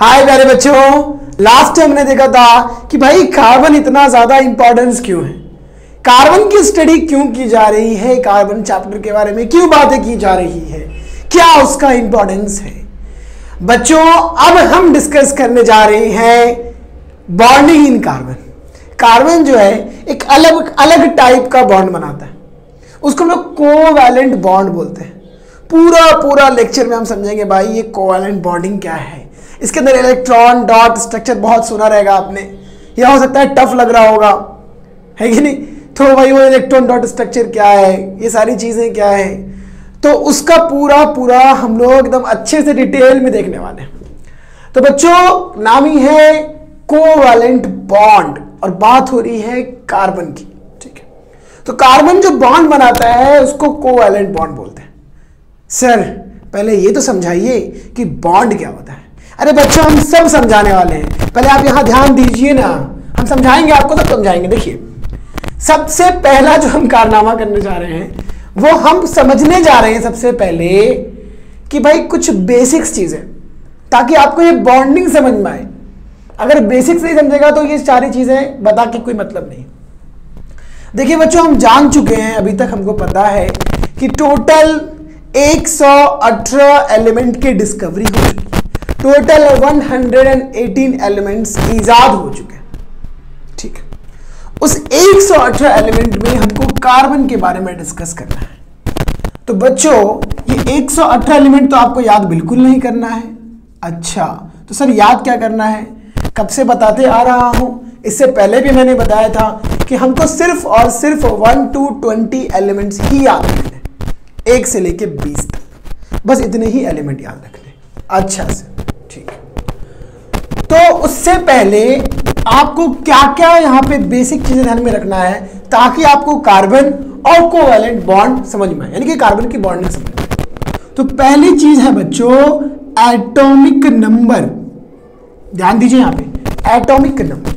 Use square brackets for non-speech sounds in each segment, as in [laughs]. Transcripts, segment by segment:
हाय प्यारे बच्चों last time हमने देखा था कि भाई कार्बन इतना ज़्यादा इंपॉर्टेंस क्यों है? कार्बन की स्टडी क्यों की जा रही है? कार्बन चैप्टर के बारे में क्यों बातें की जा रही है? क्या उसका इंपॉर्टेंस है? बच्चों, अब हम डिस्कस करने जा रहे हैं बॉन्डिंग इन कार्बन कार्बन जो है, एक अलग अलग टाइप का बॉन्ड बनाता है। उसको हम लोग कोवैलेंट बॉन्ड बोलते हैं। पूरा पूरा लेक्चर में हम समझेंगे भाई ये कोवैलेंट बॉन्डिंग क्या है? इसके अंदर इलेक्ट्रॉन डॉट स्ट्रक्चर बहुत सुना रहेगा आपने। या हो सकता है टफ लग रहा होगा। है कि नहीं? तो भाई वो इलेक्ट्रॉन डॉट स्ट्रक्चर क्या है? ये सारी चीज़ें क्या है? तो उसका पूरा पूरा हम लोग एकदम अच्छे से डिटेल में देखने वाले हैं। तो बच्चों, नाम ही है कोवैलेंट बॉन्ड और बात हो रही है कार्बन की। ठीक है? तो कार्बन जो बॉन्ड बनाता है, उसको कोवैलेंट बॉन्ड बोलते हैं। सर, पहले ये तो समझाइए कि बॉन्ड क्या होता है। अरे बच्चों, हम सब समझाने वाले हैं। पहले आप यहाँ ध्यान दीजिए ना। हम समझाएँगे आपको तो समझाएँगे देखिए, सबसे पहला जो हम कारनामा करने जा रहे हैं, वो हम समझने जा रहे हैं सबसे पहले कि भाई कुछ बेसिक्स चीज़ें, ताकि आपको ये बॉन्डिंग समझ में आए। अगर बेसिक्स नहीं समझेगा तो ये सारी चीज़ें बता के कोई मतलब नहीं। देखिए बच्चों, हम जान चुके हैं, अभी तक हमको पता है कि टोटल 118 एलिमेंट की डिस्कवरी हो चुकी टोटल 118 एलिमेंट्स ईजाद हो चुके हैं। ठीक उस 118 एलिमेंट में हमको कार्बन के बारे में डिस्कस करना है। तो बच्चों, ये 118 एलिमेंट तो आपको याद बिल्कुल नहीं करना है। अच्छा तो सर याद क्या करना है? कब से बताते आ रहा हूँ। इससे पहले भी मैंने बताया था कि हमको सिर्फ़ और सिर्फ़ वन टू ट्वेंटी एलिमेंट्स ही याद रखने एक से लेके बीस तक। बस इतने ही एलिमेंट याद रखने अच्छा से ठीक तो उससे पहले आपको क्या क्या यहाँ पे बेसिक चीज़ें ध्यान में रखना है ताकि आपको कार्बन और कोवैलेंट बॉन्ड समझ में आए, यानी कि कार्बन की बॉन्डिंग समझ में तो पहली चीज़ है बच्चों एटॉमिक नंबर ध्यान दीजिए यहाँ पे एटॉमिक नंबर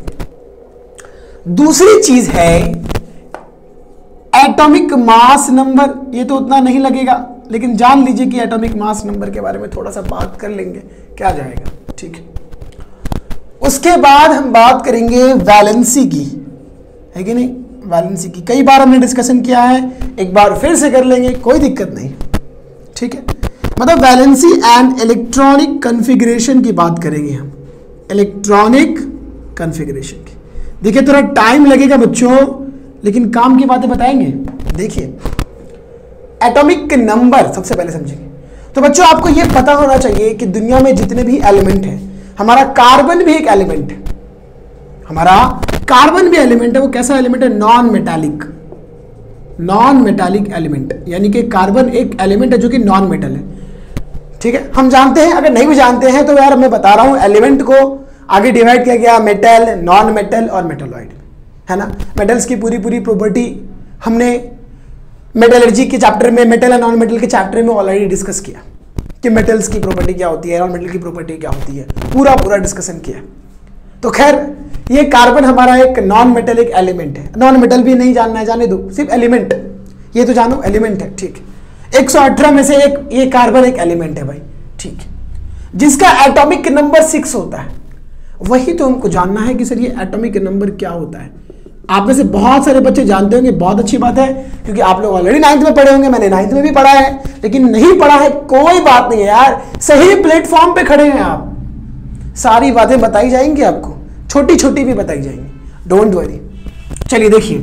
दूसरी चीज़ है एटॉमिक मास नंबर ये तो उतना नहीं लगेगा। लेकिन जान लीजिए कि एटॉमिक मास नंबर के बारे में थोड़ा सा बात कर लेंगे, क्या जाएगा, ठीक है? उसके बाद हम बात करेंगे वैलेंसी की, है कि नहीं? वैलेंसी की कई बार हमने डिस्कशन किया है, एक बार फिर से कर लेंगे, कोई दिक्कत नहीं, ठीक है? मतलब वैलेंसी एंड इलेक्ट्रॉनिक कन्फिग्रेशन की बात करेंगे हम इलेक्ट्रॉनिक कन्फिग्रेशन की। देखिए, थोड़ा टाइम लगेगा बच्चों, लेकिन काम की बातें बताएँगे, देखिए। एटॉमिक नंबर सबसे पहले समझेंगे। तो बच्चों, आपको यह पता होना चाहिए कि दुनिया में जितने भी एलिमेंट हैं, हमारा कार्बन भी एक एलिमेंट है। हमारा कार्बन भी एलिमेंट है, वो कैसा एलिमेंट है? Non metallic non metallic element यानी कि कार्बन एक एलिमेंट है जो कि नॉन मेटल है। ठीक है? हम जानते हैं, अगर नहीं भी जानते हैं तो यार मैं बता रहा हूँ एलिमेंट को आगे डिवाइड किया गया मेटल नॉन मेटल और मेटलॉइड है ना? मेटल्स की पूरी पूरी प्रॉपर्टी हमने मेटलर्जी के चैप्टर में मेटल एंड नॉन मेटल के चैप्टर में ऑलरेडी डिस्कस किया कि मेटल्स की प्रॉपर्टी क्या होती है नॉन मेटल की प्रॉपर्टी क्या होती है। पूरा पूरा डिस्कशन किया। तो खैर, ये कार्बन हमारा एक नॉन मेटल एक एलिमेंट है। नॉन मेटल भी नहीं जानना है, जाने दो। सिर्फ़ एलिमेंट ये तो जानो एलिमेंट है, ठीक। 118 में से एक, ये कार्बन एक एलिमेंट है भाई, ठीक। जिसका एटॉमिक नंबर सिक्स होता है, वही तो हमको जानना है कि सर ये एटॉमिक नंबर क्या होता है। आप में से बहुत सारे बच्चे जानते होंगे, बहुत अच्छी बात है, क्योंकि आप लोग ऑलरेडी नाइन्थ में पढ़े होंगे, मैंने नाइन्थ में भी पढ़ा है, लेकिन नहीं पढ़ा है कोई बात नहीं है यार, सही प्लेटफॉर्म पे खड़े हैं आप। सारी बातें बताई जाएँगी आपको छोटी छोटी भी बताई जाएँगी डोंट वरी चलिए देखिए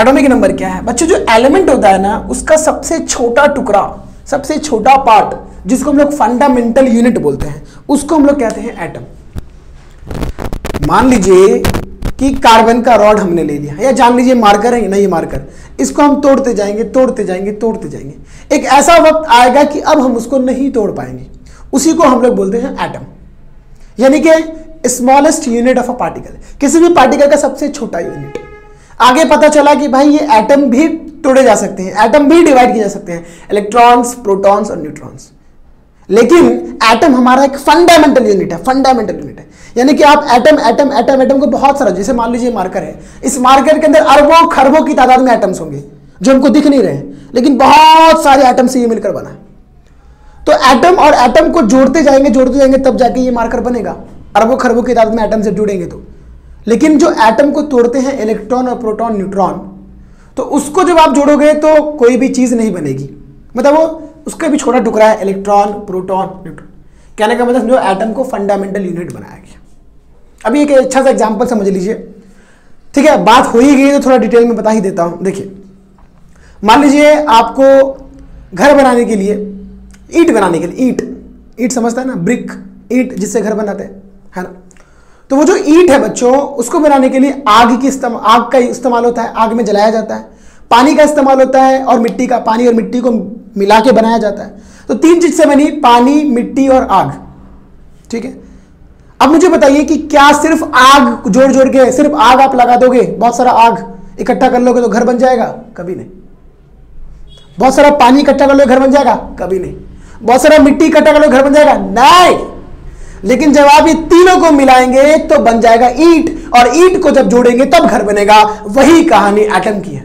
एटॉमिक नंबर क्या है? बच्चों, जो एलिमेंट होता है ना, उसका सबसे छोटा टुकड़ा, सबसे छोटा पार्ट जिसको हम लोग फंडामेंटल यूनिट बोलते हैं, उसको हम लोग कहते हैं एटम मान लीजिए कि कार्बन का रॉड हमने ले लिया। या जान लीजिए, मार्कर है ना ये मार्कर। इसको हम तोड़ते जाएँगे तोड़ते जाएँगे तोड़ते जाएँगे। एक ऐसा वक्त आएगा कि अब हम उसको नहीं तोड़ पाएँगे। उसी को हम लोग बोलते हैं एटम यानी कि smallest unit of a particle किसी भी पार्टिकल का सबसे छोटा यूनिट आगे पता चला कि भाई ये एटम भी तोड़े जा सकते हैं। एटम भी डिवाइड किए जा सकते हैं। इलेक्ट्रॉन्स प्रोटॉन्स और न्यूट्रॉन्स लेकिन एटम हमारा एक फंडामेंटल यूनिट है फंडामेंटल यूनिट है। यानी कि आप एटम एटम एटम एटम को बहुत सारा, जैसे मान लीजिए मार्कर है, इस मार्कर के अंदर अरबों, खरबों की तादाद में एटम्स होंगे, जो हमको दिख नहीं रहे लेकिन बहुत सारे एटम से ये मिलकर बना है। तो एटम और एटम को जोड़ते जाएँगे जोड़ते जाएँगे, तब जाके ये मार्कर बनेगा। अरबों, खरबों की तादाद में एटम से जुड़ेंगे तो। लेकिन जो एटम को तोड़ते हैं इलेक्ट्रॉन और प्रोटॉन न्यूट्रॉन तो उसको जब आप जोड़ोगे तो कोई भी चीज़ नहीं बनेगी। मतलब वो उसका भी छोटा टुकड़ा है इलेक्ट्रॉन प्रोटॉन न्यूट्रॉन कहने का मतलब जो एटम को फंडामेंटल यूनिट बनाया गया। अभी एक अच्छा सा एग्ज़ाम्पल समझ लीजिए। ठीक है, बात हो ही गई तो थोड़ा डिटेल में बता ही देता हूँ। देखिए, मान लीजिए आपको घर बनाने के लिए, ईट बनाने के लिए, ईट। ईट समझता है ना ब्रिक ईट जिससे घर बनाते हैं, है ना? तो वो जो ईट है बच्चों, उसको बनाने के लिए आग की आग का इस्तेमाल होता है, आग में जलाया जाता है। पानी का इस्तेमाल होता है और मिट्टी का, पानी और मिट्टी को मिला के बनाया जाता है। तो तीन चीज़ से बनी, पानी, मिट्टी और आग। ठीक है? अब मुझे बताइए कि क्या सिर्फ़ आग जोड़ जोड़ के, सिर्फ़ आग आप लगा दोगे? बहुत सारा आग इकट्ठा कर लोगे तो घर बन जाएगा? कभी नहीं। बहुत सारा पानी इकट्ठा कर लोगे, घर बन जाएगा? कभी नहीं। बहुत सारा मिट्टी इकट्ठा कर लोगे, घर बन जाएगा? नहीं। लेकिन जब आप ये तीनों को मिलाएँगे तो बन जाएगा ईट। और ईट को जब जोड़ेंगे, तब घर बनेगा। वही कहानी एटम की।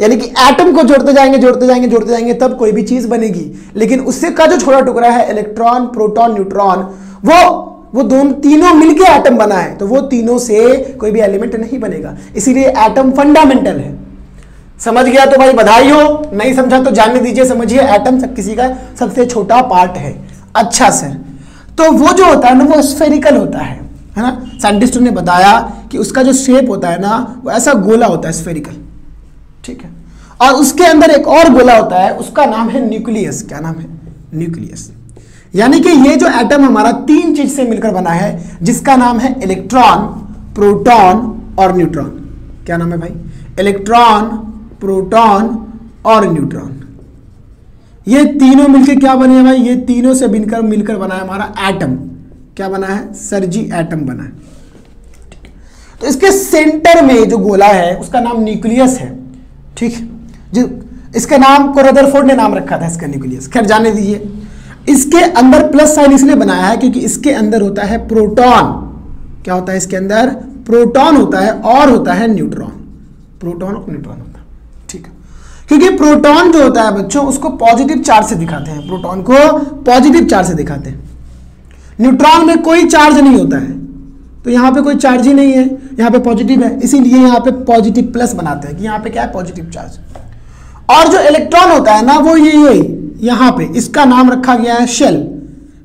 यानी कि एटम को जोड़ते जाएँगे जोड़ते जाएँगे जोड़ते जाएँगे, तब कोई भी चीज़ बनेगी। लेकिन उससे का जो छोटा टुकड़ा है इलेक्ट्रॉन प्रोटॉन न्यूट्रॉन वो वो दोनों, तीनों मिलके एटम बना है। तो वो तीनों से कोई भी एलिमेंट नहीं बनेगा। इसीलिए एटम फंडामेंटल है। समझ गया तो भाई बधाई हो नहीं समझा तो जानने दीजिए, समझिए एटम सब किसी का सबसे छोटा पार्ट है। अच्छा सर। तो वो जो होता है ना, वो स्फेरिकल होता है। है ना? साइंटिस्टों ने बताया कि उसका जो शेप होता है ना, वो ऐसा गोला होता है स्फेरिकल ठीक है। और उसके अंदर एक और गोला होता है, उसका नाम है न्यूक्लियस। क्या नाम है? न्यूक्लियस। यानी कि ये जो एटम हमारा तीन चीज़ से मिलकर बना है, जिसका नाम है इलेक्ट्रॉन प्रोटॉन और न्यूट्रॉन क्या नाम है भाई? इलेक्ट्रॉन प्रोटॉन और न्यूट्रॉन ये तीनों मिलकर क्या बने हैं भाई? ये तीनों से मिलकर मिलकर बना है हमारा एटम क्या बना है? सरजी एटम बना है। तो इसके सेंटर में जो गोला है, उसका नाम न्यूक्लियस है। ठीक जो, इसका नाम को रदरफोर्ड ने नाम रखा था इसका न्यूक्लियस खैर, जाने दीजिए। इसके अंदर प्लस साइन इसलिए बनाया है क्योंकि इसके अंदर होता है प्रोटॉन क्या होता है इसके अंदर? प्रोटॉन होता है और होता है न्यूट्रॉन प्रोटॉन और न्यूट्रॉन होता है। ठीक है? क्योंकि प्रोटॉन जो होता है बच्चों, उसको पॉजिटिव चार्ज से दिखाते हैं। प्रोटॉन को पॉजिटिव चार्ज से दिखाते हैं। न्यूट्रॉन में कोई चार्ज नहीं होता है। तो यहाँ पे कोई चार्ज ही नहीं है, यहाँ पे पॉजिटिव है। इसीलिए यहाँ पे पॉजिटिव प्लस बनाते हैं कि यहाँ पे क्या है पॉजिटिव चार्ज और जो इलेक्ट्रॉन होता है ना, वो ये ये, यहाँ पे, इसका नाम रखा गया है शेल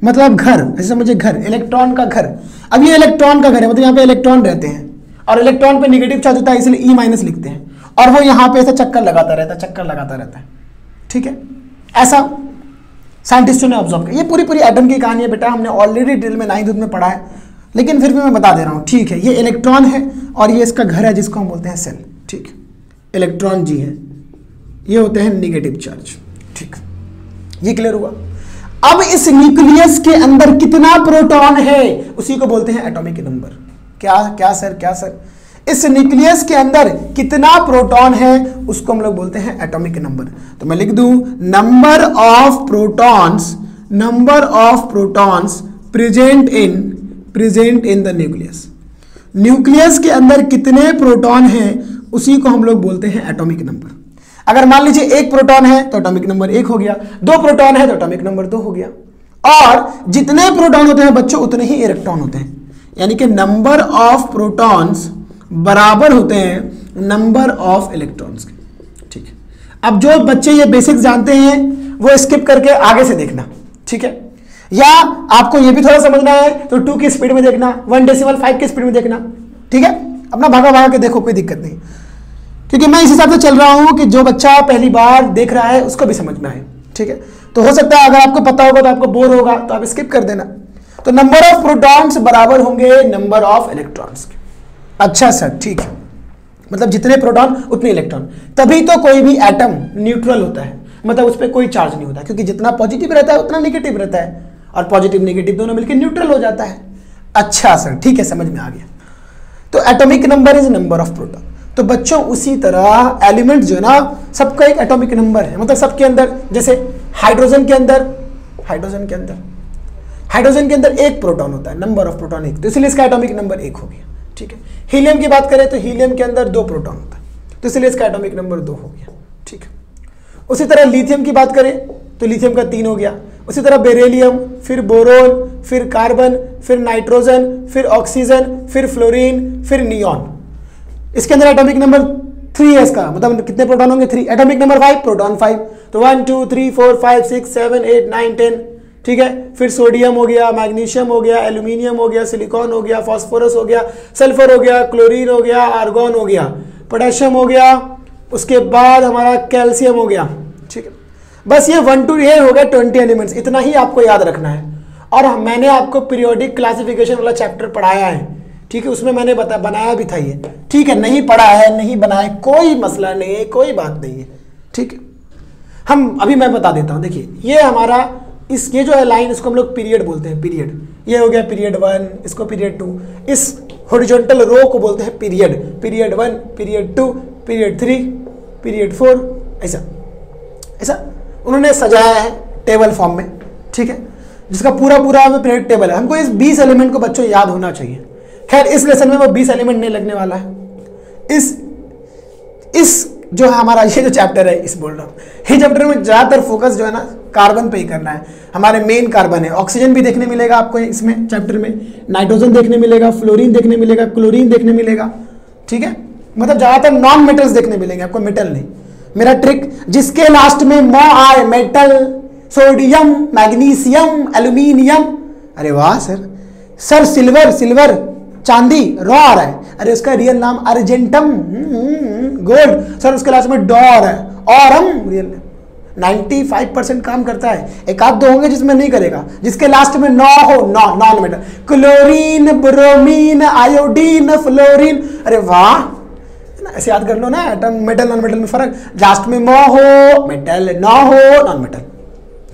मतलब घर, ऐसे समझिए घर इलेक्ट्रॉन का घर। अब ये इलेक्ट्रॉन का घर है मतलब यहाँ पे इलेक्ट्रॉन रहते हैं। और इलेक्ट्रॉन पे निगेटिव चार्ज होता है, इसलिए ई माइनस लिखते हैं। और वो यहाँ पे ऐसा चक्कर लगाता रहता है, चक्कर लगाता रहता है। ठीक है? ऐसा साइंटिस्टों ने ऑब्ज़र्व किया। ये पूरी पूरी एटम की कहानी है बेटा, हमने ऑलरेडी डिटेल में नाइन्थ में पढ़ा है। लेकिन फिर भी मैं बता दे रहा हूँ, ठीक है, ये इलेक्ट्रॉन है और ये इसका घर है जिसको हम बोलते हैं सेल, ठीक इलेक्ट्रॉन जी है, ये होते हैं निगेटिव चार्ज ठीक ये क्लियर हुआ? अब इस न्यूक्लियस के अंदर कितना प्रोटॉन है? उसी को बोलते हैं एटॉमिक नंबर क्या क्या सर क्या सर इस न्यूक्लियस के अंदर कितना प्रोटॉन है? उसको हम लोग बोलते हैं एटॉमिक नंबर तो मैं लिख दू number of protons number of protons present in present in the nucleus nucleus के अंदर कितने प्रोटॉन हैं, उसी को हम लोग बोलते हैं एटॉमिक नंबर अगर मान लीजिए एक प्रोटॉन है तो एटॉमिक नंबर एक हो गया. दो प्रोटॉन है तो एटॉमिक नंबर दो हो गया. और जितने प्रोटॉन होते हैं बच्चों, उतने ही इलेक्ट्रॉन होते हैं. यानी कि नंबर ऑफ़ प्रोटॉन्स बराबर होते हैं नंबर ऑफ़ इलेक्ट्रॉन्स के. ठीक है? अब जो बच्चे ये बेसिक्स जानते हैं, वो स्किप करके आगे से देखना. ठीक है? या आपको ये भी थोड़ा समझना है तो टू की स्पीड में देखना वन डेसिमल फाइव की स्पीड में देखना, ठीक है? अपना भागा भागा के देखो, कोई दिक्कत नहीं। क्योंकि मैं इस हिसाब से चल रहा हूँ कि जो बच्चा पहली बार देख रहा है, उसको भी समझना है, ठीक है? तो हो सकता है अगर आपको पता होगा तो आपको बोर होगा तो आप स्किप कर देना। तो नंबर ऑफ़ प्रोटॉन्स बराबर होंगे नंबर ऑफ़ इलेक्ट्रॉन्स के। अच्छा सर ठीक है। मतलब जितने प्रोटॉन उतने इलेक्ट्रॉन तभी तो कोई भी एटम न्यूट्रल होता है। मतलब उस पर कोई चार्ज नहीं होता, क्योंकि जितना पॉजिटिव रहता है, उतना निगेटिव रहता है। और पॉजिटिव नेगेटिव दोनों मिलकर न्यूट्रल हो जाता है। अच्छा सर ठीक है, समझ में आ गया। तो atomic number is number of proton तो बच्चों, उसी तरह एलिमेंट जो है ना, सबका एक एटॉमिक नंबर है। मतलब सबके अंदर, जैसे हाइड्रोजन के अंदर हाइड्रोजन के अंदर हाइड्रोजन के अंदर एक प्रोटॉन होता है नंबर ऑफ़ प्रोटॉन एक। तो इसलिए इसका एटॉमिक नंबर एक हो गया, ठीक है? हीलियम की बात करें तो हीलियम के अंदर दो प्रोटॉन होता है। तो इसलिए इसका एटॉमिक नंबर दो हो गया, ठीक है? उसी तरह लिथियम की बात करें तो लिथियम का तीन हो गया। उसी तरह बेरेलियम, फिर बोरोन, फिर कार्बन, फिर नाइट्रोजन, फिर ऑक्सीजन, फिर फ्लोरीन, फिर नियॉन। इसके अंदर एटॉमिक नंबर थ्री है इसका। मतलब कितने प्रोटॉन होंगे? Three atomic number five proton five तो one two three four five six seven eight nine ten ठीक है? फिर सोडियम हो गया मैग्नीशियम हो गया एल्यूमिनियम हो गया सिलिकॉन हो गया फॉस्फोरस हो गया सल्फ़र हो गया क्लोरीन हो गया आर्गोन हो गया। पोटेशियम हो गया, उसके बाद हमारा कैल्शियम हो गया। बस ये वन टू ये हो गया ट्वेंटी एलिमेंट्स इतना ही आपको याद रखना है। और मैंने आपको पीरियोडिक क्लासिफिकेशन वाला चैप्टर पढ़ाया है। ठीक है, उसमें मैंने बता, बनाया भी था ये। ठीक है, नहीं पढ़ा है, नहीं बनाया कोई मसला नहीं है, कोई बात नहीं है। ठीक है? हम, अभी मैं बता देता हूँ, देखिए, ये हमारा, इस, ये जो है लाइन इसको हम लोग पीरियड बोलते हैं पीरियड ये हो गया पीरियड वन इसको पीरियड टू इस हॉरिजॉन्टल रो को बोलते हैं period period one period two period three period four ऐसा। ऐसा? उन्होंने सजाया है टेबल फॉर्म में, ठीक है? जिसका पूरा पूरा पीरियड टेबल है, हमको इस बीस एलिमेंट को बच्चों याद होना चाहिए। खैर, इस लेसन में वो बीस एलिमेंट नहीं लगने वाला है। इस इस जो हमारा ये जो चैप्टर है, इस बोल रहा हूँ ये चैप्टर में ज़्यादातर फोकस जो है ना कार्बन पे ही करना है। हमारे मेन कार्बन है। ऑक्सीजन भी देखने मिलेगा आपको इसमें चैप्टर में। नाइट्रोजन देखने मिलेगा फ्लोरीन देखने मिलेगा क्लोरीन देखने मिलेगा, ठीक है? मतलब ज़्यादातर नॉन मेटल्स देखने मिलेंगे, आपको मेटल नहीं। मेरा ट्रिक जिसके लास्ट में मो आए मेटल सोडियम मैग्नीशियम एल्यूमिनियम अरे वाह सर सर सिल्वर सिल्वर चांदी रॉ आ रहा है। अरे उसका रियल नाम अर्जेंटम गोल्ड सर उसके लास्ट में डॉर है। और हम रियल 95 परसेंट काम करता है। एक आध दो होंगे जिसमें नहीं करेगा। जिसके लास्ट में नौ हो नौ non metal chlorine bromine iodine fluorine अरे वाह। ऐसे याद कर लो ना एटम मेटल नॉन मेटल में फ़र्क। लास्ट में मो हो मेटल नौ हो नॉन मेटल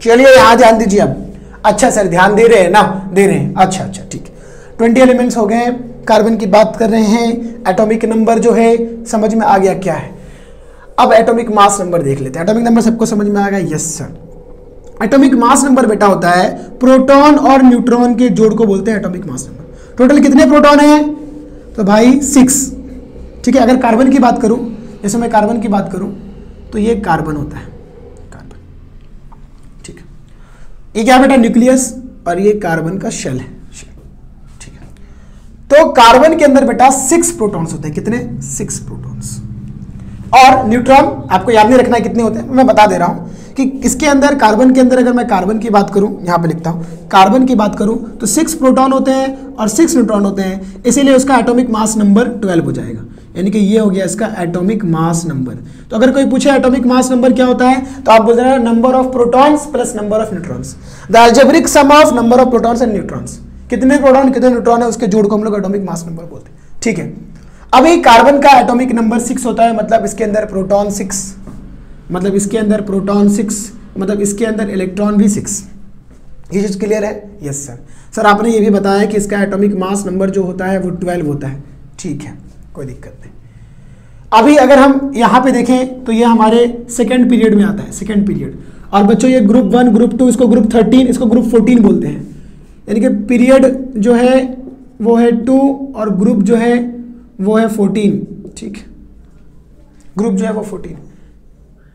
चलिए यहाँ ध्यान दीजिए अब। अच्छा सर ध्यान दे रहे हैं ना? दे रहे हैं। अच्छा अच्छा ठीक। ट्वेंटी एलिमेंट्स हो गए। कार्बन की बात कर रहे हैं। एटॉमिक नंबर जो है, समझ में आ गया क्या है? अब एटॉमिक मास नंबर देख लेते हैं। एटॉमिक नंबर सबको समझ में आ गया? Yes sir atomic mass number बेटा होता है प्रोटॉन और न्यूट्रॉन के जोड़ को बोलते हैं एटॉमिक मास नंबर टोटल कितने प्रोटॉन हैं? तो भाई सिक्स ठीक है, अगर कार्बन की बात करूँ, जैसे मैं कार्बन की बात करूँ तो ये कार्बन होता है, कार्बन। ठीक है। ये क्या बेटा, न्यूक्लियस? और ये कार्बन का शेल है ठीक है। तो कार्बन के अंदर बेटा सिक्स प्रोटॉन्स होते हैं। कितने? सिक्स प्रोटॉन्स और न्यूट्रॉन, आपको याद नहीं रखना है कितने होते हैं, मैं बता दे रहा हूँ। कि इसके अंदर, कार्बन के अंदर अगर मैं कार्बन की बात करूँ, यहाँ पे लिखता हूँ, कार्बन की बात करूँ तो सिक्स प्रोटॉन होते हैं और सिक्स न्यूट्रॉन होते हैं, इसीलिए उसका एटॉमिक मास नंबर ट्वेल्व हो जाएगा। यानी कि ये हो गया इसका एटॉमिक मास नंबर। तो अगर कोई पूछे एटॉमिक मास नंबर क्या होता है तो आप बोल रहे हैं number of protons plus number of neutrons. The algebraic sum of number of protons and neutrons. कितने प्रोटॉन, कितने न्यूट्रॉन है, उसके जोड़ को हम लोग एटॉमिक मास नंबर बोलते हैं। ठीक है। अभी कार्बन का एटॉमिक नंबर सिक्स होता है मतलब इसके अंदर प्रोटॉन सिक्स। मतलब इसके अंदर प्रोटॉन सिक्स मतलब इसके अंदर इलेक्ट्रॉन भी सिक्स ये चीज़ क्लियर है? यस सर सर आपने ये भी बताया कि इसका एटॉमिक मास नंबर जो होता है, वो ट्वेल्व होता है। ठीक है, कोई दिक्कत नहीं। अभी अगर हम यहाँ पे देखें तो ये हमारे सेकेंड पीरियड में आता है सेकेंड पीरियड और बच्चों, ये ग्रुप वन ग्रुप टू इसको ग्रुप थर्टीन इसको ग्रुप फोर्टीन बोलते हैं। यानी कि पीरियड जो है, वो है टू और ग्रुप जो है, वो है फोर्टीन ठीक ग्रुप जो है, वो फोर्टीन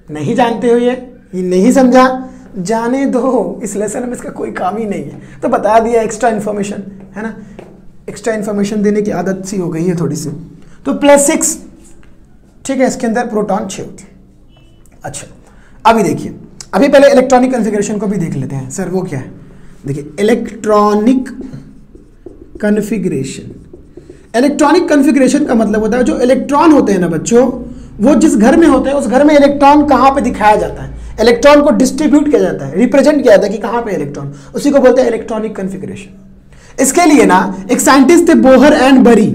नहीं जानते हो ये? ये नहीं समझा? जाने दो। इस लेसन में इसका कोई काम ही नहीं है। तो बता दिया एक्स्ट्रा इन्फॉर्मेशन है ना? एक्स्ट्रा इन्फॉर्मेशन देने की आदत सी हो गई है थोड़ी सी। तो प्लस सिक्स ठीक है, इसके अंदर प्रोटॉन छः होते। अच्छा अभी देखिए। अभी पहले इलेक्ट्रॉनिक कन्फिग्रेशन को भी देख लेते हैं। सर, वो क्या है? देखिए इलेक्ट्रॉनिक कन्फिग्रेशन इलेक्ट्रॉनिक कन्फिग्रेशन का मतलब होता है, जो इलेक्ट्रॉन होते हैं ना बच्चों वो जिस घर में होते हैं, उस घर में इलेक्ट्रॉन कहाँ पे दिखाया जाता है? इलेक्ट्रॉन को डिस्ट्रीब्यूट किया जाता है रिप्रेजेंट किया जाता है कि कहाँ पे इलेक्ट्रॉन उसी को बोलते हैं इलेक्ट्रॉनिक कन्फिग्रेशन इसके लिए ना, एक साइंटिस्ट थे बोहर एंड बरी।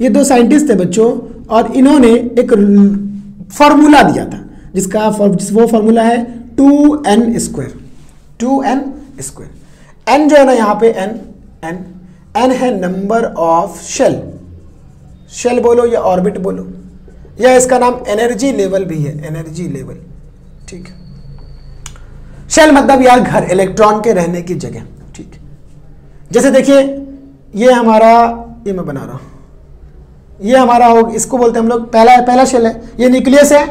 ये दो साइंटिस्ट थे बच्चों, और इन्होंने एक फॉर्मूला दिया था, जिसका जिस, वो फॉर्मूला है two N square two N square N जो है ना, यहाँ पे एन एन एन है नंबर ऑफ़ शेल शेल बोलो या ऑर्बिट बोलो। या इसका नाम एनर्जी लेवल भी है एनर्जी लेवल ठीक है? शेल मतलब यार घर इलेक्ट्रॉन के रहने की जगह, ठीक जैसे देखिए, ये हमारा, ये मैं बना रहा हूँ। ये हमारा हो, इसको बोलते हैं हम लोग पहला पहला शेल है। ये न्यूक्लियस है,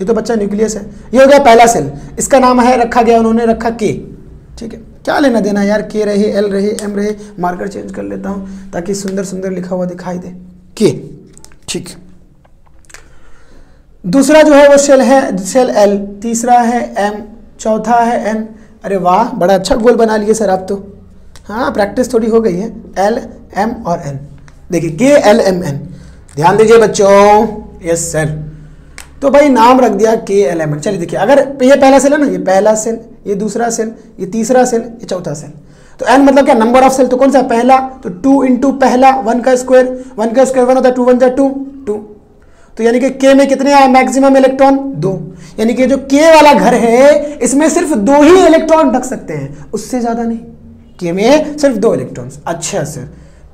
ये तो बच्चा न्यूक्लियस है। ये हो गया पहला सेल इसका नाम है, रखा गया उन्होंने, रखा के ठीक है? क्या लेना देना यार? के रहे एल रहे एम रहे मार्कर चेंज कर लेता हूँ, ताकि सुंदर सुंदर लिखा हुआ दिखाई दे। के ठीक दूसरा जो है वो सेल है सेल एल तीसरा है एम चौथा है एन अरे वाह, बड़ा अच्छा गोल बना लिए सर आप तो। हाँ प्रैक्टिस थोड़ी हो गई है। एल एम और एन देखिए के एल एम एन ध्यान दीजिए बच्चों। यस सर तो भाई नाम रख दिया के एल एम एन चलिए देखिए, अगर ये पहला सेल है ना, ये पहला सेल ये दूसरा सेल ये तीसरा सेल ये चौथा सेल तो एन मतलब क्या? नंबर ऑफ़ सेल तो कौन सा? पहला तो टू इंटू पहला वन का स्क्वायर वन का स्क्वायर वन होता है टू वन जा टू टू तो यानी कि के में कितने मैक्सिमम इलेक्ट्रॉन दो। यानी कि जो के वाला घर है, इसमें सिर्फ़ दो ही इलेक्ट्रॉन रख सकते हैं। उससे ज़्यादा नहीं। के में सिर्फ़ दो इलेक्ट्रॉन्स अच्छा सर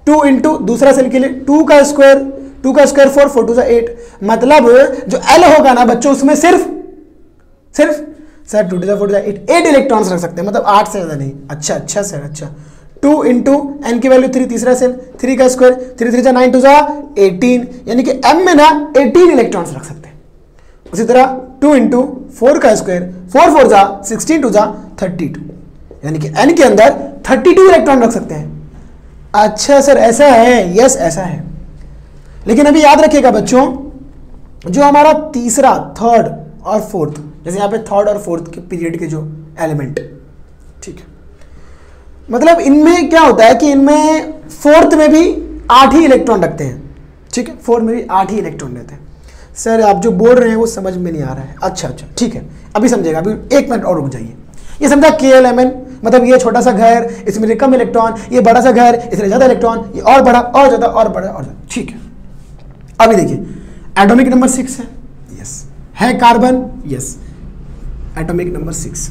टू इंटू दूसरा सेल के लिए टू का स्क्वायर टू का स्क्वायर फोर फोर टू सा एट मतलब जो एल होगा ना बच्चों, उसमें सिर्फ़ सिर्फ़ sir two two four two eight eight electrons रख सकते हैं। मतलब आठ से ज़्यादा नहीं। अच्छा अच्छा सर अच्छा। टू इंटू एन की वैल्यू थ्री तीसरा सेल थ्री का स्क्वायर थ्री थ्री जा नाइन टू जा एटीन यानी कि एम में ना एटीन इलेक्ट्रॉन्स रख सकते हैं। उसी तरह टू इंटू फोर का स्क्वायर फोर फोर जा सिक्सटीन टू जा थर्टी टू यानी कि एन के अंदर थर्टी टू इलेक्ट्रॉन रख सकते हैं। अच्छा सर, ऐसा है? यस ऐसा है। लेकिन अभी याद रखिएगा बच्चों, जो हमारा तीसरा थर्ड और फोर्थ जैसे यहाँ पे थर्ड और फोर्थ के पीरियड के जो एलिमेंट ठीक है। मतलब इनमें क्या होता है कि इनमें फोर्थ में भी आठ ही इलेक्ट्रॉन रखते हैं। ठीक है? फोर्थ में भी आठ ही इलेक्ट्रॉन रहते हैं। सर आप जो बोल रहे हैं वो समझ में नहीं आ रहा है। अच्छा अच्छा ठीक है। अभी समझेगा। अभी एक मिनट और रुक जाइए। ये समझा के एल एम एन मतलब ये छोटा सा घर, इसमें कम इलेक्ट्रॉन ये बड़ा सा घर, इसमें ज़्यादा इलेक्ट्रॉन ये और बड़ा, और ज़्यादा, और बड़ा, और ठीक है। अभी देखिए। एटॉमिक नंबर सिक्स है। यस है carbon yes atomic number six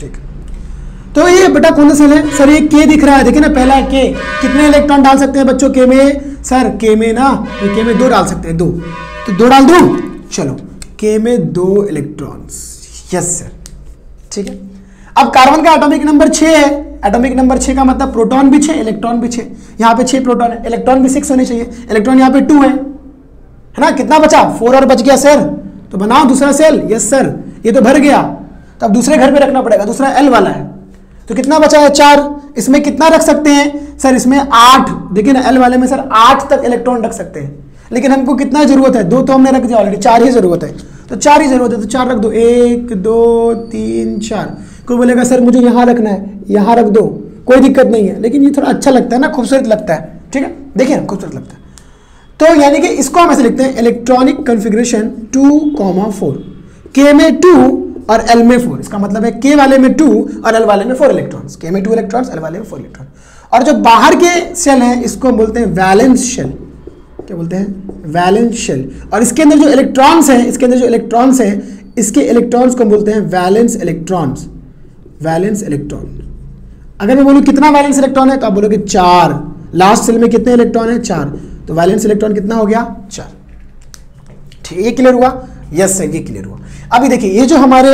ठीक तो ये बेटा कौन सा सेल है? सर ये के दिख रहा है। देखिए ना, पहला के कितने इलेक्ट्रॉन डाल सकते हैं बच्चों के में? सर के में ना, ये के में दो डाल सकते हैं, दो। तो दो डाल दो? चलो के में दो इलेक्ट्रॉन्स यस सर ठीक है? अब कार्बन का एटॉमिक नंबर छह है। एटॉमिक नंबर छह का मतलब प्रोटॉन भी छह इलेक्ट्रॉन भी छह। यहाँ पे छह प्रोटॉन है। इलेक्ट्रॉन भी सिक्स होने चाहिए। इलेक्ट्रॉन यहाँ पे टू है। है ना? कितना बचा? फोर और बच गया सर तो बनाओ दूसरा सेल यस सर ये तो भर गया। तो अब दूसरे घर पे रखना पड़ेगा। दूसरा एल वाला है। तो कितना बचा है चार? इसमें कितना रख सकते हैं? सर, इसमें आठ। देखिए ना एल वाले में सर, आठ तक इलेक्ट्रॉन रख सकते हैं। लेकिन हमको कितना ज़रूरत है? दो तो हमने रख दिया ऑलरेडी चार ही ज़रूरत है। तो चार ही ज़रूरत है तो चार रख दो। एक, दो, तीन, चार। कोई बोलेगा, सर, मुझे यहाँ रखना है, यहाँ रख दो। कोई दिक्कत नहीं है, लेकिन ये थोड़ा अच्छा लगता है ना, खूबसूरत लगता है। ठीक है? देखिए ना, खूबसूरत लगता है। तो यानी कि इसको हम ऐसे लिखते हैं electronic configuration two comma four के में टू और एल में फोर इसका मतलब है के वाले में टू और एल वाले में फोर इलेक्ट्रॉन्स के में टू इलेक्ट्रॉन्स एल वाले में फोर इलेक्ट्रॉन और जो बाहर के सेल हैं, इसको बोलते हैं वैलेंस शेल क्या बोलते हैं? वैलेंस शेल और इसके अंदर जो इलेक्ट्रॉन्स हैं, इसके अंदर जो इलेक्ट्रॉन्स हैं, इसके इलेक्ट्रॉन्स को बोलते हैं वैलेंस इलेक्ट्रॉन्स वैलेंस इलेक्ट्रॉन अगर मैं बोलूँ कितना वैलेंस इलेक्ट्रॉन है तो आप बोलोगे चार। लास्ट सेल में कितने इलेक्ट्रॉन है? चार। तो वैलेंस इलेक्ट्रॉन कितना हो गया? चार। ठीक, ये क्लियर हुआ? यस सर ये क्लियर हुआ। अभी देखिए, ये जो हमारे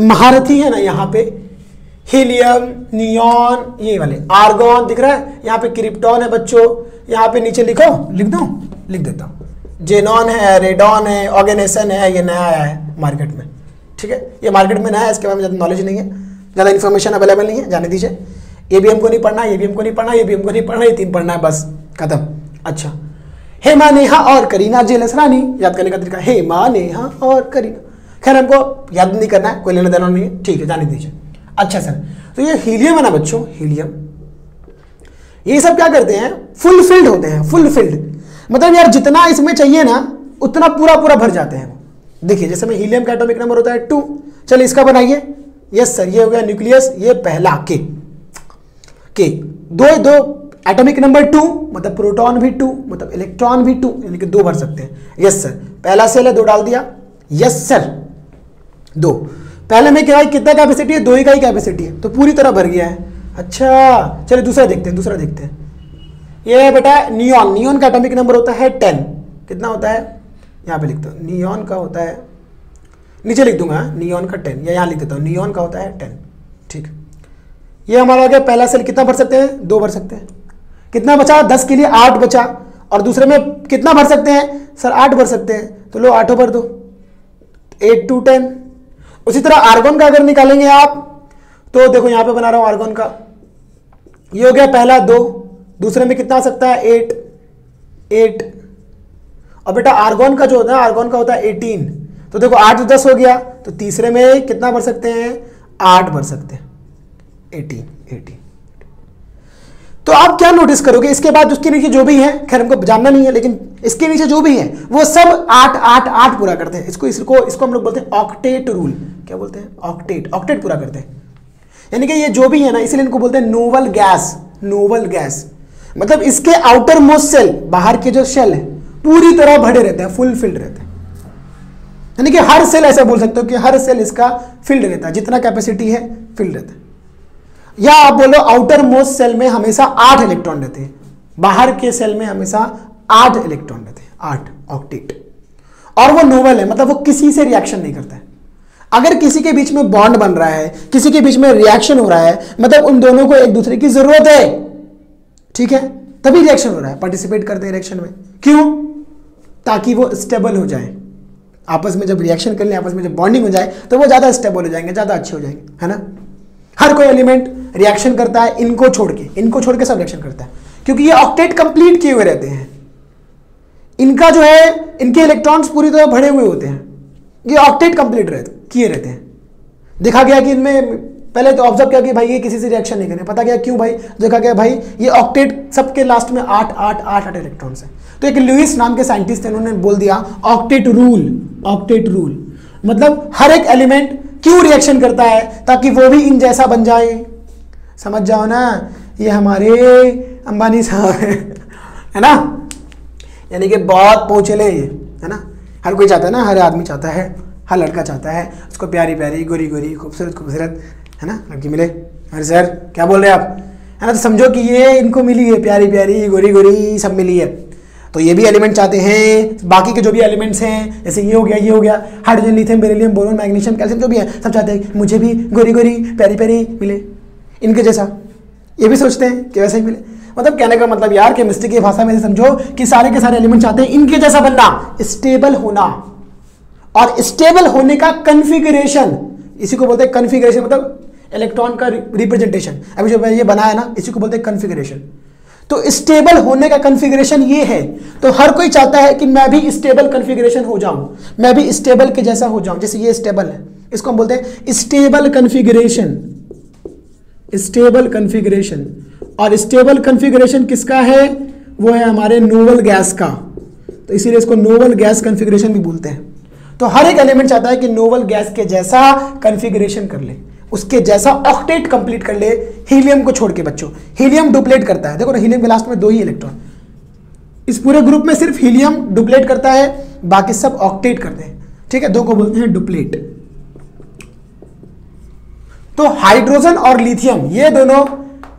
महारथी है ना, यहाँ पे हीलियम, नियॉन, ये वाले, आर्गॉन दिख रहा है, यहाँ पे क्रिप्टॉन है बच्चों, यहाँ पे नीचे लिखो, लिख दो? लिख देता हूँ। जेनॉन है, रेडॉन है, ऑर्गेनेसन है, ये नया आया है मार्केट में, ठीक है? ये मार्केट में नया है, इसके बारे में ज़्यादा नॉलेज नहीं है, ज़्यादा इन्फॉर्मेशन अवेलेबल नहीं है, जाने दीजिए। ये भी को नहीं पढ़ना ये भी को नहीं पढ़ना ये भी को नहीं पढ़ना, ये तीन पढ़ना है, बस, खत्म। अच्छा हेमा नेहा और करीना जेलस रानी, याद करने का तरीका हेमा नेहा और करीना। खैर, हमको याद नहीं करना है, कोई लेना देना नहीं है। ठीक है, जाने दीजिए। अच्छा सर तो ये हीलियम है ना बच्चों, हीलियम। ये सब क्या करते हैं? फुल फिल्ड होते हैं, फुल फिल्ड मतलब यार, जितना इसमें चाहिए ना, उतना पूरा पूरा भर जाते हैं देखिए, जैसे में हीलियम का एटॉमिक नंबर होता है टू चलिए, इसका बनाइए। यस सर ये हो गया न्यूक्लियस ये पहला के के दो दो एटॉमिक नंबर टू मतलब प्रोटॉन भी टू मतलब इलेक्ट्रॉन भी टू यानी कि दो भर सकते हैं। यस सर पहला सेल है, दो डाल दिया। यस सर दो। पहले में क्या कितना कैपेसिटी है? दो ही का ही कैपेसिटी है। तो पूरी तरह भर गया है। अच्छा चलिए दूसरा देखते हैं, दूसरा देखते हैं। ये बेटा नियॉन नियॉन का एटॉमिक नंबर होता है टेन कितना होता है? यहाँ पे लिखता हूँ। नियॉन का होता है, नीचे लिख दूँगा नियॉन का टेन या यहाँ लिख देता हूँ नियॉन का होता है टेन ठीक। ये हमारा आ गया पहला सेल कितना भर सकते हैं? दो भर सकते हैं। कितना बचा? दस के लिए आठ बचा। और दूसरे में कितना भर सकते हैं? सर, आठ भर सकते हैं। तो लो, आठों भर दो। एट टू टेन उसी तरह आर्गन का अगर निकालेंगे आप तो देखो यहाँ पे बना रहा हूँ आर्गोन का। ये हो गया पहला दो, दूसरे में कितना आ सकता है? एट एट और बेटा आर्गोन का जो होता है आर्गोन का होता है एटीन तो देखो आठ दस हो गया तो तीसरे में कितना भर सकते हैं? आठ भर सकते हैं। एटीन एटीन तो आप क्या नोटिस करोगे? इसके बाद उसके नीचे जो भी है, खैर हमको जानना नहीं है, लेकिन इसके नीचे जो भी है, वो सब आठ आठ आठ पूरा करते हैं। इसको इसको इसको हम लोग बोलते हैं ऑक्टेट रूल क्या बोलते हैं? ऑक्टेट ऑक्टेट पूरा करते हैं। यानी कि ये जो भी है ना, इसलिए इनको बोलते हैं नोवल गैस नोवल गैस मतलब इसके आउटर मोस्ट सेल बाहर के जो सेल है, पूरी तरह भरे रहते हैं फुल फिल्ड रहते हैं। यानी कि हर सेल ऐसा बोल सकते हो कि हर सेल इसका फिल्ड रहता है। जितना कैपेसिटी है फिल्ड रहता है। या आप बोलो आउटर मोस्ट सेल में हमेशा आठ इलेक्ट्रॉन रहते हैं। बाहर के सेल में हमेशा आठ इलेक्ट्रॉन रहते हैं। आठ ऑक्टेट और वो नोवल है मतलब वो किसी से रिएक्शन नहीं करता है। अगर किसी के बीच में बॉन्ड बन रहा है, किसी के बीच में रिएक्शन हो रहा है मतलब उन दोनों को एक दूसरे की ज़रूरत है। ठीक है? तभी रिएक्शन हो रहा है। पार्टिसिपेट करते हैं रिएक्शन में। क्यों? ताकि वो स्टेबल हो जाए। आपस में जब रिएक्शन कर ले, आपस में जब बॉन्डिंग हो जाए तो वो ज़्यादा स्टेबल हो जाएँगे, ज़्यादा अच्छे हो जाएँगे। है ना? हर कोई एलिमेंट रिएक्शन करता है इनको छोड़ के, इनको छोड़ के सब रिएक्शन करता है। क्योंकि ये ऑक्टेट कंप्लीट किए हुए रहते हैं। इनका जो है, इनके इलेक्ट्रॉन्स पूरी तरह भरे हुए होते हैं। ये ऑक्टेट कंप्लीट रहते किए रहते हैं। देखा गया कि इनमें, पहले तो ऑब्ज़र्व किया कि भाई ये किसी से रिएक्शन नहीं करें पता गया क्यों भाई? देखा गया भाई, ये ऑक्टेट सबके लास्ट में आठ आठ आठ आठ इलेक्ट्रॉन्स हैं। तो एक लुइस नाम के साइंटिस्ट थे उन्होंने बोल दिया ऑक्टेट रूल ऑक्टेट रूल मतलब हर एक एलिमेंट क्यों रिएक्शन करता है, ताकि वो भी इन जैसा बन जाए? समझ जाओ ना, ये हमारे अंबानी साहब है है ना? यानी कि बहुत पहुँचले ये है ना? हर कोई चाहता है ना, हर आदमी चाहता है, हर लड़का चाहता है, उसको प्यारी प्यारी, गोरी गोरी, खूबसूरत खूबसूरत, है ना? लड़की मिले। अरे सर, क्या बोल रहे हैं आप? है ना तो समझो कि ये इनको मिली है, प्यारी प्यारी, गोरी गोरी, सब मिली है। तो ये भी एलिमेंट चाहते हैं, बाकी के जो भी एलिमेंट्स हैं, जैसे ये हो गया, ये हो गया, hydrogen, lithium, beryllium, boron, magnesium, calcium, जो भी है, सब चाहते हैं मुझे भी गोरी गोरी, प्यारी प्यारी मिले। इनके जैसा। ये भी सोचते हैं कि वैसे ही मिले। मतलब कहने का मतलब यार केमिस्ट्री की भाषा में समझो कि सारे के सारे एलिमेंट चाहते हैं इनके जैसा बनना स्टेबल होना। और स्टेबल होने का कन्फिगरेशन इसी को बोलते हैं कन्फिगरेशन मतलब इलेक्ट्रॉन का रिप्रेजेंटेशन अभी जो ये बनाया ना, इसी को बोलते हैं कन्फिगरेशन तो स्टेबल होने का कन्फिग्रेशन ये है। तो हर कोई चाहता है कि मैं भी स्टेबल कन्फिग्रेशन हो जाऊँ। मैं भी स्टेबल के जैसा हो जाऊँ। जैसे ये स्टेबल है। इसको हम बोलते हैं स्टेबल कन्फिग्रेशन स्टेबल कन्फिग्रेशन। और स्टेबल कन्फिग्रेशन किसका है? वो है हमारे नोवल गैस का। तो इसीलिए इसको नोवल गैस कन्फिग्रेशन भी बोलते हैं। तो हर एक एलिमेंट चाहता है कि नोवल गैस के जैसा कन्फिग्रेशन कर ले, उसके जैसा ऑक्टेट कंप्लीट कर ले हीलियम को छोड़ के बच्चों। हीलियम डुप्लेट करता है। देखो ना, हीलियम के लास्ट में दो ही इलेक्ट्रॉन। इस पूरे ग्रुप में सिर्फ़ हीलियम डुप्लेट करता है, बाकी सब ऑक्टेट करते हैं। ठीक है, दो को बोलते हैं डुप्लेट। तो हाइड्रोजन और लिथियम, ये दोनों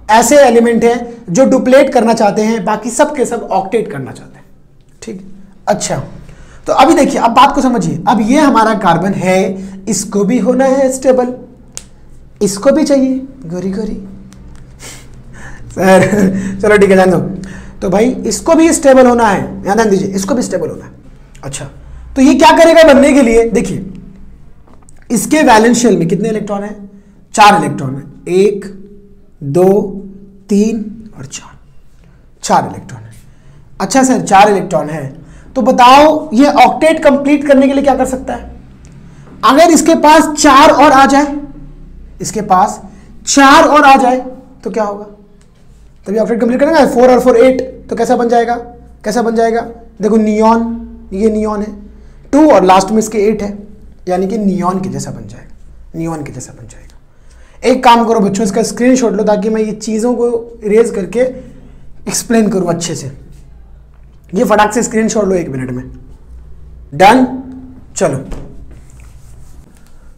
ऐसे एलिमेंट हैं जो डुप्लेट करना चाहते हैं, बाकी सब के सब ऑक्टेट करना चाहते हैं। ठीक? अच्छा। तो अभी देखिए, अब बात को समझिए। अब ये हमारा कार्बन है, इसको भी होना है स्टेबल। इसको भी चाहिए। गोरी गोरी। सर, चलो ठीक है, जान दो। तो भाई, इसको भी स्टेबल होना है। ध्यान ध्यान दीजिए, इसको भी स्टेबल होना है। अच्छा। तो ये क्या करेगा बनने के लिए? देखिए, इसके वैलेंस शेल में कितने इलेक्ट्रॉन है? चार इलेक्ट्रॉन है। एक, दो, तीन और चार। चार इलेक्ट्रॉन है। अच्छा सर, चार इलेक्ट्रॉन है। तो बताओ, ये ऑक्टेट कंप्लीट करने के लिए क्या कर सकता है? अगर इसके पास चार और आ जाए, इसके पास चार और आ जाए तो क्या होगा? तभी ऑक्टेट कंप्लीट करेंगे। फोर और फोर, एट तो कैसा बन जाएगा? कैसा बन जाएगा? देखो, नियॉन, ये नियॉन है। टू और लास्ट में इसके एट है। यानी कि नियॉन के जैसा बन जाएगा। नियॉन के जैसा बन जाएगा। एक काम करो बच्चों, इसका स्क्रीन शॉट लो ताकि मैं ये चीज़ों को इरेज करके एक्सप्लेन करूँ अच्छे से। ये फटाक से स्क्रीन शॉट लो एक मिनट में। डन चलो।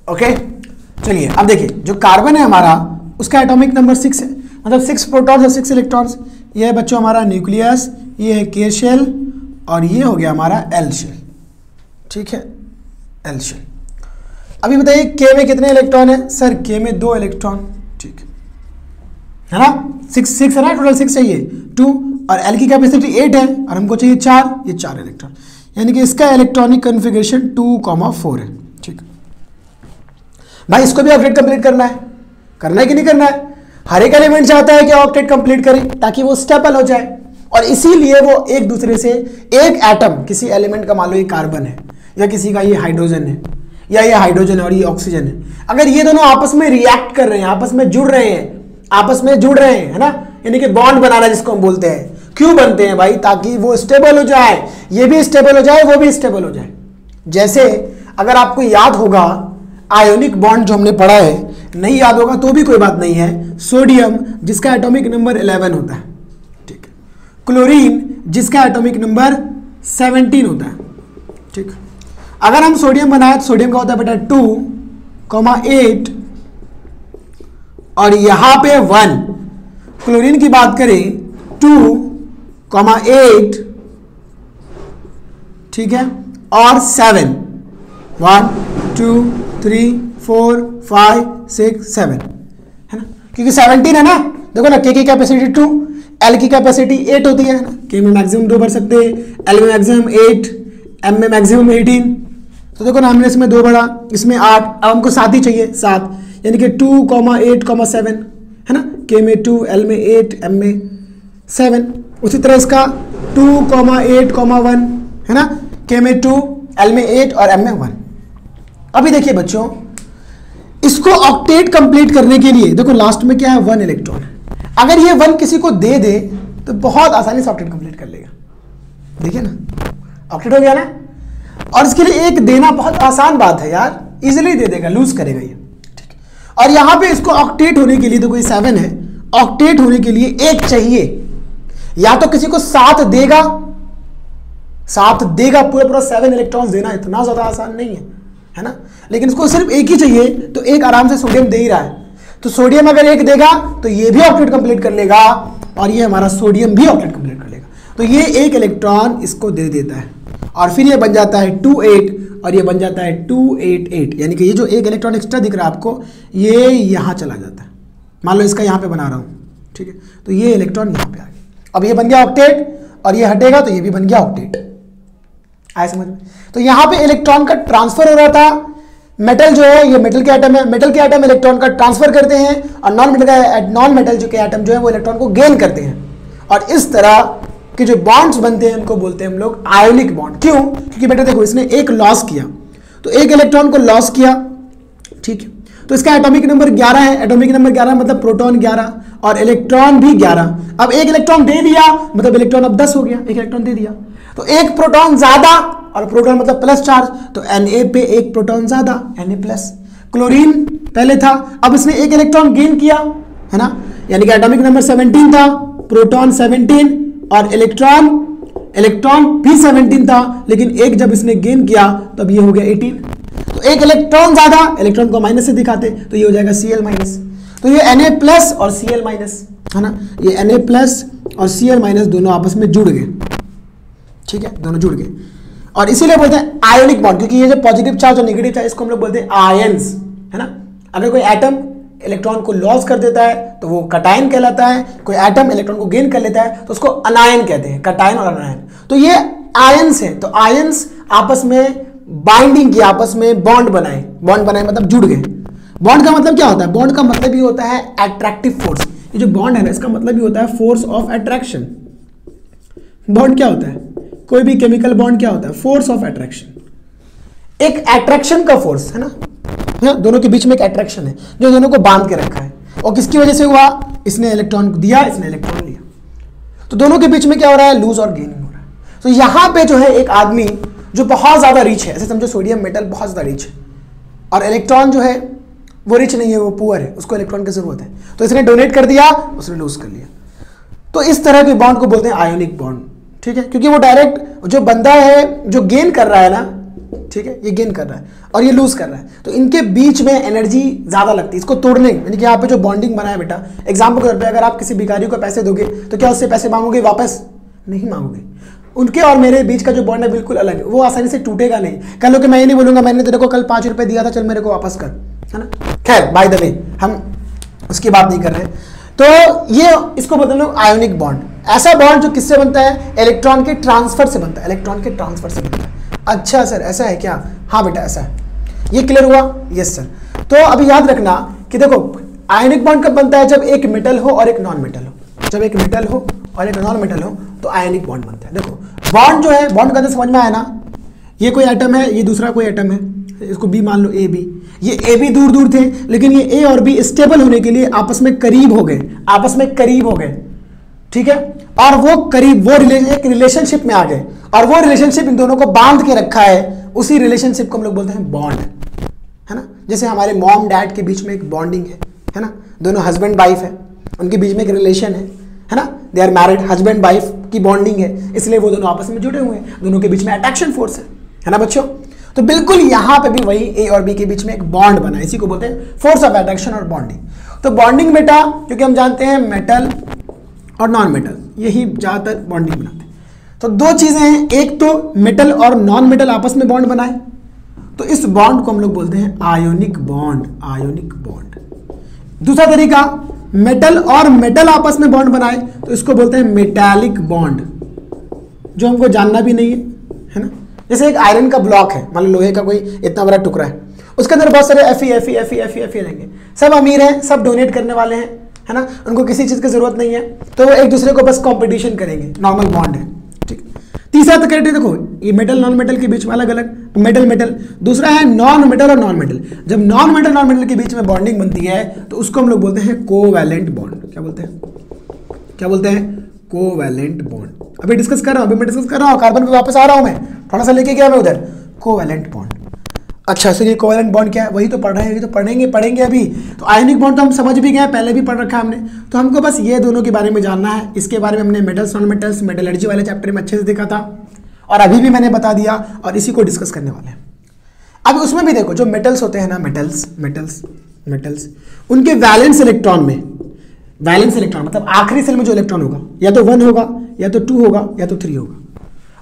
ओके चलिए, अब देखिए, जो कार्बन है हमारा, उसका एटॉमिक नंबर सिक्स है। मतलब सिक्स प्रोटॉन्स और सिक्स इलेक्ट्रॉन्स ये है बच्चों हमारा न्यूक्लियस ये है के शेल और ये हो गया हमारा एल शेल ठीक है? एल शेल अभी बताइए के में कितने इलेक्ट्रॉन है? सर के में दो इलेक्ट्रॉन ठीक। है ना? सिक्स सिक्स है ना? टोटल सिक्स चाहिए। टू और एल की कैपेसिटी एट है, और हमको चाहिए चार, ये चार इलेक्ट्रॉन यानी कि इसका electronic configuration two comma four है, ठीक। भाई, इसको भी ऑक्टेट कंप्लीट करना है। करना है कि नहीं करना है? हर एक एलिमेंट चाहता है कि ऑक्टेट कंप्लीट करे, ताकि वो स्टेपल हो जाए। और इसीलिए वो एक दूसरे से एक एटम किसी एलिमेंट का मान लो ये कार्बन है, या किसी का ये हाइड्रोजन है। या ये हाइड्रोजन और ये ऑक्सीजन है। अगर ये दोनों आपस में रिएक्ट कर रहे हैं, आपस में जुड़ रहे हैं, आपस में जुड़ रहे हैं, है ना? यानी कि बॉन्ड बनाना जिसको हम बोलते हैं। क्यों बनते हैं भाई? ताकि वो स्टेबल हो जाए। ये भी स्टेबल हो जाए, वो भी स्टेबल हो जाए। जैसे अगर आपको याद होगा आयोनिक बॉन्ड जो हमने पढ़ा है, नहीं याद होगा तो भी कोई बात नहीं है। सोडियम जिसका एटॉमिक नंबर 11 होता है। ठीक है। क्लोरीन जिसका एटॉमिक नंबर 17 होता है। ठीक। अगर हम सोडियम बनाए तो सोडियम का होता है बेटा? टू कॉमा एट और यहाँ पे वन। क्लोरीन की बात करें, टू कॉमा एट, ठीक है? और seven. One, two, three, four, five, six, seven. है ना? क्योंकि सेवनटीन है ना? देखो ना के की कैपेसिटी टू एल की कैपेसिटी एट होती है ना? के में मैक्सिमम दो भर सकते हैं एल में मैक्सिमम एट एम में मैक्सिमम एटीन तो देखो ना, हमने इसमें दो बढ़ा। इसमें आठ, अब हमको सात ही चाहिए, सात। यानी कि two comma eight comma seven, है ना? के में टू, एल में एट, एम में सेवन। उसी तरह इसका two comma eight comma one, है ना? के में टू, एल में एट और एम में वन। अभी देखिए बच्चों, इसको ऑक्टेट कंप्लीट करने के लिए, देखो लास्ट में क्या है, वन इलेक्ट्रॉन। अगर ये वन किसी को दे दे तो बहुत आसानी से ऑक्टेट कंप्लीट कर लेगा। देखिए ना, ऑक्टेट हो गया ना? और इसके लिए एक देना बहुत आसान बात है यार इजिली दे देगा लूज करेगा ये। ठीक और यहाँ पे इसको ऑक्टेट होने के लिए तो कोई सेवन है ऑक्टेट होने के लिए एक चाहिए। या तो किसी को सात देगा सात देगा, पूरा पूरा सेवन इलेक्ट्रॉन देना इतना ज़्यादा आसान नहीं है है ना? लेकिन इसको सिर्फ़ एक ही चाहिए तो एक आराम से सोडियम दे ही रहा है। तो सोडियम अगर एक देगा तो ये भी ऑक्टेट कंप्लीट कर लेगा, और ये हमारा सोडियम भी ऑक्टेट कंप्लीट कर लेगा। तो ये एक इलेक्ट्रॉन इसको दे देता है। और फिर ये बन जाता है टू एट और ये बन जाता है टू एट एट। यानी कि ये जो एक इलेक्ट्रॉन एक्स्ट्रा दिख रहा है आपको, ये यहाँ चला जाता है। मान लो इसका यहाँ पे बना रहा हूँ, ठीक है? तो ये इलेक्ट्रॉन यहाँ पे आ गया। अब ये बन गया ऑक्टेट और ये हटेगा तो ये भी बन गया ऑक्टेट आए समझ में? तो यहाँ पे इलेक्ट्रॉन का ट्रांसफ़र हो रहा था। मेटल जो है, ये मेटल के आइटम है। मेटल के आइटम इलेक्ट्रॉन का ट्रांसफ़र करते हैं और नॉन मेटल का नॉन मेटल जो के एटम जो है, वो इलेक्ट्रॉन को गेन करते हैं। और इस तरह के जो बॉन्ड्स बनते हैं, उनको बोलते हैं हम लोग आयोनिक बॉन्ड क्यों? क्योंकि बेटा देखो, इसने एक लॉस किया। तो एक इलेक्ट्रॉन को लॉस किया। ठीक है? तो इसका एटॉमिक नंबर 11 है। एटॉमिक नंबर 11 मतलब प्रोटॉन 11 और इलेक्ट्रॉन भी 11 अब एक इलेक्ट्रॉन दे दिया मतलब इलेक्ट्रॉन अब 10 हो गया। एक इलेक्ट्रॉन दे दिया। तो एक प्रोटॉन ज़्यादा और प्रोटॉन मतलब प्लस चार्ज तो Na पे एक प्रोटॉन ज़्यादा, Na प्लस क्लोरीन पहले था, अब इसने एक इलेक्ट्रॉन गेन किया, है ना? यानी कि एटॉमिक नंबर 17 था प्रोटॉन 17 और इलेक्ट्रॉन इलेक्ट्रॉन भी 17 था, लेकिन एक जब इसने गेन किया, तब ये हो गया 18 तो एक इलेक्ट्रॉन ज़्यादा इलेक्ट्रॉन को माइनस से दिखाते तो ये हो जाएगा Cl माइनस तो ये Na प्लस और Cl माइनस है ना? ये Na प्लस और Cl माइनस दोनों आपस में जुड़ गए. ठीक है? दोनों जुड़ गए. और इसीलिए बोलते हैं आयोनिक बॉन्ड क्योंकि ये जो पॉजिटिव चार्ज और नेगेटिव चार्ज इसको हम लोग बोलते हैं आयंस है ना? अगर कोई एटम इलेक्ट्रॉन को लॉस कर देता है तो वो कटायन कहलाता है, कोई एटम इलेक्ट्रॉन को गेन कर लेता है तो उसको अनायन कहते हैं, कटायन और अनायन तो ये आयंस है तो आयंस आपस में बाइंडिंग की आपस में बॉन्ड बनाए। बॉन्ड बनाए मतलब जुड़ गए। बॉन्ड का मतलब क्या होता है? बॉन्ड का मतलब ये होता है अट्रैक्टिव फोर्स ये जो बॉन्ड है ना, इसका मतलब ये होता है फोर्स ऑफ़ अट्रैक्शन बॉन्ड क्या होता है? कोई भी केमिकल बॉन्ड क्या होता है? फोर्स ऑफ़ अट्रैक्शन एक अट्रैक्शन का फोर्स है ना? है? दोनों के बीच में एक अट्रैक्शन है, जो दोनों को बाँध के रखा है। और किसकी वजह से हुआ? इसने इलेक्ट्रॉन दिया, इसने इलेक्ट्रॉन लिया। तो दोनों के बीच में क्या हो रहा है? लूज और गेनिंग हो रहा है। तो यहाँ पे जो है एक आदमी जो बहुत ज़्यादा रिच है, ऐसे समझो सोडियम मेटल बहुत ज़्यादा रिच है, और इलेक्ट्रॉन जो है, वो रिच नहीं है, वो पुअर है, उसको इलेक्ट्रॉन की ज़रूरत है। तो इसने डोनेट कर दिया, उसने लूज कर लिया। तो इस तरह के बॉन्ड को बोलते हैं आयोनिक बॉन्ड ठीक है? क्योंकि वो डायरेक्ट जो बंदा है, जो गेन कर रहा है ना ठीक है? ये गेन कर रहा है और ये लूज कर रहा है। तो इनके बीच में एनर्जी ज़्यादा लगती है। इसको तोड़ने, यानी कि यहाँ पे जो बॉन्डिंग बना है बेटा एग्ज़ाम्पल के तौर पर अगर आप किसी भिखारी को पैसे दोगे तो क्या उससे पैसे मांगोगे? वापस? नहीं मांगोगे। उनके और मेरे बीच का जो बॉन्ड है बिल्कुल अलग है। वो आसानी से टूटेगा नहीं। कल कि मैं ये नहीं बोलूँगा, मैंने तेरे को कल पाँच रुपए दिया था, चल मेरे को वापस कर। है ना? खैर बाय द वे हम उसकी बात नहीं कर रहे। तो ये इसको बोलते हैं लोग आयोनिक बॉन्ड ऐसा बॉन्ड जो किससे बनता है? इलेक्ट्रॉन के ट्रांसफ़र से बनता है। इलेक्ट्रॉन के ट्रांसफ़र से बनता है। अच्छा सर ऐसा है क्या? हाँ बेटा, ऐसा है। ये क्लियर हुआ? यस सर तो अभी याद रखना कि देखो आयनिक बॉन्ड कब बनता है? जब एक मेटल हो और एक नॉन मेटल हो। जब एक मेटल हो और एक नॉन मेटल हो तो आयनिक बॉन्ड बनता है। देखो बॉन्ड जो है बॉन्ड का समझ में आया ना? ये कोई आइटम है, ये दूसरा कोई आइटम है। इसको बी मान लो ए बी ये ए बी दूर दूर थे, लेकिन ये ए और बी स्टेबल होने के लिए आपस में करीब हो गए। आपस में करीब हो गए। ठीक है? और वो करीब, वो एक रिलेशनशिप में आ गए। और वो रिलेशनशिप इन दोनों को बाँध के रखा है, उसी रिलेशनशिप को हम लोग बोलते हैं बॉन्ड है ना? जैसे हमारे मॉम डैड के बीच में एक बॉन्डिंग है है ना? दोनों हस्बैंड वाइफ है, उनके बीच में एक रिलेशन है है ना? They are married husband wife की बॉन्डिंग है, इसलिए वो दोनों आपस में जुड़े हुए हैं, दोनों के बीच में अट्रैक्शन फोर्स है है ना बच्चों? तो बिल्कुल यहाँ पे भी वही ए और बी के बीच में एक बॉन्ड बना इसी को बोलते हैं फोर्स ऑफ़ अट्रैक्शन और बॉन्डिंग तो बॉन्डिंग बेटा, क्योंकि हम जानते हैं मेटल और नॉन मेटल यही ज़्यादातर बॉन्डिंग बनाते हैं। तो दो चीज़ें हैं, एक तो मेटल और नॉन मेटल आपस में बॉन्ड बनाए। तो इस बॉन्ड को हम लोग बोलते हैं आयोनिक बॉन्ड आयोनिक बॉन्ड दूसरा तरीका मेटल और मेटल आपस में बॉन्ड बनाए तो इसको बोलते हैं मेटालिक बॉन्ड जो हमको जानना भी नहीं है है ना? जैसे एक आयरन का ब्लॉक है, मान लो लोहे का कोई इतना बड़ा टुकड़ा है, उसके अंदर बहुत सारे F E F E F E F E F E रहेंगे। सब अमीर हैं, सब डोनेट करने वाले हैं, है ना? उनको किसी चीज़ की ज़रूरत नहीं है तो वो एक दूसरे को बस कॉम्पिटिशन करेंगे नॉर्मल बॉन्ड है। तीसरा तो क्राइटेरिया देखो, ये मेटल नॉन मेटल के बीच में अलग अलग मेटल मेटल दूसरा है नॉन मेटल और नॉन मेटल जब नॉन मेटल नॉन मेटल के बीच में बॉन्डिंग बनती है तो उसको हम लोग बोलते हैं कोवैलेंट बॉन्ड क्या बोलते हैं? क्या बोलते हैं? कोवैलेंट बॉन्ड अभी डिस्कस कर रहा हूँ, अभी मैं डिस्कस कर रहा हूँ कार्बन पे वापस आ रहा हूँ मैं। थोड़ा सा लेके गया मैं उधर। कोवैलेंट बॉन्ड अच्छा सर, ये कोवैलेंट बॉन्ड क्या है? वही तो पढ़ रहे हैं तो पढ़ेंगे पढ़ेंगे अभी। तो आयनिक बॉन्ड तो हम समझ भी गए, पहले भी पढ़ रखा हमने। तो हमको बस ये दोनों के बारे में जानना है। इसके बारे में हमने मेटल्स नॉन मेटल्स मेटलर्जी वाले चैप्टर में अच्छे से देखा था। और अभी भी मैंने बता दिया, और इसी को डिस्कस करने वाले हैं। अब उसमें भी देखो, जो मेटल्स होते हैं ना मेटल्स मेटल्स मेटल्स उनके वैलेंस इलेक्ट्रॉन में वैलेंस इलेक्ट्रॉन मतलब आखिरी सेल में जो इलेक्ट्रॉन होगा, या तो वन होगा, या तो टू होगा, या तो थ्री होगा।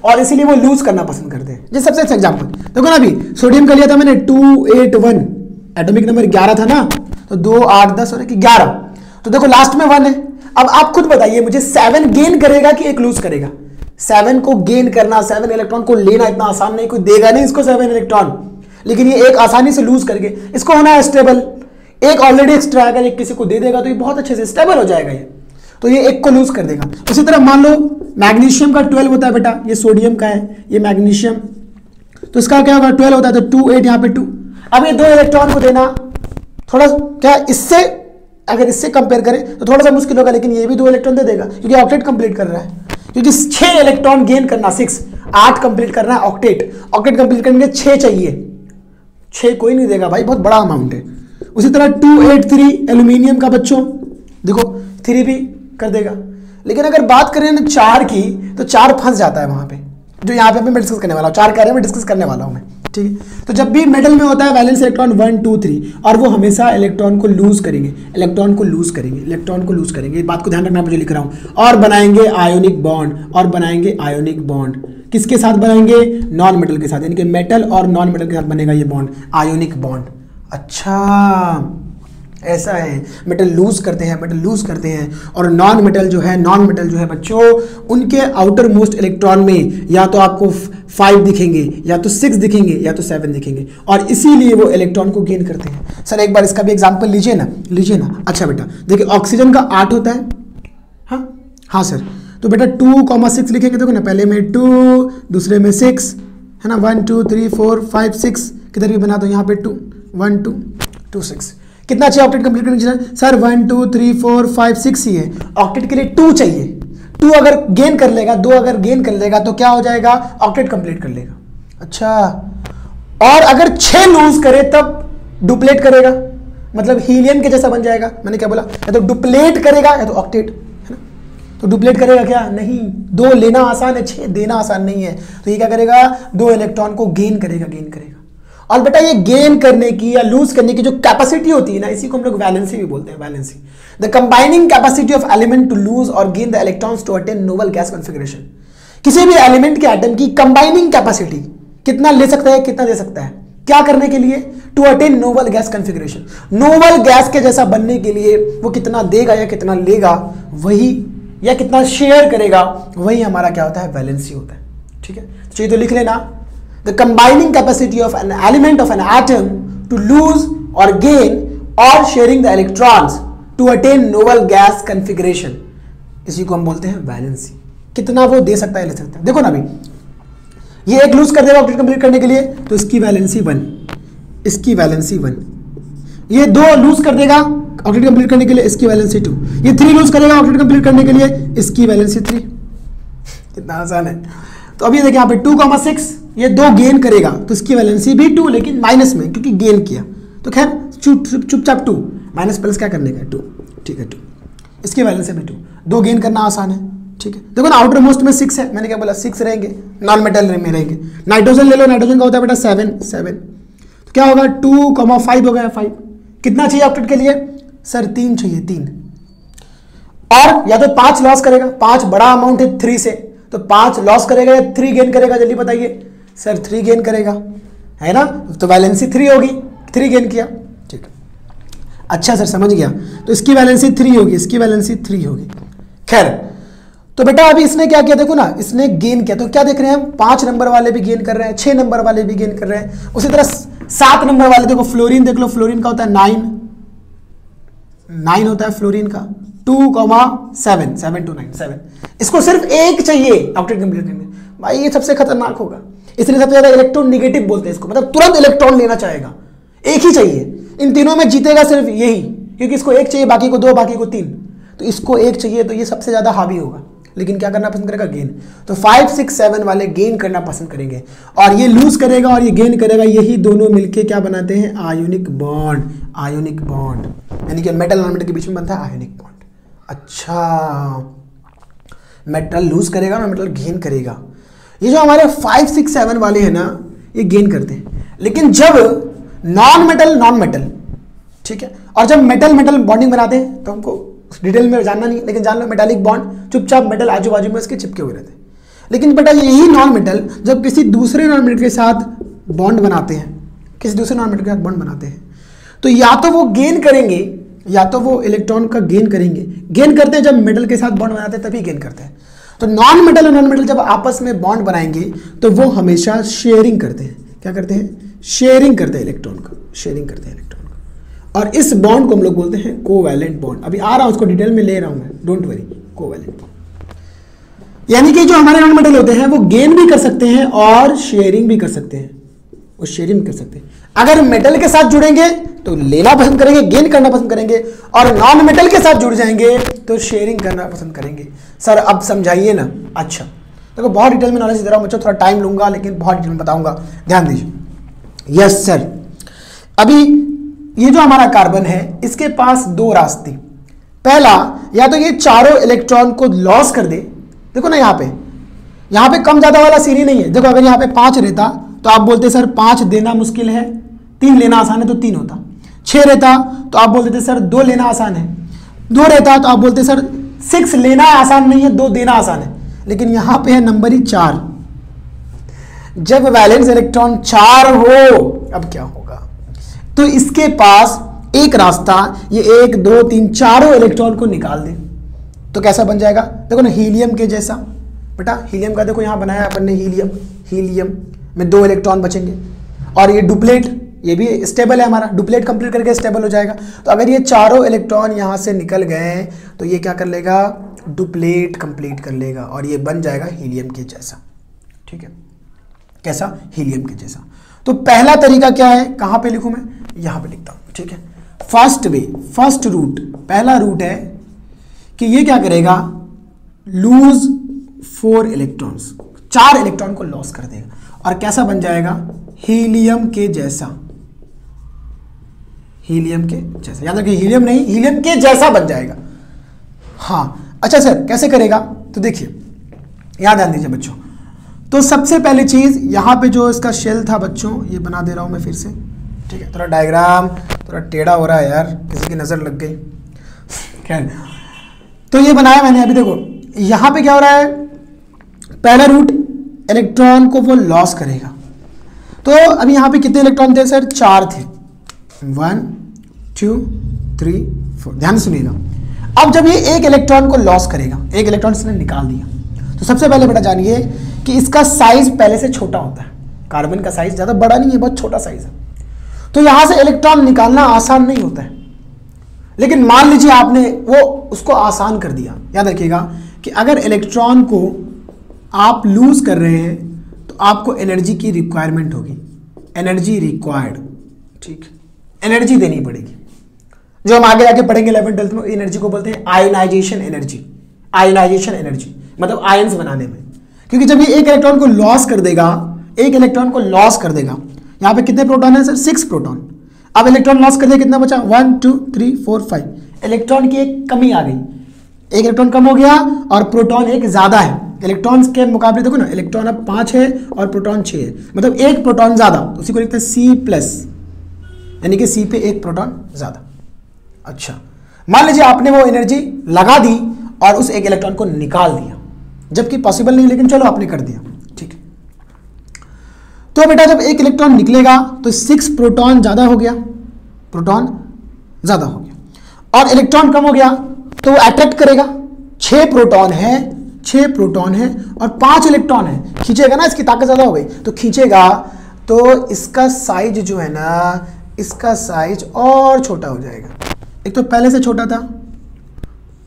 और इसीलिए वो लूज करना पसंद करते हैं। जैसे सबसे अच्छा एग्ज़ाम्पल देखो ना अभी सोडियम का लिया था मैंने two eight one atomic number ग्यारह था ना तो दो आठ दस और ग्यारह। तो देखो लास्ट में वन है। अब आप खुद बताइए मुझे सेवन गेन करेगा कि एक लूज करेगा? सेवन को गेन करना सेवन इलेक्ट्रॉन को लेना इतना आसान नहीं, कोई देगा नहीं इसको सेवन इलेक्ट्रॉन लेकिन ये एक आसानी से लूज करके, इसको होना है स्टेबल एक ऑलरेडी एक्स्ट्रा अगर एक किसी को दे देगा तो ये बहुत अच्छे से स्टेबल हो जाएगा ये। तो ये एक को लूज कर देगा। उसी तरह मान लो मैग्नीशियम का ट्वेल्व होता है बेटा, ये सोडियम का है, ये मैग्नीशियम। तो इसका क्या होगा, ट्वेल्व होता है तो टू एट यहाँ पे टू। अब ये दो इलेक्ट्रॉन को देना, थोड़ा क्या इससे, अगर इससे कंपेयर करें तो थोड़ा सा मुश्किल होगा, लेकिन ये भी दो इलेक्ट्रॉन दे देगा, क्योंकि ऑक्टेट कंप्लीट कर रहा है। क्योंकि छह इलेक्ट्रॉन गेन करना सिक्स आठ कंप्लीट करना है ऑक्टेट ऑक्टेट कंप्लीट करने के छह चाहिए। छह कोई नहीं देगा भाई, बहुत बड़ा अमाउंट है। उसी तरह टू एट थ्री एल्यूमिनियम का बच्चों, देखो, थ्री भी कर देगा। लेकिन अगर बात करें ना चार की तो चार फंस जाता है वहाँ पे, जो यहाँ पे मैं डिस्कस करने वाला हूँ। चार रहे हैं डिस्कस करने वाला हूँ मैं, ठीक है? तो जब भी मेटल में होता है valence electron one two three और वो हमेशा इलेक्ट्रॉन को लूज करेंगे इलेक्ट्रॉन को लूज करेंगे इलेक्ट्रॉन को लूज करेंगे। इस बात को ध्यान रखना मुझे लिख रहा हूँ। और बनाएँगे आयोनिक बॉन्ड और बनाएँगे आयोनिक बॉन्ड किसके साथ बनाएँगे? नॉन मेटल के साथ, यानी कि मेटल और नॉन मेटल के साथ बनेगा ये बॉन्ड आयोनिक बॉन्ड अच्छा ऐसा है मेटल लूज करते हैं मेटल लूज करते हैं। और नॉन मेटल जो है नॉन मेटल जो है बच्चों, उनके आउटर मोस्ट इलेक्ट्रॉन में या तो आपको फाइव दिखेंगे, या तो सिक्स दिखेंगे, या तो सेवन दिखेंगे। और इसीलिए वो इलेक्ट्रॉन को गेन करते हैं। सर एक बार इसका भी एग्ज़ाम्पल लीजिए ना लीजिए ना। अच्छा बेटा, देखिए ऑक्सीजन का आठ होता है। हाँ? हाँ सर तो बेटा टू कॉमा सिक्स लिखेंगे, देखो ना, पहले में टू दूसरे में सिक्स है ना? One two three four five six किधर भी बना दो, यहाँ पे two one two two six कितना चाहिए ऑक्टेट कंप्लीट करने sir one two three four five six ही है। ऑक्टेट के लिए टू चाहिए। टू अगर गेन कर लेगा, दो अगर गेन कर लेगा तो क्या हो जाएगा? ऑक्टेट कंप्लीट कर लेगा। अच्छा। और अगर छह लूज करे, तब डुप्लेट करेगा। मतलब हीलियम के जैसा बन जाएगा। मैंने क्या बोला? या तो डुप्लेट करेगा, या तो ऑक्टेट है ना? तो डुप्लेट करेगा क्या? नहीं। दो लेना आसान है, छह देना आसान नहीं है। तो ये क्या करेगा? दो इलेक्ट्रॉन को गेन करेगा गेन करेगा। और बेटा ये गेन करने की या लूज करने की जो कैपेसिटी होती है ना, इसी को हम लोग वैलेंसी भी बोलते हैं valency the combining capacity of element to lose और gain the electrons to attain noble gas configuration किसी भी एलिमेंट के एटम की कंबाइनिंग कैपेसिटी कितना ले सकता है, कितना दे सकता है? क्या करने के लिए? To attain noble gas configuration noble gas के जैसा बनने के लिए वो कितना देगा या कितना लेगा, वही या कितना शेयर करेगा, वही हमारा क्या होता है? वैलेंसी होता है. ठीक है? चाहिए तो लिख लेना. The combining capacity of an element of an atom to lose और गेन और sharing the electrons to attain noble gas configuration इसी को हम बोलते हैं वैलेंसी कितना वो दे सकता है, ले सकता है? देखो ना अभी, ये एक लूज कर देगा ऑक्टेट कंप्लीट करने के लिए तो इसकी वैलेंसी वन इसकी वैलेंसी वन ये दो लूज कर देगा ऑक्टेट कंप्लीट करने के लिए, इसकी वैलेंसी टू ये थ्री लूज करेगा ऑक्टेट कंप्लीट करने के लिए, इसकी वैलेंसी थ्री कितना आसान है। तो अभी देखिए यहाँ पे टू कॉमा सिक्स ये दो गेन करेगा तो इसकी वैलेंसी भी टू लेकिन माइनस में, क्योंकि गेन किया। तो खैर चुपचाप टू माइनस प्लस क्या करने का टू ठीक है टू इसकी वैलेंसी भी टू दो गेन करना आसान है, ठीक है। देखो ना आउटर मोस्ट में सिक्स है। मैंने क्या बोला? सिक्स रहेंगे। नॉन मेटल में रहेंगे। नाइट्रोजन ले लो। नाइट्रोजन का होता है बेटा सेवन सेवन तो क्या होगा? टू कॉमा फाइव हो गया फाइव कितना चाहिए ऑक्टेट के लिए? सर तीन चाहिए, तीन। और या तो पाँच लॉस करेगा। पाँच बड़ा अमाउंट है थ्री से। तो पाँच लॉस करेगा या थ्री गेन करेगा? जल्दी बताइए। सर थ्री गेन करेगा। है ना? तो वैलेंसी थ्री होगी। थ्री गेन किया। ठीक। अच्छा सर समझ गया। तो इसकी वैलेंसी थ्री होगी, इसकी वैलेंसी थ्री होगी। खैर तो बेटा, अभी इसने क्या किया? देखो ना, इसने गेन किया। तो क्या देख रहे हैं हम? पाँच नंबर वाले भी गेन कर रहे हैं, छह नंबर वाले भी गेन कर रहे हैं। उसी तरह सात नंबर वाले, देखो फ्लोरीन देख लो। फ्लोरीन का होता है नाइन नाइन होता है फ्लोरीन का। Two comma seven seven two nine seven इसको सिर्फ़ एक चाहिए ऑक्टेट कंप्लीट भाई, ये सबसे खतरनाक होगा। इसलिए सबसे ज़्यादा इलेक्ट्रॉन निगेटिव बोलते हैं इसको। मतलब तुरंत इलेक्ट्रॉन लेना चाहेगा। एक ही चाहिए। इन तीनों में जीतेगा सिर्फ़ यही, क्योंकि इसको एक चाहिए, बाकी को दो, बाकी को तीन। तो इसको एक चाहिए तो ये सबसे ज़्यादा हावी होगा। लेकिन क्या करना पसंद करेगा? गेन तो फाइव सिक्स सेवन वाले गेन करना पसंद करेंगे। और ये लूज करेगा और ये गेन करेगा। यही दोनों मिलके क्या बनाते हैं? आयोनिक बॉन्ड आयोनिक बॉन्ड यानी कि मेटल नॉन के बीच में बनता है आयोनिक बॉन्ड अच्छा। मेटल लूज करेगा ना मेटल गेन करेगा। ये जो हमारे फाइव सिक्स सेवन वाले हैं ना, ये गेन करते हैं। लेकिन जब नॉन मेटल नॉन मेटल ठीक है, और जब मेटल मेटल बॉन्डिंग बनाते हैं तो हमको डिटेल में जानना नहीं, लेकिन जान लो मेटालिक बॉन्ड चुपचाप मेटल आजू बाजू में इसके चिपके हुए रहते हैं। लेकिन बेटा यही नॉन मेटल जब किसी दूसरे नॉन मेटल के साथ बॉन्ड बनाते हैं, किसी दूसरे नॉन मेटल के साथ बॉन्ड बनाते हैं तो या तो वो गेन करेंगे, या तो वो इलेक्ट्रॉन का गेन करेंगे। गेन करते हैं जब मेटल के साथ बॉन्ड बनाते हैं, तभी गेन करते हैं। तो नॉन मेटल और नॉन मेटल जब आपस में बॉन्ड बनाएँगे तो वो हमेशा शेयरिंग करते हैं। क्या करते हैं? शेयरिंग करते हैं इलेक्ट्रॉन का। शेयरिंग करते हैं इलेक्ट्रॉन का। और इस बॉन्ड को हम लोग बोलते हैं कोवैलेंट बॉन्ड अभी आ रहा हूँ, उसको डिटेल में ले रहा हूँ मैं। डोंट वरी कोवैलेंट बॉन्ड यानी कि जो हमारे नॉन मेटल होते हैं, वो गेन भी कर सकते हैं और शेयरिंग भी कर सकते हैं। और शेयरिंग कर सकते हैं। अगर मेटल के साथ जुड़ेंगे तो लेना पसंद करेंगे गेन करना पसंद करेंगे और नॉन मेटल के साथ जुड़ जाएँगे तो शेयरिंग करना पसंद करेंगे। सर अब समझाइए ना। अच्छा देखो तो बहुत डिटेल में नॉलेज दे रहा हूँ, बच्चों, थोड़ा टाइम लूँगा, लेकिन बहुत डिटेल में बताऊँगा। ध्यान दीजिए। यस सर अभी ये जो हमारा कार्बन है, इसके पास दो रास्ते। पहला, या तो ये चारों इलेक्ट्रॉन को लॉस कर दे। देखो ना यहाँ पे। यहाँ पे कम ज़्यादा वाला सीरी नहीं है। देखो, अगर यहाँ पे पाँच रहता तो आप बोलते, सर, पाँच देना मुश्किल है, तीन लेना आसान है तो तीन होता। छह रहता तो आप बोलते थे, सर, दो लेना आसान है। दो रहता तो आप बोलते, सर सिक्स लेना आसान नहीं है, दो देना आसान है। लेकिन यहाँ पे है नंबर ही चार। जब वैलेंस इलेक्ट्रॉन चार हो, अब क्या होगा? तो इसके पास एक रास्ता, ये एक, दो, तीन, चारों इलेक्ट्रॉन को निकाल दे। तो कैसा बन जाएगा? देखो ना हीलियम के जैसा। बेटा हीलियम का देखो, यहाँ बनाया अपन ने हीलियम हीलियम में दो इलेक्ट्रॉन बचेंगे। और ये डुप्लेट ये भी स्टेबल है हमारा डुप्लेट कंप्लीट करके स्टेबल हो जाएगा। तो अगर ये चारों इलेक्ट्रॉन यहाँ से निकल गए तो ये क्या कर लेगा? डुप्लेट कंप्लीट कर लेगा और ये बन जाएगा हीलियम के जैसा। ठीक है? कैसा? हीलियम के जैसा। तो पहला तरीका क्या है? कहाँ पे लिखूँ मैं? यहाँ पे लिखता हूँ। ठीक है? फ़र्स्ट वे फ़र्स्ट रूट पहला रूट है कि ये क्या करेगा? लूज फोर इलेक्ट्रॉन्स चार इलेक्ट्रॉन को लॉस कर देगा। और कैसा बन जाएगा? हीलियम के जैसा। हीलियम के जैसा। याद रखिए, हीलियम नहीं, हीलियम के जैसा बन जाएगा। हाँ अच्छा सर, कैसे करेगा? तो देखिए, याद ध्यान दीजिए बच्चों। तो सबसे पहली चीज़, यहाँ पे जो इसका शेल था बच्चों, ये बना दे रहा हूँ मैं फिर से। ठीक है, थोड़ा डायग्राम थोड़ा टेढ़ा हो रहा है यार, किसी की नज़र लग गई। खैर तो ये बनाया मैंने अभी देखो। यहाँ पे क्या हो रहा है? पहला रूट इलेक्ट्रॉन को वो लॉस करेगा। तो अभी यहाँ पे कितने इलेक्ट्रॉन थे सर? चार थे। वन टू थ्री फोर ध्यान सुनिएगा। अब जब ये एक इलेक्ट्रॉन को लॉस करेगा, एक इलेक्ट्रॉन इसने निकाल दिया तो सबसे पहले बेटा जानिए कि इसका साइज़ पहले से छोटा होता है। कार्बन का साइज़ ज़्यादा बड़ा नहीं है, बहुत छोटा साइज़ है। तो यहाँ से इलेक्ट्रॉन निकालना आसान नहीं होता है। लेकिन मान लीजिए आपने वो उसको आसान कर दिया। याद रखिएगा कि अगर इलेक्ट्रॉन को आप लूज कर रहे हैं तो आपको एनर्जी की रिक्वायरमेंट होगी। एनर्जी रिक्वायर्ड ठीक? एनर्जी देनी पड़ेगी। जो हम आगे आगे पढ़ेंगे इलेवन ट्वेल्थ में एनर्जी को बोलते हैं आयनाइजेशन एनर्जी आयनाइजेशन एनर्जी मतलब आयन्स बनाने में। क्योंकि जब ये एक इलेक्ट्रॉन को लॉस कर देगा, एक इलेक्ट्रॉन को लॉस कर देगा, यहाँ पे कितने प्रोटॉन है सर सिक्स प्रोटॉन अब इलेक्ट्रॉन लॉस कर दिया, कितना बचा? One two three four five electron की एक कमी आ गई। एक इलेक्ट्रॉन कम हो गया और प्रोटॉन एक ज़्यादा है। इलेक्ट्रॉन्स के मुकाबले देखो ना इलेक्ट्रॉन अब पाँच है और प्रोटॉन छह है। मतलब एक प्रोटॉन ज़्यादा, उसी को लिखते हैं सी प्लस यानी कि सी पे एक प्रोटॉन ज़्यादा। अच्छा। मान लीजिए आपने वो एनर्जी लगा दी और उस एक इलेक्ट्रॉन को निकाल दिया, जबकि पॉसिबल नहीं, लेकिन चलो आपने कर दिया। ठीक। तो बेटा, जब एक इलेक्ट्रॉन निकलेगा तो सिक्स प्रोटॉन ज़्यादा हो गया। प्रोटॉन ज़्यादा हो गया। और इलेक्ट्रॉन कम हो गया तो वो अट्रैक्ट करेगा। छह प्रोटॉन है, छह प्रोटॉन है और पाँच इलेक्ट्रॉन है। खींचेगा ना, इसकी ताकत ज़्यादा हो गई तो खींचेगा तो इसका साइज़ जो है ना, इसका साइज़ और छोटा हो जाएगा। एक तो पहले से छोटा था,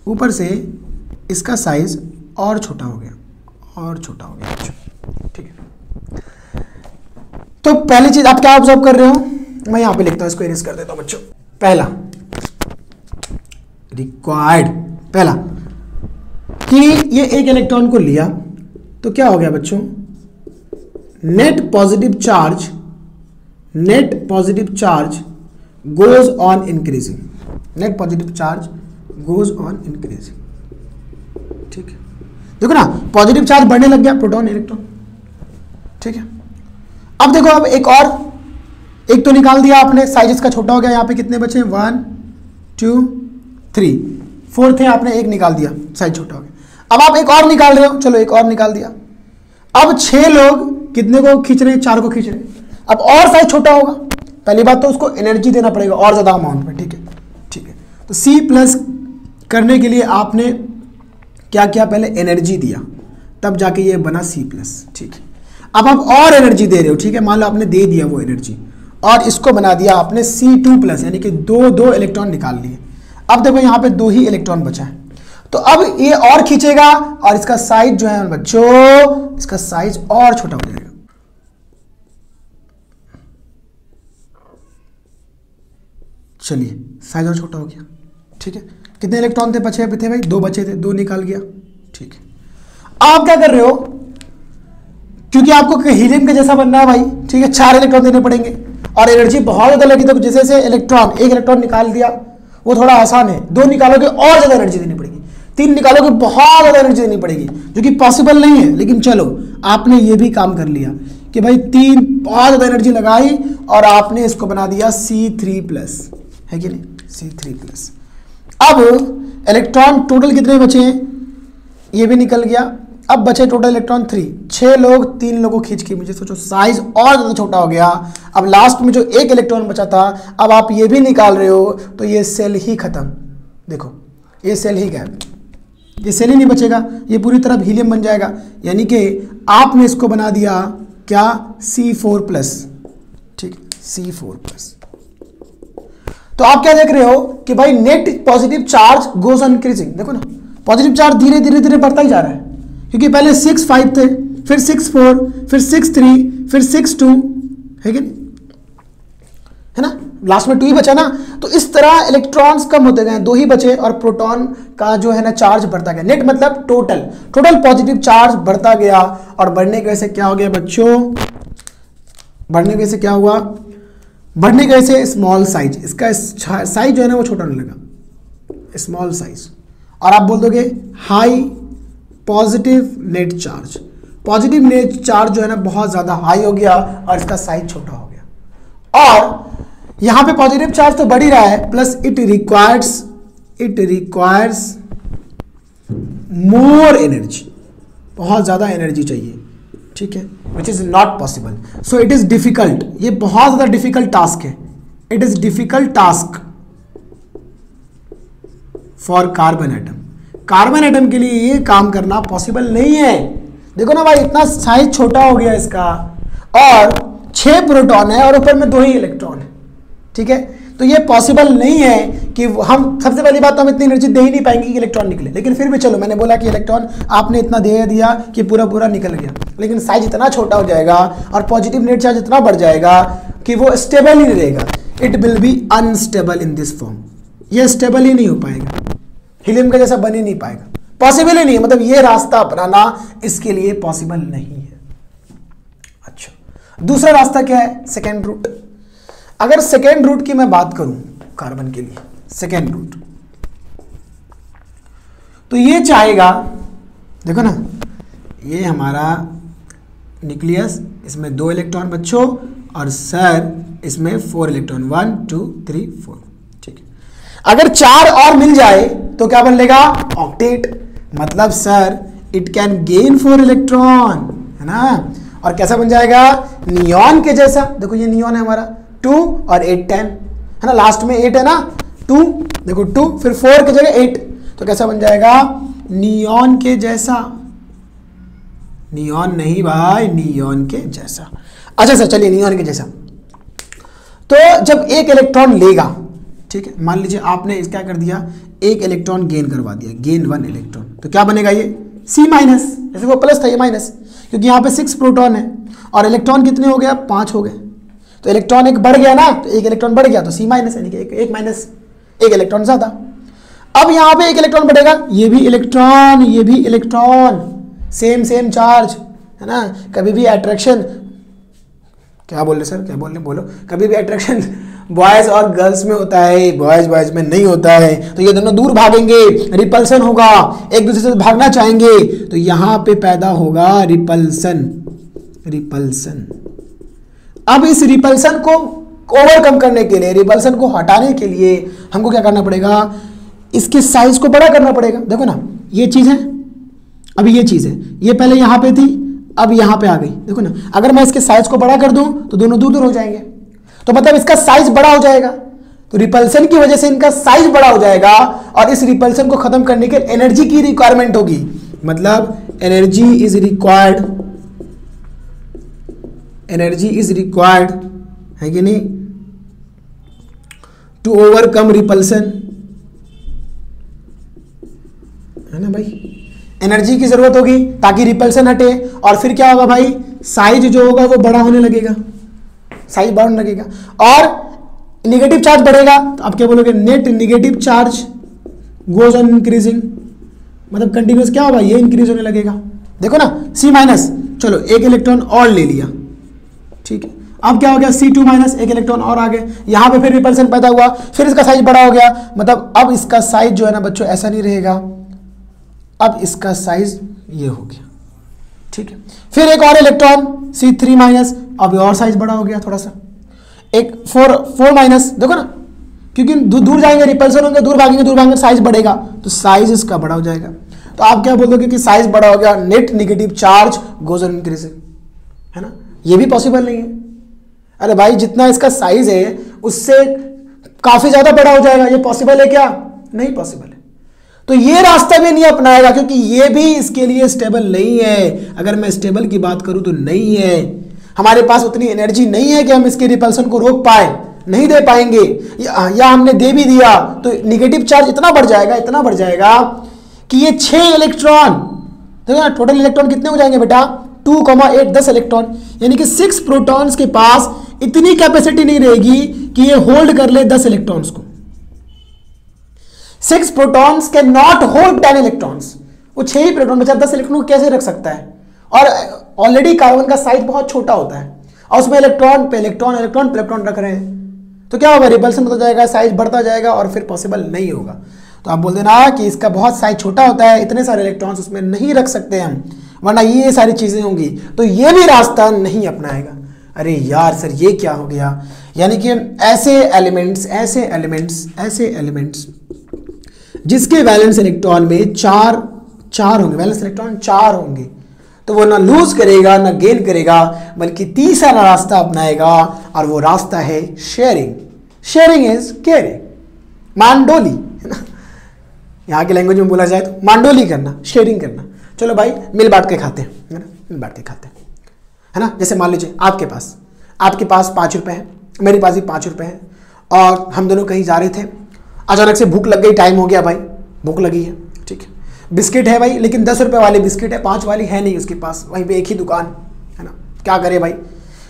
ऊपर से इसका साइज़ और छोटा हो गया, और छोटा हो गया ठीक है। तो पहली चीज़, आप क्या ऑब्ज़र्व कर रहे हो? मैं यहाँ पे लिखता हूँ, इसको इरेज कर देता हूँ, बच्चों। पहला रिक्वायर्ड पहला, कि ये एक इलेक्ट्रॉन को लिया तो क्या हो गया बच्चों? Net positive charge net positive charge goes on increasing net positive charge goes on increasing ठीक है? देखो ना पॉजिटिव चार्ज बढ़ने लग गया प्रोटॉन इलेक्ट्रॉन ठीक है? अब देखो, अब एक और, एक तो निकाल दिया आपने साइज़ इसका छोटा हो गया, यहाँ पे कितने बचे वन टू थ्री फोर्थ है, आपने एक निकाल दिया साइज़ छोटा हो गया। अब आप एक और निकाल रहे हो, चलो एक और निकाल दिया। अब छह लोग कितने को खींच रहे हैं? चार को खींच रहे हैं। अब और साइज़ छोटा होगा। पहली बात तो उसको एनर्जी देना पड़ेगा, और ज़्यादा अमाउंट में, ठीक है? तो सी प्लस करने के लिए आपने क्या किया? पहले एनर्जी दिया। तब जाके ये बना सी प्लस ठीक है। अब आप और एनर्जी दे रहे हो, ठीक है? मान लो आपने दे दिया वो एनर्जी और इसको बना दिया आपने सी टू प्लस यानी कि दो दो इलेक्ट्रॉन निकाल लिए। अब देखो यहाँ पे दो ही इलेक्ट्रॉन बचा है। तो अब ये और खींचेगा और इसका साइज़ जो है बच्चों इसका साइज़ और छोटा हो जाएगा। चलिए साइज़ और छोटा हो गया। ठीक है? कितने इलेक्ट्रॉन थे? बचे थे भाई? दो बचे थे, दो निकाल गया। ठीक है। आप क्या कर रहे हो? क्योंकि आपको हीलियम के जैसा बनना है भाई, ठीक है? चार इलेक्ट्रॉन देने पड़ेंगे। और एनर्जी बहुत ज़्यादा लगी तो जैसे जैसे इलेक्ट्रॉन एक इलेक्ट्रॉन निकाल दिया, वो थोड़ा आसान है। दो निकालोगे, और ज़्यादा एनर्जी देनी पड़ेगी। तीन निकालोगे, बहुत ज़्यादा एनर्जी देनी पड़ेगी, जो कि पॉसिबल नहीं है। लेकिन चलो, आपने ये भी काम कर लिया कि भाई तीन बहुत ज़्यादा एनर्जी लगाई और आपने इसको बना दिया सी थ्री प्लस है कि नहीं? सी थ्री प्लस अब इलेक्ट्रॉन टोटल कितने बचे हैं? ये भी निकल गया। अब बचे टोटल इलेक्ट्रॉन थ्री छह लोग, तीन लोगों खींच के। मुझे सोचो साइज़ और ज़्यादा छोटा हो गया। अब लास्ट में जो एक इलेक्ट्रॉन बचा था, अब आप ये भी निकाल रहे हो तो ये सेल ही खत्म। देखो, ये सेल ही गैप ये सेल ही नहीं बचेगा। ये पूरी तरह हीलियम बन जाएगा। यानी कि आपने इसको बना दिया क्या? सी फोर प्लस ठीक सी फोर प्लस तो आप क्या देख रहे हो कि भाई net positive charge goes increasing देखो ना पॉजिटिव चार्ज धीरे धीरे धीरे बढ़ता ही जा रहा है। क्योंकि पहले सिक्स फाइव थे, फिर सिक्स फोर फिर सिक्स थ्री फिर सिक्स टू है कि है ना? लास्ट में टू ही बचा ना? तो इस तरह इलेक्ट्रॉन्स कम होते गए, दो ही बचे और प्रोटॉन का जो है ना चार्ज बढ़ता गया। नेट मतलब टोटल टोटल पॉजिटिव चार्ज बढ़ता गया और बढ़ने की वजह से क्या हो गया बच्चों? बढ़ने की वजह से क्या हुआ? बढ़ने वजह से स्मॉल साइज़ इसका साइज़ जो है ना वो छोटा होने लगा। स्मॉल साइज़ और आप बोल दोगे high positive net charge positive net charge जो है ना बहुत ज़्यादा हाई हो गया और इसका साइज़ छोटा हो गया। और यहाँ पे पॉजिटिव चार्ज तो बढ़ ही रहा है plus it requires it requires more energy बहुत ज़्यादा एनर्जी चाहिए। ठीक है which is not possible so it is difficult ये बहुत ज़्यादा डिफ़िकल्ट टास्क है. It is difficult task for carbon atom carbon atom के लिए ये काम करना पॉसिबल नहीं है. देखो ना भाई, इतना साइज़ छोटा हो गया इसका. और छह प्रोटॉन है और ऊपर में दो ही इलेक्ट्रॉन है. ठीक है? तो ये पॉसिबल नहीं है कि हम, सबसे पहली बात तो हम इतनी एनर्जी दे ही नहीं पाएँगे कि इलेक्ट्रॉन निकले। लेकिन फिर भी चलो, मैंने बोला कि इलेक्ट्रॉन आपने इतना दे दिया कि पूरा पूरा निकल गया। लेकिन साइज़ इतना छोटा हो जाएगा और पॉजिटिव नेट चार्ज इतना बढ़ जाएगा कि वो स्टेबल ही नहीं रहेगा। It will be unstable in this form ये स्टेबल ही नहीं हो पाएगा। हीलियम का जैसा बन ही नहीं पाएगा। पॉसिबल ही नहीं मतलब ये रास्ता अपनाना इसके लिए पॉसिबल नहीं है। अच्छा। दूसरा रास्ता क्या है? सेकेंड रूट अगर सेकेंड रूट की मैं बात करूँ कार्बन के लिए सेकेंड रूट तो ये चाहेगा, देखो ना, ये हमारा न्यूक्लियस इसमें दो इलेक्ट्रॉन बच्चों और सर इसमें four electron one two three four ठीक है। अगर चार और मिल जाए तो क्या बन लेगा? ऑक्टेट मतलब sir it can gain four electron है ना? और कैसा बन जाएगा? नियॉन के जैसा, देखो ये नियॉन है हमारा। टू और एट टेन, है ना? लास्ट में एट है ना? टू देखो टू फिर फोर की जगह एट तो कैसा बन जाएगा? नियॉन के जैसा। नियॉन नहीं भाई नियॉन के जैसा। अच्छा सर चलिए नियॉन के जैसा। तो जब एक इलेक्ट्रॉन लेगा, ठीक है? मान लीजिए आपने क्या कर दिया? एक इलेक्ट्रॉन गेन करवा दिया। गेन वन इलेक्ट्रॉन तो क्या बनेगा ये? सी माइनस जैसे वो प्लस था, ये माइनस क्योंकि यहाँ पे सिक्स प्रोटॉन है। और इलेक्ट्रॉन कितने हो गया? पाँच हो गए। तो इलेक्ट्रॉन एक बढ़ गया ना तो एक इलेक्ट्रॉन बढ़ गया तो सी माइनस यानी कि एक, एक माइनस एक इलेक्ट्रॉन ज़्यादा। अब यहाँ पे एक इलेक्ट्रॉन बढ़ेगा ये भी इलेक्ट्रॉन ये भी इलेक्ट्रॉन सेम सेम चार्ज है ना? कभी भी अट्रैक्शन क्या बोल रहे सर क्या बोल रहे बोलो। कभी भी अट्रैक्शन बॉयज़ और गर्ल्स में होता है बॉयज़ बॉयज़ में नहीं होता है तो ये दोनों दूर भागेंगे रिपल्सन होगा एक दूसरे से भागना चाहेंगे तो यहाँ पे पैदा होगा रिपल्सन रिपल्सन अब इस रिपल्सन को ओवरकम करने के लिए रिपल्सन को हटाने के लिए हमको क्या करना पड़ेगा? इसके साइज़ को बड़ा करना पड़ेगा। देखो ना, ये चीज़ है, अभी ये चीज़ है। ये पहले यहाँ पे थी, अब यहाँ पे आ गई। देखो ना, अगर मैं इसके साइज़ को बड़ा कर दूँ तो दोनों दूर दूर हो जाएँगे। तो मतलब इसका साइज़ बड़ा हो जाएगा। तो रिपल्सन की वजह से इनका साइज़ बड़ा हो जाएगा और इस रिपल्सन को खत्म करने के एनर्जी की रिक्वायरमेंट होगी। मतलब energy is required energy is required, है कि नहीं? To overcome repulsion. है ना भाई? एनर्जी की ज़रूरत होगी ताकि रिपल्सन हटे। और फिर क्या होगा भाई? साइज़ जो होगा वो बड़ा होने लगेगा। साइज़ बढ़ने लगेगा। और निगेटिव चार्ज बढ़ेगा। तो आप क्या बोलोगे? Net negative charge goes on increasing मतलब कंटिन्यूस क्या होगा? ये इंक्रीज होने लगेगा। देखो ना सी माइनस चलो, एक इलेक्ट्रॉन और ले लिया। ठीक है। अब क्या हो गया? सी टू माइनस एक इलेक्ट्रॉन और आ गए यहाँ पे फिर रिपल्सन पैदा हुआ। फिर इसका साइज़ बड़ा हो गया। मतलब अब इसका साइज़ जो है ना बच्चों, ऐसा नहीं रहेगा। अब इसका साइज़ ये हो गया। ठीक है। फिर एक और इलेक्ट्रॉन सी थ्री माइनस अब और साइज़ बड़ा हो गया थोड़ा सा। एक फोर फोर माइनस देखो ना, क्योंकि दूर जाएँगे रिपल्सन होंगे, दूर भागेंगे दूर भागेंगे साइज़ बढ़ेगा। तो साइज़ इसका बड़ा हो जाएगा। तो आप क्या बोलोगे कि साइज़ बड़ा हो गया? Net negative charge goes on increasing है ना? ये भी पॉसिबल नहीं है। अरे भाई जितना इसका साइज़ है उससे काफ़ी ज़्यादा बड़ा हो जाएगा। ये पॉसिबल है क्या? नहीं पॉसिबल है। तो ये रास्ता भी नहीं अपनाएगा क्योंकि ये भी इसके लिए स्टेबल नहीं है। अगर मैं स्टेबल की बात करूँ तो नहीं है। हमारे पास उतनी एनर्जी नहीं है कि हम इसके रिपल्सन को रोक पाए। नहीं दे पाएँगे। या, या हमने दे भी दिया तो निगेटिव चार्ज इतना बढ़ जाएगा इतना बढ़ जाएगा कि ये छह इलेक्ट्रॉन देखो ना टोटल इलेक्ट्रॉन कितने हो जाएँगे बेटा? टू कॉमा एट दस इलेक्ट्रॉन यानी कि सिक्स प्रोटॉन्स के पास इतनी कैपेसिटी नहीं रहेगी कि ये होल्ड कर ले दस इलेक्ट्रॉन्स को। Six protons can not hold ten electrons वो छह ही प्रोटॉन बचा, दस इलेक्ट्रॉन को कैसे रख सकता है? और ऑलरेडी कार्बन का साइज़ बहुत छोटा होता है। और उसमें इलेक्ट्रॉन पे इलेक्ट्रॉन इलेक्ट्रॉन पे इलेक्ट्रॉन रख रहे हैं। तो क्या होगा? रिपल्सन होता जाएगा साइज़ बढ़ता जाएगा और फिर पॉसिबल नहीं होगा। तो आप बोल देना कि इसका बहुत साइज़ छोटा होता है, इतने सारे इलेक्ट्रॉन्स उसमें नहीं रख सकते हम। वरना ये सारी चीज़ें होंगी। तो ये भी रास्ता नहीं अपनाएगा। अरे यार, सर, ये क्या हो गया? यानी कि ऐसे एलिमेंट्स ऐसे एलिमेंट्स ऐसे एलिमेंट्स, जिसके बैलेंस इलेक्ट्रॉन में चार चार होंगे। बैलेंस इलेक्ट्रॉन चार होंगे। तो वो ना लूज करेगा, ना गेन करेगा, बल्कि तीसरा रास्ता अपनाएगा, और वो रास्ता है sharing. Sharing is caring. Mandoli, है ना? यहाँ के लैंग्वेज में बोला जाए तो मांडोली करना, शेयरिंग करना। चलो भाई, मिल बांट के खाते हैं ना? मिल बांट के खाते हैं, है ना? जैसे मान लीजिए, आपके पास आपके पास पाँच रुपये हैं, मेरे पास भी पाँच रुपये हैं, और हम दोनों कहीं जा रहे थे, अचानक से भूख लग गई टाइम हो गया भाई, भूख लगी है, ठीक है? बिस्किट है भाई, लेकिन दस रुपये वाली बिस्किट है, पाँच वाली है नहीं उसके पास, वहीं पर एक ही दुकान, है ना? क्या करें भाई?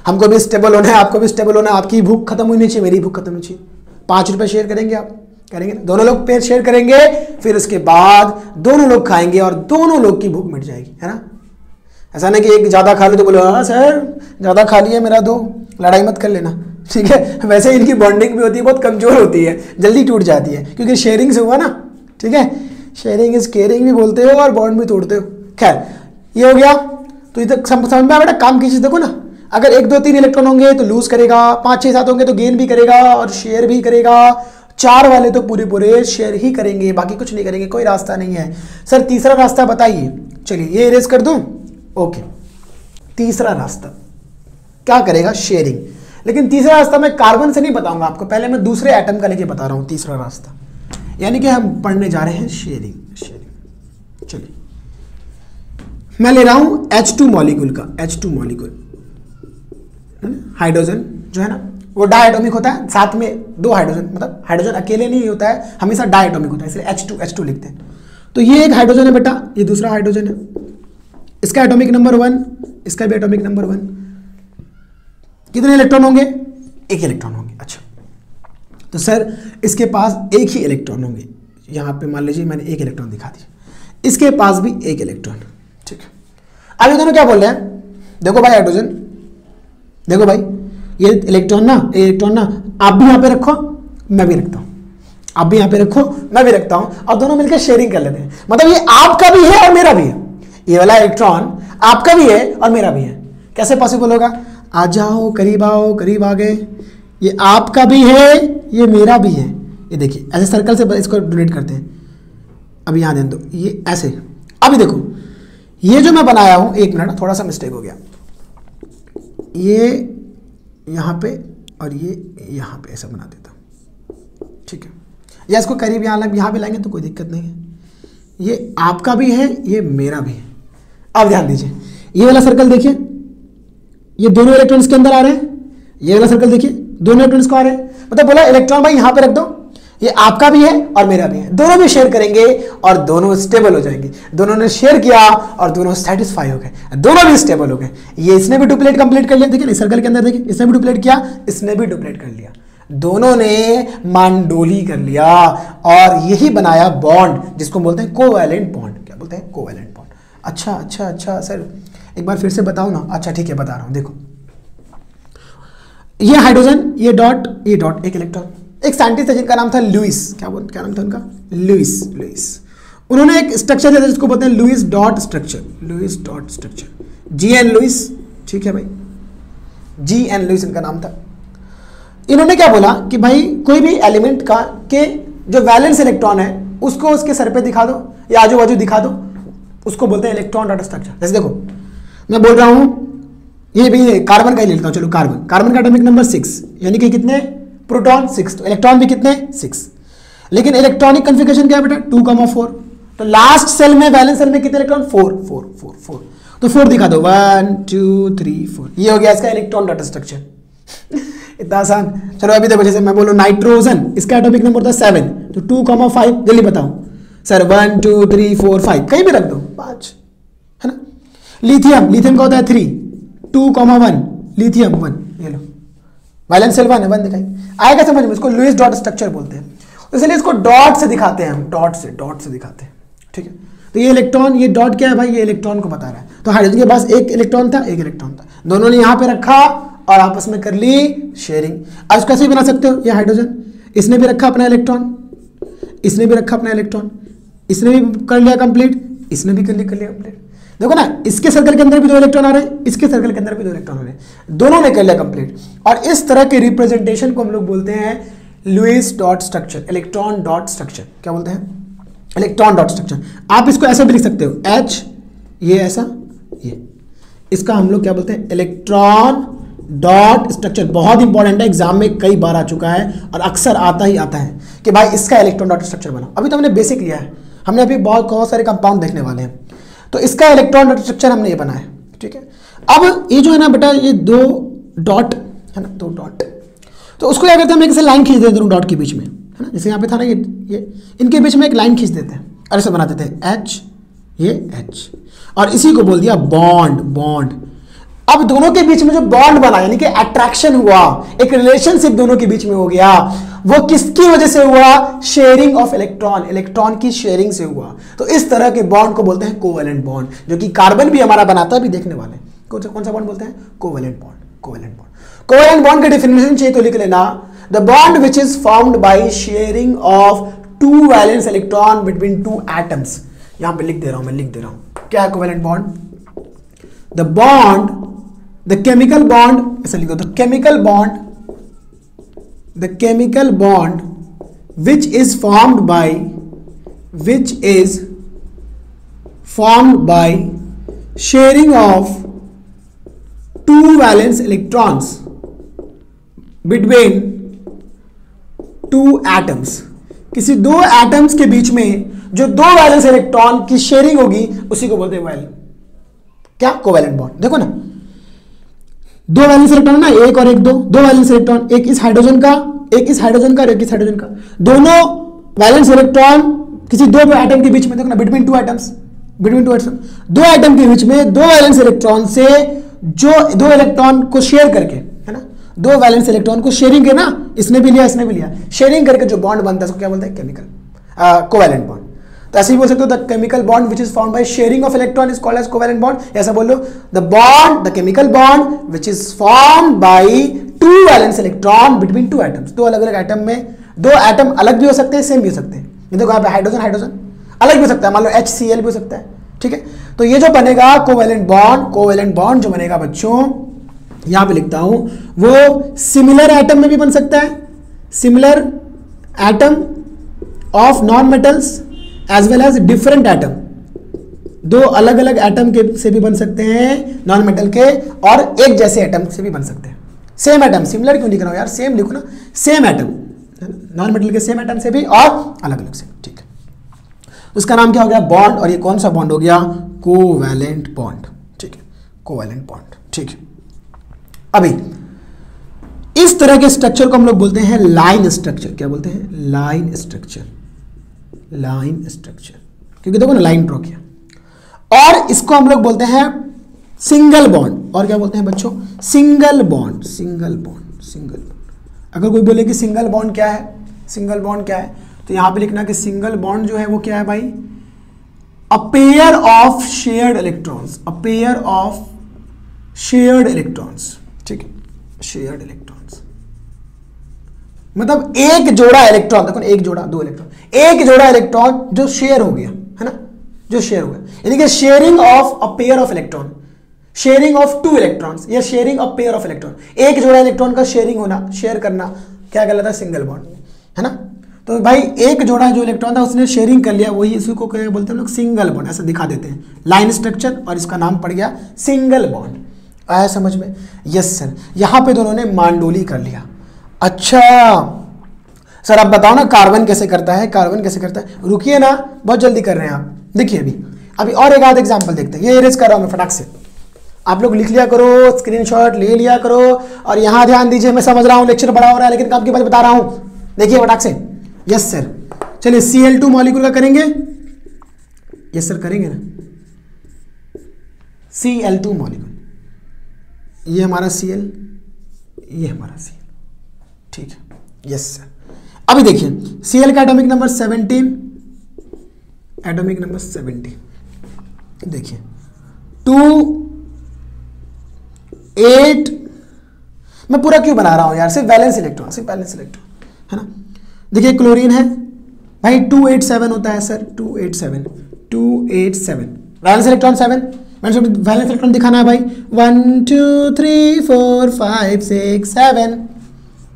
हमको भी स्टेबल होना है, आपको भी स्टेबल होना है, आपकी भूख खत्म होनी चाहिए, मेरी भूख खत्म होनी चाहिए। पाँच रुपये शेयर करेंगे आप करेंगे। दोनों लोग पेड़ शेयर करेंगे, फिर उसके बाद दोनों लोग खाएँगे और दोनों लोग की भूख मिट जाएगी, है ना? ऐसा नहीं कि एक ज़्यादा खा लो तो बोलो हाँ सर, ज़्यादा खा लिया मेरा दो लड़ाई मत कर लेना। [laughs] ठीक है? वैसे इनकी बॉन्डिंग भी होती है, बहुत कमज़ोर होती है, जल्दी टूट जाती है, क्योंकि शेयरिंग से हुआ ना, ठीक है? शेयरिंग इज़ केयरिंग भी बोलते हो और बॉन्ड भी तोड़ते हो। खैर, ये हो गया। तो ये तक समझ में बेटा काम की चीज़ देखो ना। अगर एक दो तीन इलेक्ट्रॉन होंगे तो लूज करेगा, पाँच छः सात होंगे तो गेन भी करेगा और शेयर भी करेगा। चार वाले तो पूरे पूरे शेयर ही करेंगे, बाकी कुछ नहीं करेंगे, कोई रास्ता नहीं है। सर तीसरा रास्ता बताइए। चलिए, ये इरेज कर दूँ? ओके तीसरा रास्ता। क्या करेगा? शेयरिंग लेकिन तीसरा रास्ता मैं कार्बन से नहीं बताऊँगा आपको, पहले मैं दूसरे एटम का लेके बता रहा हूँ, तीसरा रास्ता। यानी कि हम पढ़ने जा रहे हैं शेयरिंग शेयरिंग चलिए। मैं ले रहा हूँ एच टू मॉलिक्यूल का एच टू मॉलिक्यूल हाइड्रोजन जो है ना वो डायटोमिक होता है, साथ में दो हाइड्रोजन मतलब हाइड्रोजन अकेले नहीं होता है, हमेशा डायटोमिक होता है, इसलिए एच टू एच टू लिखते हैं। तो ये एक हाइड्रोजन है बेटा, ये दूसरा हाइड्रोजन है। इसका एटॉमिक नंबर वन इसका भी एटॉमिक नंबर वन कितने इलेक्ट्रॉन होंगे? एक इलेक्ट्रॉन होंगे अच्छा। तो सर इसके पास एक ही इलेक्ट्रॉन होंगे। यहाँ पे मान लीजिए मैंने एक इलेक्ट्रॉन दिखा दिया इसके पास भी एक इलेक्ट्रॉन ठीक है। अब दोनों क्या बोल रहे हैं? देखो भाई हाइड्रोजन देखो भाई। ये इलेक्ट्रॉन ना इलेक्ट्रॉन ना, आप भी यहाँ पे रखो, मैं भी रखता हूँ। आप भी यहाँ पे रखो, मैं भी रखता हूँ। और दोनों मिलकर शेयरिंग कर लेते हैं। मतलब ये आपका भी है और मेरा भी है। ये वाला इलेक्ट्रॉन आपका भी है और मेरा भी है। कैसे पॉसिबल होगा? आ जाओ, करीब आओ, करीब आ गए। ये आपका भी है, ये मेरा भी है। ये देखिए, ऐसे सर्कल से इसको डोनेट करते हैं। अब यहाँ दे दो। ये ऐसे। अभी देखो, ये जो मैं बनाया हूँ, एक मिनट, थोड़ा सा मिस्टेक हो गया। ये यहाँ पे और ये यहाँ पे, ऐसा बना देता हूँ। ठीक है? या इसको करीब यहाँ यहाँ भी लाएँगे तो कोई दिक्कत नहीं है। ये आपका भी है, ये मेरा भी है। अब ध्यान दीजिए, ये वाला सर्कल देखिए। ये दोनों इलेक्ट्रॉन्स के अंदर आ रहे हैं। ये वाला सर्कल देखिए, दोनों इलेक्ट्रॉन्स को आ रहे हैं? मतलब बोला इलेक्ट्रॉन भाई, यहाँ पर रख दो। ये आपका भी है और मेरा भी है। दोनों भी शेयर करेंगे और दोनों स्टेबल हो जाएँगे। दोनों ने शेयर किया और दोनों सेटिस्फाई हो गए। दोनों भी स्टेबल हो गए। ये इसने भी डुप्लेट कंप्लीट कर लिया। देखिए सर्कल के अंदर देखिए, इसने भी डुप्लेट किया, इसने भी डुप्लेट कर लिया। दोनों ने मांडोली कर लिया और यही बनाया बॉन्ड जिसको बोलते हैं कोवैलेंट बॉन्ड क्या बोलते हैं? कोवैलेंट बॉन्ड अच्छा अच्छा अच्छा सर एक बार फिर से बताओ ना। अच्छा ठीक है, बता रहा हूँ। देखो, ये हाइड्रोजन ये डॉट ये डॉट एक इलेक्ट्रॉन एक साइंटिस्ट है जिनका नाम था लुइस। क्या बोल, क्या नाम था उनका? Lewis Lewis. उन्होंने एक स्ट्रक्चर दिया जिसको बोलते हैं Lewis dot structure Lewis dot structure G N Lewis, ठीक है भाई? जी एन लुइस इनका नाम था। इन्होंने क्या बोला कि भाई, कोई भी एलिमेंट का, के जो वैलेंस इलेक्ट्रॉन है, उसको उसके सर पे दिखा दो या आजू बाजू दिखा दो, उसको बोलते हैं इलेक्ट्रॉन डॉट स्ट्रक्चर जैसे देखो, मैं बोल रहा हूँ, ये भी कार्बन का ही लेता हूँ, चलो कार्बन कार्बन का एटॉमिक नंबर सिक्स यानी कि कितने? प्रोटॉन सिक्स तो इलेक्ट्रॉन भी कितने? सिक्स। लेकिन इलेक्ट्रॉनिक कन्फिग्रेशन क्या बेटा? Two comma four. तो लास्ट सेल में बैलेंस सेल में कितने electron four four four four. तो फोर दिखा दो। वन टू थ्री फोर ये हो गया इसका इलेक्ट्रॉन डाटा स्ट्रक्चर इतना आसान। चलो अभी देखो जैसे मैं बोलूँ नाइट्रोजन इसका एटॉमिक नंबर था सेवन तो टू कमा फाइव जल्दी बताओ sir one two three four five कहीं भी रख दो। पाँच। है ना? लिथियम लिथियम का होता है three two comma one lithium one ये लो। वैलेंस सेल वन है वन दिखाई आएगा समझ में? इसको लुइस डॉट स्ट्रक्चर बोलते हैं। इसलिए इसको डॉट से दिखाते हैं हम। डॉट से डॉट से दिखाते हैं। ठीक है? तो ये इलेक्ट्रॉन ये डॉट क्या है भाई? ये इलेक्ट्रॉन को बता रहा है। तो हाइड्रोजन के पास एक इलेक्ट्रॉन था, एक इलेक्ट्रॉन था। दोनों ने यहाँ पे रखा और आपस में कर ली शेयरिंग आज कैसे बना सकते हो? ये हाइड्रोजन इसने भी रखा अपना इलेक्ट्रॉन इसने भी रखा अपना इलेक्ट्रॉन इसने भी कर लिया कंप्लीट इसने भी कर लिया कर लिया कंप्लीट देखो ना, इसके सर्कल के अंदर भी दो इलेक्ट्रॉन आ रहे हैं, इसके सर्कल के अंदर भी दो इलेक्ट्रॉन आ रहे हैं। दोनों ने कर लिया कंप्लीट और इस तरह के रिप्रेजेंटेशन को हम लोग बोलते हैं Lewis dot structure electron dot structure क्या बोलते हैं? इलेक्ट्रॉन डॉट स्ट्रक्चर आप इसको ऐसे भी लिख सकते हो एच ये ऐसा, ये। इसका हम लोग क्या बोलते हैं? इलेक्ट्रॉन डॉट स्ट्रक्चर बहुत इंपॉर्टेंट है एग्ज़ाम में कई बार आ चुका है और अक्सर आता ही आता है कि भाई इसका इलेक्ट्रॉन डॉट स्ट्रक्चर बना अभी तो हमने बेसिक लिया है। हमने अभी बहुत बहुत सारे कंपाउंड देखने वाले हैं। तो इसका इलेक्ट्रॉन स्ट्रक्चर हमने ये बनाया, ठीक है? अब ये जो है ना बेटा, ये दो डॉट है ना, दो डॉट तो उसको क्या करते हैं, हम एक लाइन खींच देते हैं डॉट के बीच में, है ना? जैसे यहाँ पे था ना, ये ये, इनके बीच में एक लाइन खींच देते हैं, और ऐसे बना देते हैं एच ये एच और इसी को बोल दिया बॉन्ड बॉन्ड अब दोनों के बीच में जो बॉन्ड बना, यानी कि अट्रैक्शन हुआ, एक रिलेशनशिप दोनों के बीच में हो गया, वो किसकी वजह से हुआ? शेयरिंग ऑफ़ इलेक्ट्रॉन इलेक्ट्रॉन की शेयरिंग से हुआ। तो इस तरह के बॉन्ड को बोलते हैं कोवेलेंट बॉन्ड जो कि कार्बन भी हमारा बनाता है भी देखने वाले कौन सा कौन सा बॉन्ड बोलते हैं? Covalent bond covalent bond covalent bond का डेफिनेशन चाहिए तो लिख लेना। The bond which is formed by sharing of two valence electron between two atoms यहाँ पे लिख दे रहा हूँ, मैं लिख दे रहा हूँ। क्या है covalent bond the bond the chemical bond ऐसा लिखो the chemical bond the chemical bond which is formed by which is formed by sharing of two valence electrons between two atoms किसी दो एटम्स के बीच में जो दो वैलेंस इलेक्ट्रॉन की शेयरिंग होगी, उसी को बोलते हैं वैल क्या? कोवेलेंट बॉन्ड देखो ना दो वैलेंस इलेक्ट्रॉन ना, एक और एक दो। दो वैलेंस इलेक्ट्रॉन एक इस हाइड्रोजन का, एक इस हाइड्रोजन का और एक इस हाइड्रोजन का। दोनों वैलेंस इलेक्ट्रॉन किसी दो एटम के बीच में, देखो ना between two atoms between two atom दो आइटम के बीच में दो वैलेंस इलेक्ट्रॉन से जो दो इलेक्ट्रॉन को शेयर करके, है ना, दो वैलेंस इलेक्ट्रॉन को शेयरिंग है ना, इसने भी लिया, इसने भी लिया। शेयरिंग करके जो बॉन्ड बनता है उसको क्या बोलते हैं? केमिकल कोवैलेंट बॉन्ड तो ऐसे ही बोल सकते हो the chemical bond which is found by sharing of electron is called as covalent bond ऐसा बोलो। The bond the chemical bond which is formed by two valence electron between two atoms दो अलग अलग एटम में, दो atom अलग भी हो सकते हैं सेम भी हो सकते हैं। देखो यहाँ पे हाइड्रोजन हाइड्रोजन अलग भी हो सकता है। मान लो एच सी एल भी हो सकता है, ठीक है? तो ये जो बनेगा कोवेलेंट बॉन्ड कोवेलेंट बॉन्ड जो बनेगा बच्चों, यहाँ पे लिखता हूँ, वो सिमिलर एटम में भी बन सकता है। Similar atom of non metals as well as different atom दो अलग अलग एटम के से भी बन सकते हैं नॉन मेटल के, और एक जैसे एटम से भी बन सकते हैं। सेम एटम सिमिलर क्यों लिख रहा हूँ यार? सेम लिखो ना। सेम एटम नॉन मेटल के सेम एटम से भी और अलग अलग से, ठीक है। उसका नाम क्या हो गया? बॉन्ड और ये कौन सा बॉन्ड हो गया? कोवैलेंट बॉन्ड ठीक है। कोवैलेंट बॉन्ड ठीक है। अभी, इस तरह के स्ट्रक्चर को हम लोग बोलते हैं लाइन स्ट्रक्चर क्या बोलते हैं? Line structure line structure. क्योंकि देखो ना, लाइन ड्रॉ किया। और इसको हम लोग बोलते हैं सिंगल बॉन्ड। और क्या बोलते हैं बच्चों? Single bond single bond single bond. अगर कोई बोले कि सिंगल बॉन्ड क्या है? सिंगल बॉन्ड क्या है? तो यहाँ पे लिखना कि सिंगल बॉन्ड जो है वो क्या है भाई? A pair of shared electrons a pair of shared electrons ठीक है? शेयर्ड इलेक्ट्रॉन्स मतलब एक जोड़ा इलेक्ट्रॉन देखो एक जोड़ा, दो इलेक्ट्रॉन एक जोड़ा इलेक्ट्रॉन जो शेयर हो गया, है ना? जो शेयर हो गया यानी कि sharing of a pair of electron sharing of two electrons या sharing of pair of electron एक जोड़ा इलेक्ट्रॉन का शेयरिंग होना शेयर करना, क्या कहलाता है? सिंगल बॉन्ड है ना? तो भाई, एक जोड़ा जो इलेक्ट्रॉन था, उसने शेयरिंग कर लिया। वही इसी को क्या बोलते हैं लोग? सिंगल बॉन्ड ऐसा दिखा देते हैं। लाइन स्ट्रक्चर और इसका नाम पड़ गया सिंगल बॉन्ड आया समझ में? यस सर यहाँ पे दोनों ने मांडोली कर लिया। अच्छा! सर, आप बताओ ना, कार्बन कैसे करता है, कार्बन कैसे करता है? रुकिए ना, बहुत जल्दी कर रहे हैं आप। देखिए अभी अभी और एक आध एग्ज़ाम्पल देखते हैं। ये इरेज कर रहा हूँ मैं फटाक से। आप लोग लिख लिया करो स्क्रीनशॉट ले लिया करो, और यहाँ ध्यान दीजिए, मैं समझ रहा हूँ लेक्चर बड़ा हो रहा है, लेकिन काम की बात बता रहा हूँ। देखिए फटाक से। यस सर चलिए सी एल टू मॉलिक्यूल का करेंगे। यस सर करेंगे ना। सी एल टू मॉलिक्यूल ये हमारा सी एल ये हमारा सी एल ठीक है। यस सर अभी देखिए सी एल का atomic number seventeen atomic number seventeen देखिए टू एट मैं पूरा क्यों बना रहा हूँ यार? सिर्फ़ बैलेंस इलेक्ट्रॉन सिर्फ़ बैलेंस इलेक्ट्रॉन है ना? देखिए क्लोरीन है। भाई टू एट सेवन होता है sir two eight seven two eight seven valence electron seven मैंने बैलेंस इलेक्ट्रॉन दिखाना है, भाई। One two three four five six seven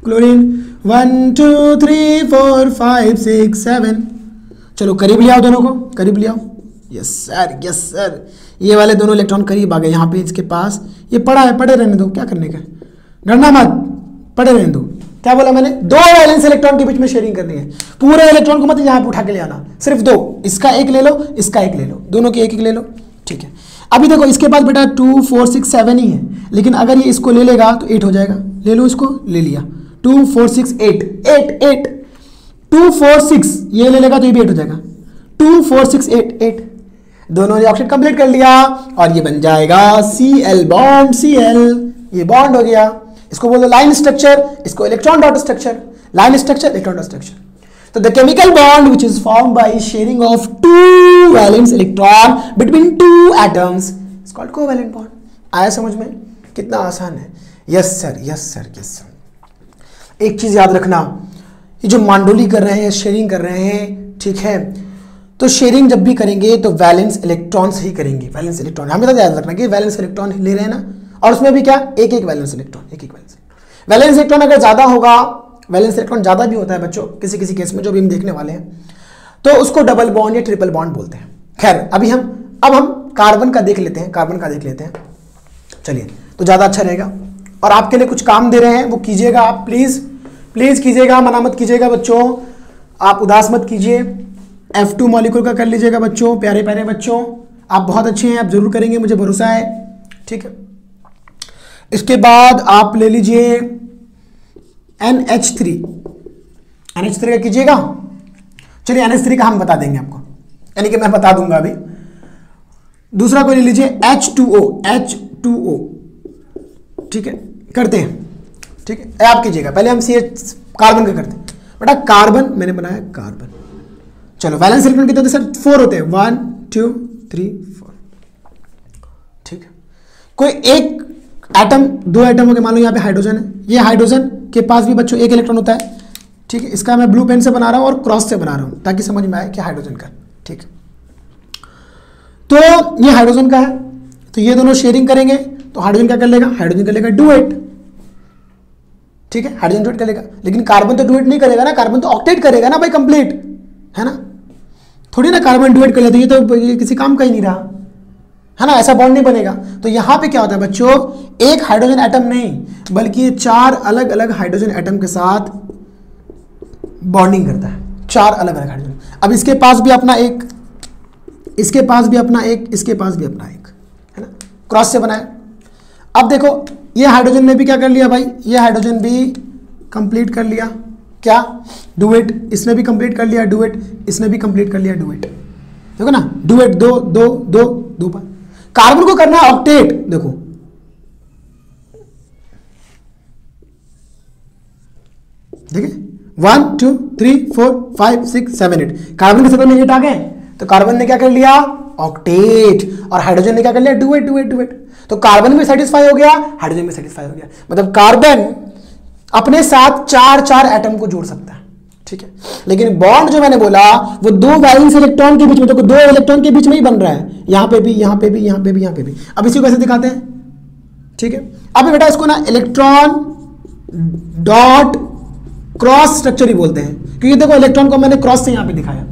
chlorine one two three four five six seven चलो, करीब ले आओ दोनों को, करीब ले आओ। यस सर यस सर ये वाले दोनों इलेक्ट्रॉन करीब आ गए, यहाँ पे इसके पास। ये पड़ा है, पड़े रहने दो, क्या करने का डरना मत, पड़े रहने दो। क्या बोला मैंने? दो वैलेंस इलेक्ट्रॉन के बीच में शेयरिंग करनी है। पूरे इलेक्ट्रॉन को मत यहाँ पे उठा के ले आना, सिर्फ़ दो। इसका एक ले लो, इसका एक ले लो। दोनों की एक एक ले लो। ठीक है। अभी देखो, इसके पास बेटा टू फोर सिक्स सेवन ही है। लेकिन अगर ये इसको ले लेगा तो एट हो जाएगा। ले लो इसको, ले लिया। Two four six eight eight eight two four six ये ले लेगा तो ये भी एट हो जाएगा. Two four six eight eight दोनों ने ऑप्शन कंप्लीट कर लिया और ये बन जाएगा C L bond C L ये बॉन्ड हो गया. इसको बोल लाइन स्ट्रक्चर इसको electron dot structure line structure electron dot structure तो the chemical bond which is form by sharing of two valence electron between two atoms is called covalent bond आया समझ में? कितना आसान है. Yes sir yes sir yes sir एक चीज़ याद रखना, ये जो मांडोली कर रहे हैं, शेयरिंग कर रहे हैं, ठीक है? तो शेयरिंग जब भी करेंगे तो वैलेंस इलेक्ट्रॉन ही करेंगे वैलेंस इलेक्ट्रॉन हमें तो याद रखना कि वैलेंस इलेक्ट्रॉन ले रहे हैं ना? और उसमें भी क्या? एक एक वैलेंस इलेक्ट्रॉन एक एक वैलेंस वैलेंस इलेक्ट्रॉन अगर ज़्यादा होगा वैलेंस इलेक्ट्रॉन ज़्यादा भी होता है बच्चों किसी किसी केस में जो भी हम देखने वाले हैं तो उसको डबल बॉन्ड या ट्रिपल बॉन्ड बोलते हैं। खैर, अभी हम, अब हम कार्बन का देख लेते हैं कार्बन का देख लेते हैं। चलिए तो ज़्यादा अच्छा रहेगा। और आपके लिए कुछ काम दे रहे हैं, वो कीजिएगा आप प्लीज़ प्लीज़ कीजिएगा मना मत कीजिएगा बच्चों। आप उदास मत कीजिए। एफ़ टू मॉलिक्यूल का कर लीजिएगा बच्चों, प्यारे प्यारे बच्चों। आप बहुत अच्छे हैं, आप ज़रूर करेंगे, मुझे भरोसा है। ठीक है? इसके बाद आप ले लीजिए N H three N H three का कीजिएगा। चलिए एन एच थ्री का हम बता देंगे आपको। यानी कि मैं बता दूँगा अभी। दूसरा कोई ले लीजिए H two O H two O ठीक है? करते हैं। ठीक है? आप कीजिएगा। पहले हम सी एच कार्बन का करते हैं। बेटा कार्बन मैंने बनाया कार्बन चलो वैलेंस इलेक्ट्रॉन कितने होते सर फोर होते हैं। वन टू थ्री फोर ठीक है? कोई एक एटम दो एटम हो गए मान लो यहाँ पे हाइड्रोजन है। ये हाइड्रोजन के पास भी बच्चों एक इलेक्ट्रॉन होता है। ठीक है? इसका मैं ब्लू पेन से बना रहा हूँ और क्रॉस से बना रहा हूँ, ताकि समझ में आए कि हाइड्रोजन का ठीक तो ये हाइड्रोजन का है। तो ये दोनों शेयरिंग करेंगे। तो हाइड्रोजन क्या कर लेगा? हाइड्रोजन कर लेगा डुएट ठीक है? हाइड्रोजन डुएट करेगा। लेकिन कार्बन तो डुएट नहीं करेगा ना? कार्बन तो ऑक्टेट करेगा ना भाई कंप्लीट है ना? थोड़ी ना कार्बन डुएट कर लेते ये तो ये किसी काम का ही नहीं रहा। है ना? ऐसा बॉन्ड नहीं बनेगा। तो यहाँ पे क्या होता है बच्चों? एक हाइड्रोजन एटम नहीं, बल्कि चार अलग अलग हाइड्रोजन एटम के साथ बॉन्डिंग करता है। चार अलग अलग हाइड्रोजन अब इसके पास भी अपना एक, इसके पास भी अपना एक, इसके पास भी अपना एक। है ना? क्रॉस से बनाया। अब देखो ये हाइड्रोजन ने भी क्या कर लिया भाई? ये हाइड्रोजन भी कंप्लीट कर लिया। क्या? डुएट इसने भी कंप्लीट कर लिया डुएट इसने भी कंप्लीट कर लिया डुएट देखो ना डुएट दो दो दो दो पर। कार्बन को करना है ऑक्टेट देखो। देखिए one two three four five six seven eight carbon के सर्कल में एट आ गए। तो कार्बन ने क्या कर लिया? ऑक्टेट। और हाइड्रोजन ने क्या कर लिया? डुएट डुएट डुएट तो कार्बन में सेटिस्फाई हो गया हाइड्रोजन में सेटिस्फाई हो गया। मतलब कार्बन अपने साथ चार चार एटम को जोड़ सकता है। ठीक है? लेकिन बॉन्ड जो मैंने बोला, वो दो वैलेंस इलेक्ट्रॉन के बीच में तो दो इलेक्ट्रॉन के बीच में ही बन रहा है। यहाँ पे भी, यहाँ पे भी, यहाँ पे भी, यहाँ पे भी। अब इसी को कैसे दिखाते हैं? ठीक है? अब बेटा इसको ना इलेक्ट्रॉन डॉट क्रॉस स्ट्रक्चर ही बोलते हैं। क्योंकि देखो इलेक्ट्रॉन को मैंने क्रॉस से यहाँ पे दिखाया।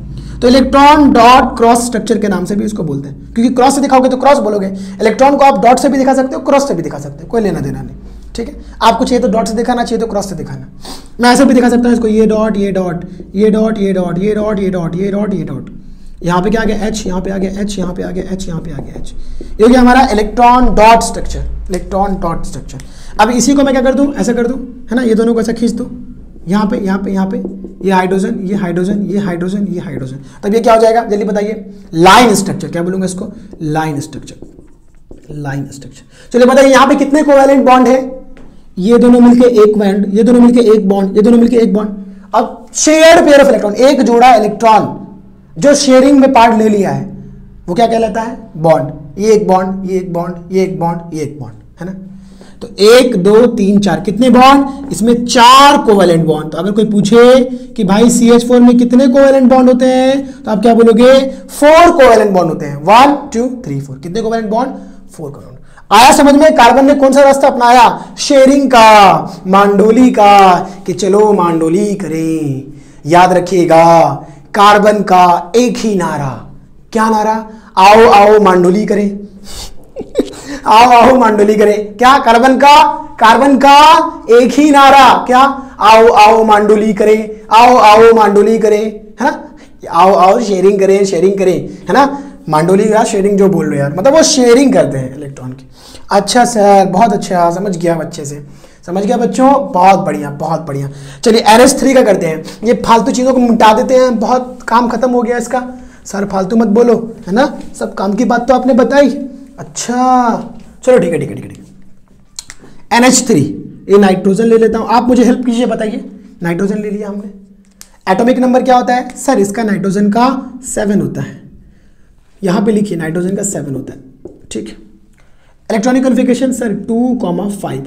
तो इलेक्ट्रॉन डॉट क्रॉस स्ट्रक्चर के नाम से भी इसको बोलते हैं। क्योंकि क्रॉस से दिखाओगे तो क्रॉस बोलोगे। इलेक्ट्रॉन को आप डॉट से भी दिखा सकते हो क्रॉस से भी दिखा सकते हो, कोई लेना देना नहीं। ठीक है? आपको चाहिए तो डॉट से दिखाना चाहिए तो क्रॉस से दिखाना। मैं ऐसे भी दिखा सकता हूँ इसको, ये डॉट ये डॉट ये डॉट ये डॉट ये डॉट ये डॉट ये डॉट ये डॉट यहाँ पे क्या आ गया? एच यहाँ पे आ गया एच यहाँ पे आ गया एच यहाँ पे आ गया एच ये गया हमारा electron dot structure electron dot structure अब इसी को मैं क्या कर दूँ? ऐसा कर दूँ, है ना? ये दोनों को ऐसा खींच दूँ। यहाँ पे यहाँ पे यहाँ पे, ये हाइड्रोजन ये हाइड्रोजन ये हाइड्रोजन ये हाइड्रोजन तब ये क्या हो जाएगा? जल्दी बताइए। लाइन स्ट्रक्चर क्या बोलूँगा इसको? लाइन स्ट्रक्चर लाइन स्ट्रक्चर चलिए बताइए, यहाँ पे कितने कोवैलेंट बॉन्ड है? ये दोनों मिलके एक बॉन्ड ये दोनों मिलके एक बॉन्ड ये दोनों मिलके एक बॉन्ड अब शेयर्ड पेयर ऑफ़ इलेक्ट्रॉन एक जोड़ा इलेक्ट्रॉन जो शेयरिंग में पार्ट ले लिया है, वो क्या कहलाता है? बॉन्ड ये एक बॉन्ड ये एक बॉन्ड ये एक बॉन्ड ये एक बॉन्ड है ना? तो एक, दो, तीन, चार, कितने बॉन्ड इसमें चार कोवेलेंट बॉन्ड तो अगर कोई पूछे कि भाई सी एच फोर में कितने कोवेलेंट बॉन्ड होते हैं तो आप क्या बोलोगे? फोर कोवेलेंट बॉन्ड होते हैं। वन टू थ्री फोर कितने कोवेलेंट बॉन्ड फोर कोवेलेंट आया समझ में? कार्बन ने कौन सा रास्ता अपनाया? शेयरिंग का, मांडोली का, कि चलो मांडोली करें। याद रखिएगा कार्बन का एक ही नारा। क्या नारा? आओ आओ, मांडोली करें। [laughs] आओ आओ मांडोली करें क्या? कार्बन का? कार्बन का एक ही नारा। क्या? आओ आओ मांडोली करें आओ आओ मांडोली करें है ना? आओ आओ शेयरिंग करें शेयरिंग करें। है ना? मांडोली या शेयरिंग जो बोल रहे यार। मतलब वो शेयरिंग करते हैं इलेक्ट्रॉन की। अच्छा सर, बहुत अच्छा समझ गया अच्छे से। समझ गया बच्चों? बहुत बढ़िया बहुत बढ़िया। चलिए एन एस थ्री का करते हैं। ये फालतू चीज़ों को मिटा देते हैं। बहुत काम खत्म हो गया इसका। सर, फालतू मत बोलो। है ना? सब काम की बात तो आपने बताई। अच्छा। चलो ठीक है ठीक है ठीक है एन एच थ्री ये नाइट्रोजन ले लेता हूँ। आप मुझे हेल्प कीजिए, बताइए। नाइट्रोजन ले लिया हमने। एटॉमिक नंबर क्या होता है? सर इसका नाइट्रोजन का सेवन होता है। यहाँ पे लिखिए नाइट्रोजन का सेवन होता है। ठीक है। Electronic configuration sir two comma five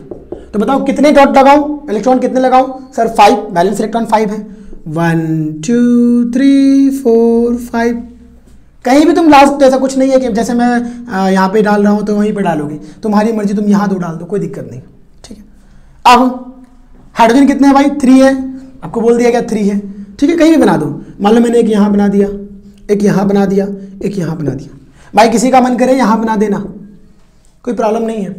तो बताओ, कितने डॉट लगाऊँ? इलेक्ट्रॉन कितने लगाऊँ? Sir five valence electron five है। One two three four five कहीं भी तुम लास्ट ऐसा कुछ नहीं है कि जैसे मैं यहाँ पे डाल रहा हूँ तो वहीं पे डालोगे। तुम्हारी मर्ज़ी, तुम यहाँ दो डाल दो, कोई दिक्कत नहीं। ठीक है? अब हाइड्रोजन कितने हैं भाई? थ्री है। आपको बोल दिया गया थ्री है? ठीक है, कहीं भी बना दो। मान लो मैंने एक यहाँ बना दिया, एक यहाँ बना दिया, एक यहाँ बना दिया। भाई किसी का मन करे यहाँ बना देना। कोई प्रॉब्लम नहीं है।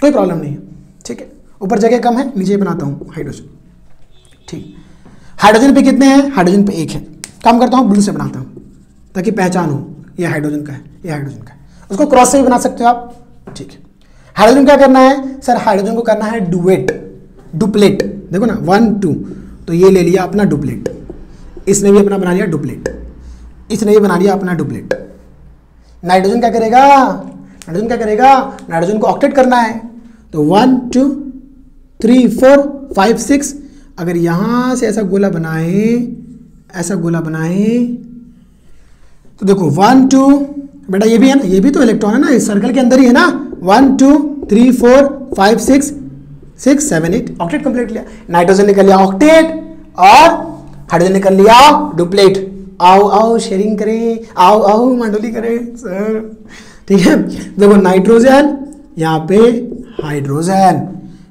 कोई प्रॉब्लम नहीं है। ठीक है? ऊपर जगह कम है, नीचे बनाता हूँ हाइड्रोजन ठीक। हाइड्रोजन पे कितने हैं? हाइड्रोजन पे एक है। काम करता हूँ ब्लू से बनाता हूँ। ताकि पहचान हो, ये हाइड्रोजन का है, ये हाइड्रोजन का है। उसको क्रॉस से भी बना सकते हो आप। ठीक है। हाइड्रोजन क्या करना है? सर हाइड्रोजन को करना है डुएट डुप्लेट देखो ना वन टू तो ये ले लिया अपना डुप्लेट इसने भी अपना बना लिया डुप्लेट इसने भी बना लिया अपना डुप्लेट नाइट्रोजन क्या करेगा? नाइट्रोजन क्या करेगा? नाइट्रोजन को ऑक्टेट करना है। तो one two three four five six अगर यहाँ से ऐसा गोला बनाए, ऐसा गोला बनाए तो देखो वन टू बेटा ये भी है ना, ये भी तो इलेक्ट्रॉन है ना, इस सर्कल के अंदर ही है ना one two three four five six six seven eight octet complete लिया। नाइट्रोजन निकल लिया ऑक्टेट और हाइड्रोजन निकल लिया डुप्लेट आओ आओ शेयरिंग करें, आओ आओ, मंडोली करें सर ठीक है? देखो नाइट्रोजन यहाँ पे हाइड्रोजन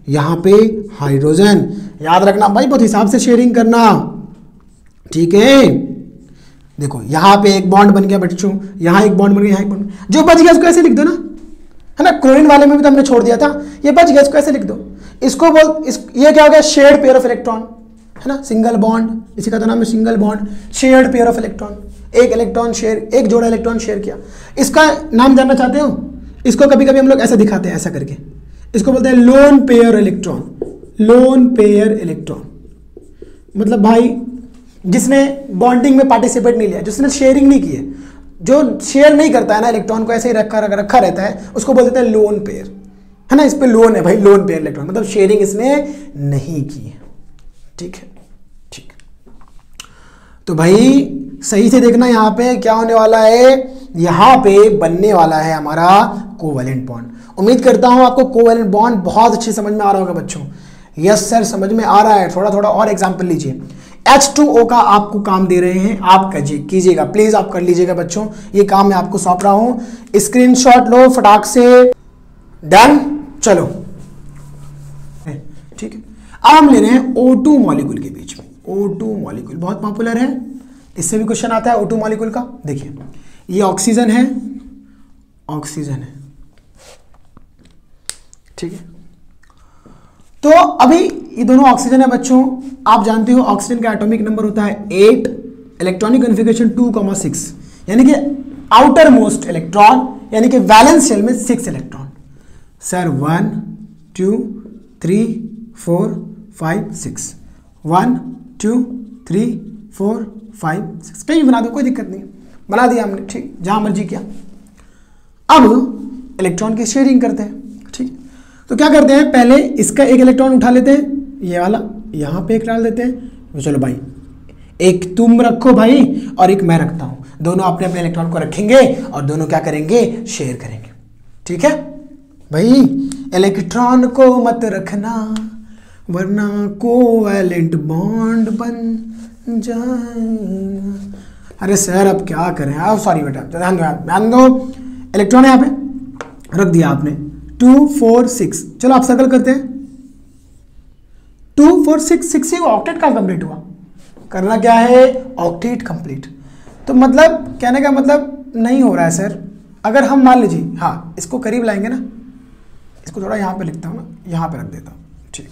यहाँ पे हाइड्रोजन याद रखना भाई, बहुत हिसाब से शेयरिंग करना। ठीक है? देखो, यहाँ पे एक बॉन्ड बन गया बच्चों, यहाँ एक बॉन्ड बन गया, यहाँ एक बॉन्ड जो बच गया उसको ऐसे लिख दो ना। है ना? क्लोरीन वाले में भी तो हमने छोड़ दिया था। ये बच गया, इसको ऐसे लिख दो। इसको बोल, इस, ये क्या हो गया? शेयर्ड पेयर ऑफ़ इलेक्ट्रॉन है ना? सिंगल बॉन्ड इसी का तो नाम है single bond shared pair of electron एक इलेक्ट्रॉन शेयर एक जोड़ा इलेक्ट्रॉन शेयर किया। इसका नाम जानना चाहते हो? इसको कभी कभी हम लोग ऐसा दिखाते हैं, ऐसा करके। इसको बोलते हैं lone pair electron lone pair electron मतलब भाई जिसने बॉन्डिंग में पार्टिसिपेट नहीं लिया, जिसने शेयरिंग नहीं की है जो शेयर नहीं करता है ना इलेक्ट्रॉन को, ऐसे ही रखा रखा रहता है, उसको बोल देते हैं लोन पेयर है ना? इस पर लोन है भाई लोन पेयर इलेक्ट्रॉन मतलब शेयरिंग इसने नहीं की है। ठीक है? ठीक। तो भाई, सही से देखना यहाँ पे क्या होने वाला है। यहाँ पे बनने वाला है हमारा कोवेलेंट बॉन्ड उम्मीद करता हूँ आपको कोवेलेंट बॉन्ड बहुत अच्छे समझ में आ रहा होगा बच्चों। यस सर समझ में आ रहा है। थोड़ा थोड़ा और एग्ज़ाम्पल लीजिए। H2O का आपको काम दे रहे हैं। आप कीजिएगा। प्लीज़ आप कर लीजिएगा बच्चों। ये काम मैं आपको सौंप रहा हूँ। स्क्रीनशॉट लो, फटाक से। डन चलो। ठीक है। अब हम ले रहे हैं O2 मॉलिक्यूल के बीच में। O2 मॉलिक्यूल बहुत पॉपुलर है। इससे भी क्वेश्चन आता है O2 मॉलिक्यूल का। देखिए। ये ऑक्सीजन है। ऑक्सीजन है। ठीक है। तो अभी ये दोनों ऑक्सीजन है बच्चों। आप जानते हो ऑक्सीजन का एटॉमिक नंबर होता है eight electronic configuration two comma six यानी कि आउटर मोस्ट इलेक्ट्रॉन यानी कि वैलेंस शेल में six electron sir one two three four five six one two three four five six कहीं भी बना दो, कोई दिक्कत नहीं बना दिया हमने, ठीक, जहाँ मर्ज़ी किया। अब इलेक्ट्रॉन की शेयरिंग करते हैं। तो क्या करते हैं? पहले इसका एक इलेक्ट्रॉन उठा लेते हैं। ये वाला, यहाँ पे एक डाल देते हैं। तो चलो भाई, एक तुम रखो भाई और एक मैं रखता हूँ। दोनों अपने अपने इलेक्ट्रॉन को रखेंगे और दोनों क्या करेंगे? शेयर करेंगे। ठीक है? भाई, इलेक्ट्रॉन को मत रखना, वरना कोवेलेंट बॉन्ड बन जाएगा। अरे सर, अब क्या करें? आप सॉरी बेटा, ध्यान दो ध्यान दो। इलेक्ट्रॉन यहाँ पे। रख दिया आपने। टू फोर सिक्स चलो आप सर्कल करते हैं। टू फोर सिक्स सिक्स ही ऑक्टेट का कंप्लीट हुआ। करना क्या है? ऑक्टेट कंप्लीट तो मतलब कहने का मतलब नहीं हो रहा है सर अगर हम मान लीजिए हाँ इसको करीब लाएँगे ना, इसको थोड़ा यहाँ पे लिखता हूँ ना, यहाँ पे रख देता हूँ। ठीक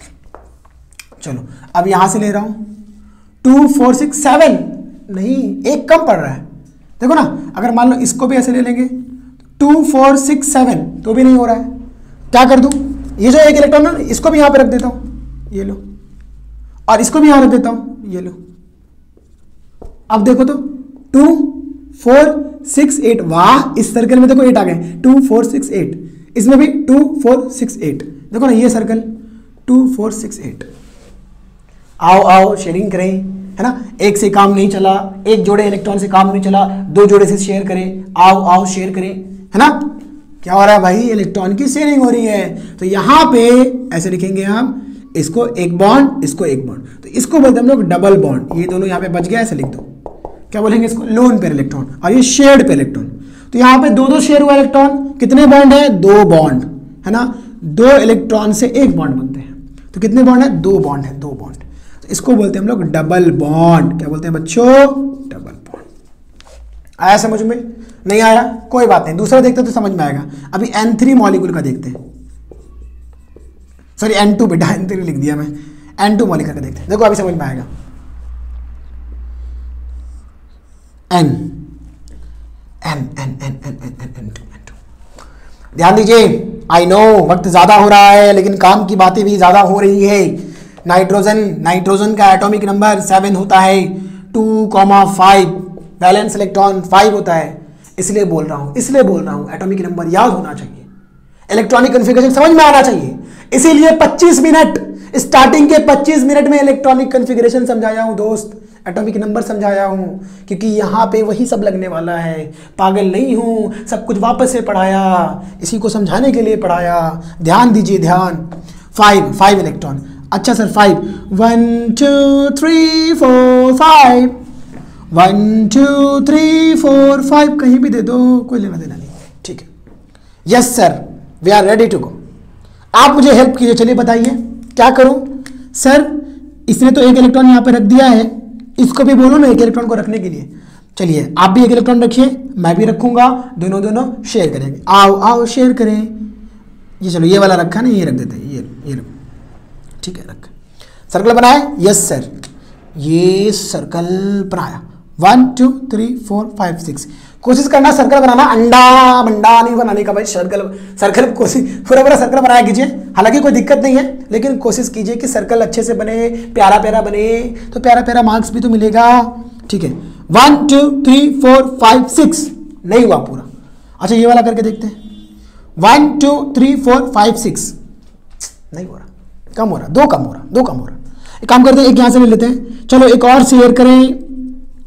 चलो, अब यहाँ से ले रहा हूँ। टू फोर सिक्स सेवन नहीं, एक कम पड़ रहा है। देखो ना, अगर मान लो इसको भी ऐसे ले लेंगे टू फोर सिक्स सेवन तो भी नहीं हो रहा है। क्या कर दूँ? ये जो एक इलेक्ट्रॉन है, इसको भी यहाँ पे रख देता हूँ। ये लो। और इसको भी यहाँ रख देता हूँ। ये लो। अब देखो तो टू फोर सिक्स एट वाह, इस सर्कल में देखो एट आ गए। टू फोर सिक्स एट इसमें भी टू फोर सिक्स एट देखो ना, ये circle two four six eight आओ आओ शेयरिंग करें, है ना? एक से काम नहीं चला, एक जोड़े इलेक्ट्रॉन से काम नहीं चला, दो जोड़े से शेयर करें। आओ आओ शेयर करें, है ना? क्या हो रहा है भाई? इलेक्ट्रॉन की शेयरिंग हो रही है। तो यहाँ पे ऐसे लिखेंगे हम, इसको एक बॉन्ड इसको एक बॉन्ड तो इसको बोलते हम लोग डबल बॉन्ड ये दोनों यहाँ पे बच गया, ऐसे लिख दो। क्या बोलेंगे इसको? लोन पेर इलेक्ट्रॉन और ये शेयर्ड पे इलेक्ट्रॉन तो यहाँ पे दो दो शेयर हुआ इलेक्ट्रॉन कितने बॉन्ड है? दो बॉन्ड है ना? दो इलेक्ट्रॉन से एक बॉन्ड बनते हैं। तो कितने बॉन्ड है? दो बॉन्ड है, दो बॉन्ड तो इसको बोलते हैं हम लोग डबल बॉन्ड क्या बोलते हैं बच्चों? डबल आया समझ में? नहीं आया? कोई बात नहीं, दूसरा देखते तो समझ में आएगा। अभी एन थ्री मॉलिक्यूल का देखते सॉरी एन टू बेटा एन थ्री लिख दिया मैं। एन टू मॉलिक्यूल का देखते देखो अभी समझ में आएगा। N N N N N N N N two N two ध्यान दीजिए आई नो वक्त ज़्यादा हो रहा है, लेकिन काम की बातें भी ज़्यादा हो रही है। नाइट्रोजन नाइट्रोजन का एटॉमिक नंबर सेवन होता है two comma five valence electron five होता है, इसलिए बोल रहा हूँ, इसलिए बोल रहा हूँ, एटॉमिक नंबर याद होना चाहिए। इलेक्ट्रॉनिक कन्फिग्रेशन समझ में आना चाहिए। इसीलिए 25 मिनट, स्टार्टिंग के 25 मिनट में इलेक्ट्रॉनिक कन्फिग्रेशन समझाया हूँ, दोस्त। एटॉमिक नंबर समझाया हूँ, क्योंकि यहाँ पे वही सब लगने वाला है। पागल नहीं हूँ, सब कुछ वापस से पढ़ाया, इसी को समझाने के लिए पढ़ाया। ध्यान दीजिए, ध्यान। Five five electron. अच्छा sir, five. One, two, three, four, five. One two three four five कहीं भी दे दो, कोई लेना देना नहीं। ठीक है। Yes sir we are ready to go आप मुझे हेल्प कीजिए। चलिए बताइए। क्या करूँ? सर इसने तो एक इलेक्ट्रॉन यहाँ पे रख दिया है। इसको भी बोलो ना एक इलेक्ट्रॉन को रखने के लिए। चलिए, आप भी एक इलेक्ट्रॉन रखिए। मैं भी रखूँगा। दोनों दोनों शेयर करेंगे। आओ आओ शेयर करें। ये चलो, ये वाला रखा ना ये रख देते ये ये रख। ठीक है, रख। सर्कल बनाए? यस सर ये सर्कल बनाया one two three four five six कोशिश करना सर्कल बनाना, अंडा बंडा नहीं बनाने का भाई सर्कल सर्कल कोशिश, पूरा पूरा सर्कल बनाया, कीजिए। हालाँकि कोई दिक्कत नहीं है, लेकिन कोशिश कीजिए कि सर्कल अच्छे से बने प्यारा प्यारा बने तो प्यारा प्यारा मार्क्स भी तो मिलेगा। ठीक है। One two three four five six नहीं हुआ पूरा। अच्छा ये वाला करके देखते हैं। One two three four five six नहीं हो रहा। कम हो रहा। दो कम हो रहा। दो कम हो रहा। एक काम करते हैं, एक यहाँ से ले लेते हैं। चलो, एक और शेयर करें।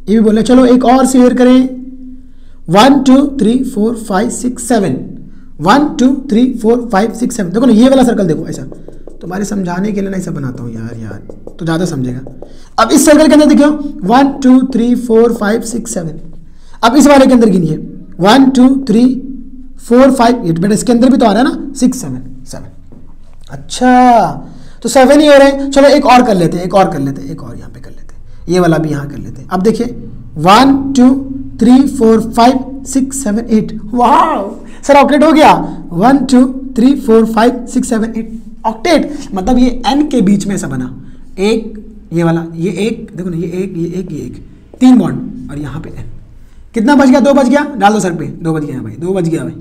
ये भी बोले, चलो एक और शेयर करें। One two three four five six seven one two three four five six seven देखो ना, ये वाला सर्कल देखो, ऐसा। तुम्हारे समझाने के लिए ना ऐसा बनाता हूँ यार यार। तो ज़्यादा समझेगा। अब इस सर्कल के अंदर देखो one two three four five six seven अब इस वाले के अंदर गिनिए। One two three four five eight बेटा इसके अंदर भी तो आ रहा है ना? सिक्स सेवन सेवन अच्छा तो सेवन ही हो रहे हैं। चलो एक और कर लेते हैं, एक और कर लेते हैं, एक और यहाँ पे कर ये वाला भी यहाँ कर लेते हैं। अब देखिए one two three four five six seven eight वाह सर ऑक्टेट हो गया। One two three four five six seven eight octet मतलब ये एन के बीच में ऐसा बना। एक, ये वाला, ये एक, देखो ना, ये एक ये एक ये एक। तीन बॉन्ड और यहाँ पे एन कितना बच गया? दो बच गया? डाल दो सर पे। दो बच गया भाई, दो बच गया भाई।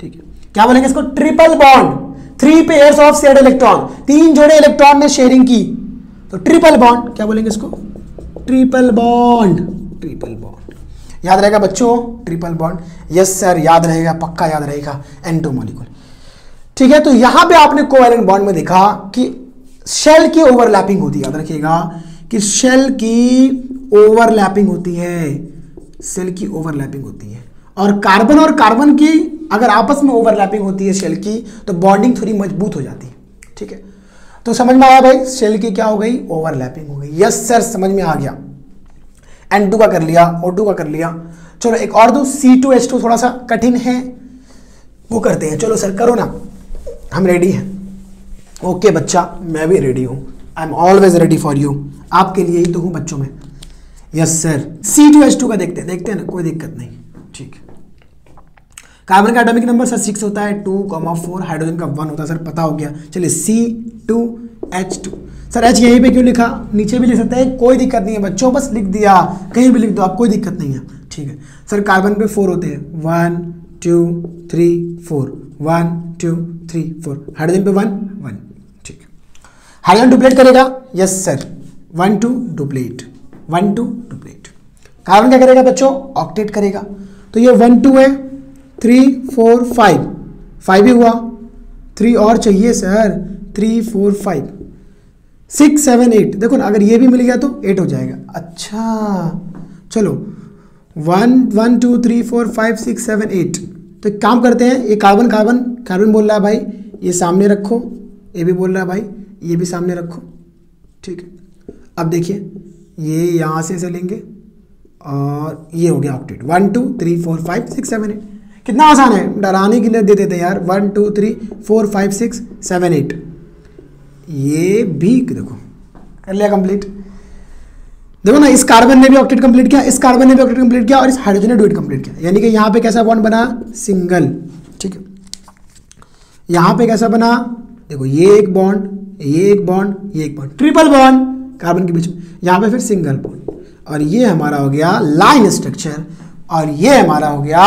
ठीक है। क्या बोलेंगे इसको? Triple bond three pairs of shared electron तीन जोड़े इलेक्ट्रॉन ने शेयरिंग की। तो ट्रिपल बॉन्ड क्या बोलेंगे इसको? ट्रिपल बॉन्ड ट्रिपल बॉन्ड याद रहेगा बच्चों? ट्रिपल बॉन्ड यस सर याद रहेगा, पक्का याद रहेगा एन टू मॉलिक्यूल ठीक है तो यहाँ पे आपने कोवैलेंट बॉन्ड में देखा कि शेल की ओवरलैपिंग होती है। याद रखिएगा कि शेल की ओवरलैपिंग होती है। सेल की ओवरलैपिंग होती है। और कार्बन और कार्बन की अगर आपस में ओवरलैपिंग होती है शेल की तो बॉन्डिंग थोड़ी मज़बूत हो जाती है। ठीक है? तो समझ में आया भाई? शेल की क्या हो गई? ओवरलैपिंग हो गई। यस सर समझ में आ गया। एन टू का कर लिया ओ टू का कर लिया। चलो, एक और दो। सी टू एच टू थोड़ा सा कठिन है। वो करते हैं। चलो सर करो ना। हम रेडी हैं। ओके बच्चा, मैं भी रेडी हूँ। I am always ready for you आपके लिए ही तो हूँ बच्चों में। Yes sir C two H two का देखते हैं। देखते हैं ना, कोई दिक्कत नहीं। कार्बन का एटॉमिक नंबर सर सिक्स होता है टू कॉमा फोर हाइड्रोजन का वन होता है सर पता हो गया। चलिए C two H two sir H यहीं पे क्यों लिखा? नीचे भी लिख सकते हैं, कोई दिक्कत नहीं है, बच्चों, बस लिख दिया। कहीं भी लिख दो, आप कोई दिक्कत नहीं है। ठीक है। सर कार्बन पे फोर होते हैं। One two three four one two three four hydrogen पे वन वन ठीक है। हाइड्रोजन डुप्लेट करेगा? Yes sir one two duplet one two duplet carbon क्या करेगा बच्चों? ऑक्टेट करेगा। तो ये वन टू है। Three, four, five. फाइव ही हुआ। थ्री और चाहिए, sir. Three, four, five. Six, seven, eight. देखो ना, अगर ये भी मिल गया तो एट हो जाएगा। अच्छा। चलो। One one, two, three, four, five, six, seven, eight. तो एक काम करते हैं, ये कार्बन कार्बन। कार्बन बोल रहा है भाई, ये सामने रखो। ये भी बोल रहा है भाई, ये भी सामने रखो। ठीक है। अब देखिए, ये यहाँ से लेंगे और ये हो गया octet one, two, three, four, five, six, seven, eight. कितना आसान है? डराने के लिए दे देते यार। One two three four five six seven eight ये भी, देखो, कर लिया कंप्लीट देखो ना, इस कार्बन ने भी ऑक्टेट कंप्लीट किया, इस कार्बन ने भी ऑक्टेट कंप्लीट किया, और इस हाइड्रोजन ने डुएट कंप्लीट किया। यानी कि यहाँ पे कैसा बॉन्ड बना? सिंगल ठीक है? यहाँ पे कैसा बना? देखो, ये एक बॉन्ड ये एक बॉन्ड ये एक बॉन्ड ट्रिपल बॉन्ड कार्बन के बीच में। यहाँ पे फिर सिंगल बॉन्ड और ये हमारा हो गया लाइन स्ट्रक्चर और ये हमारा हो गया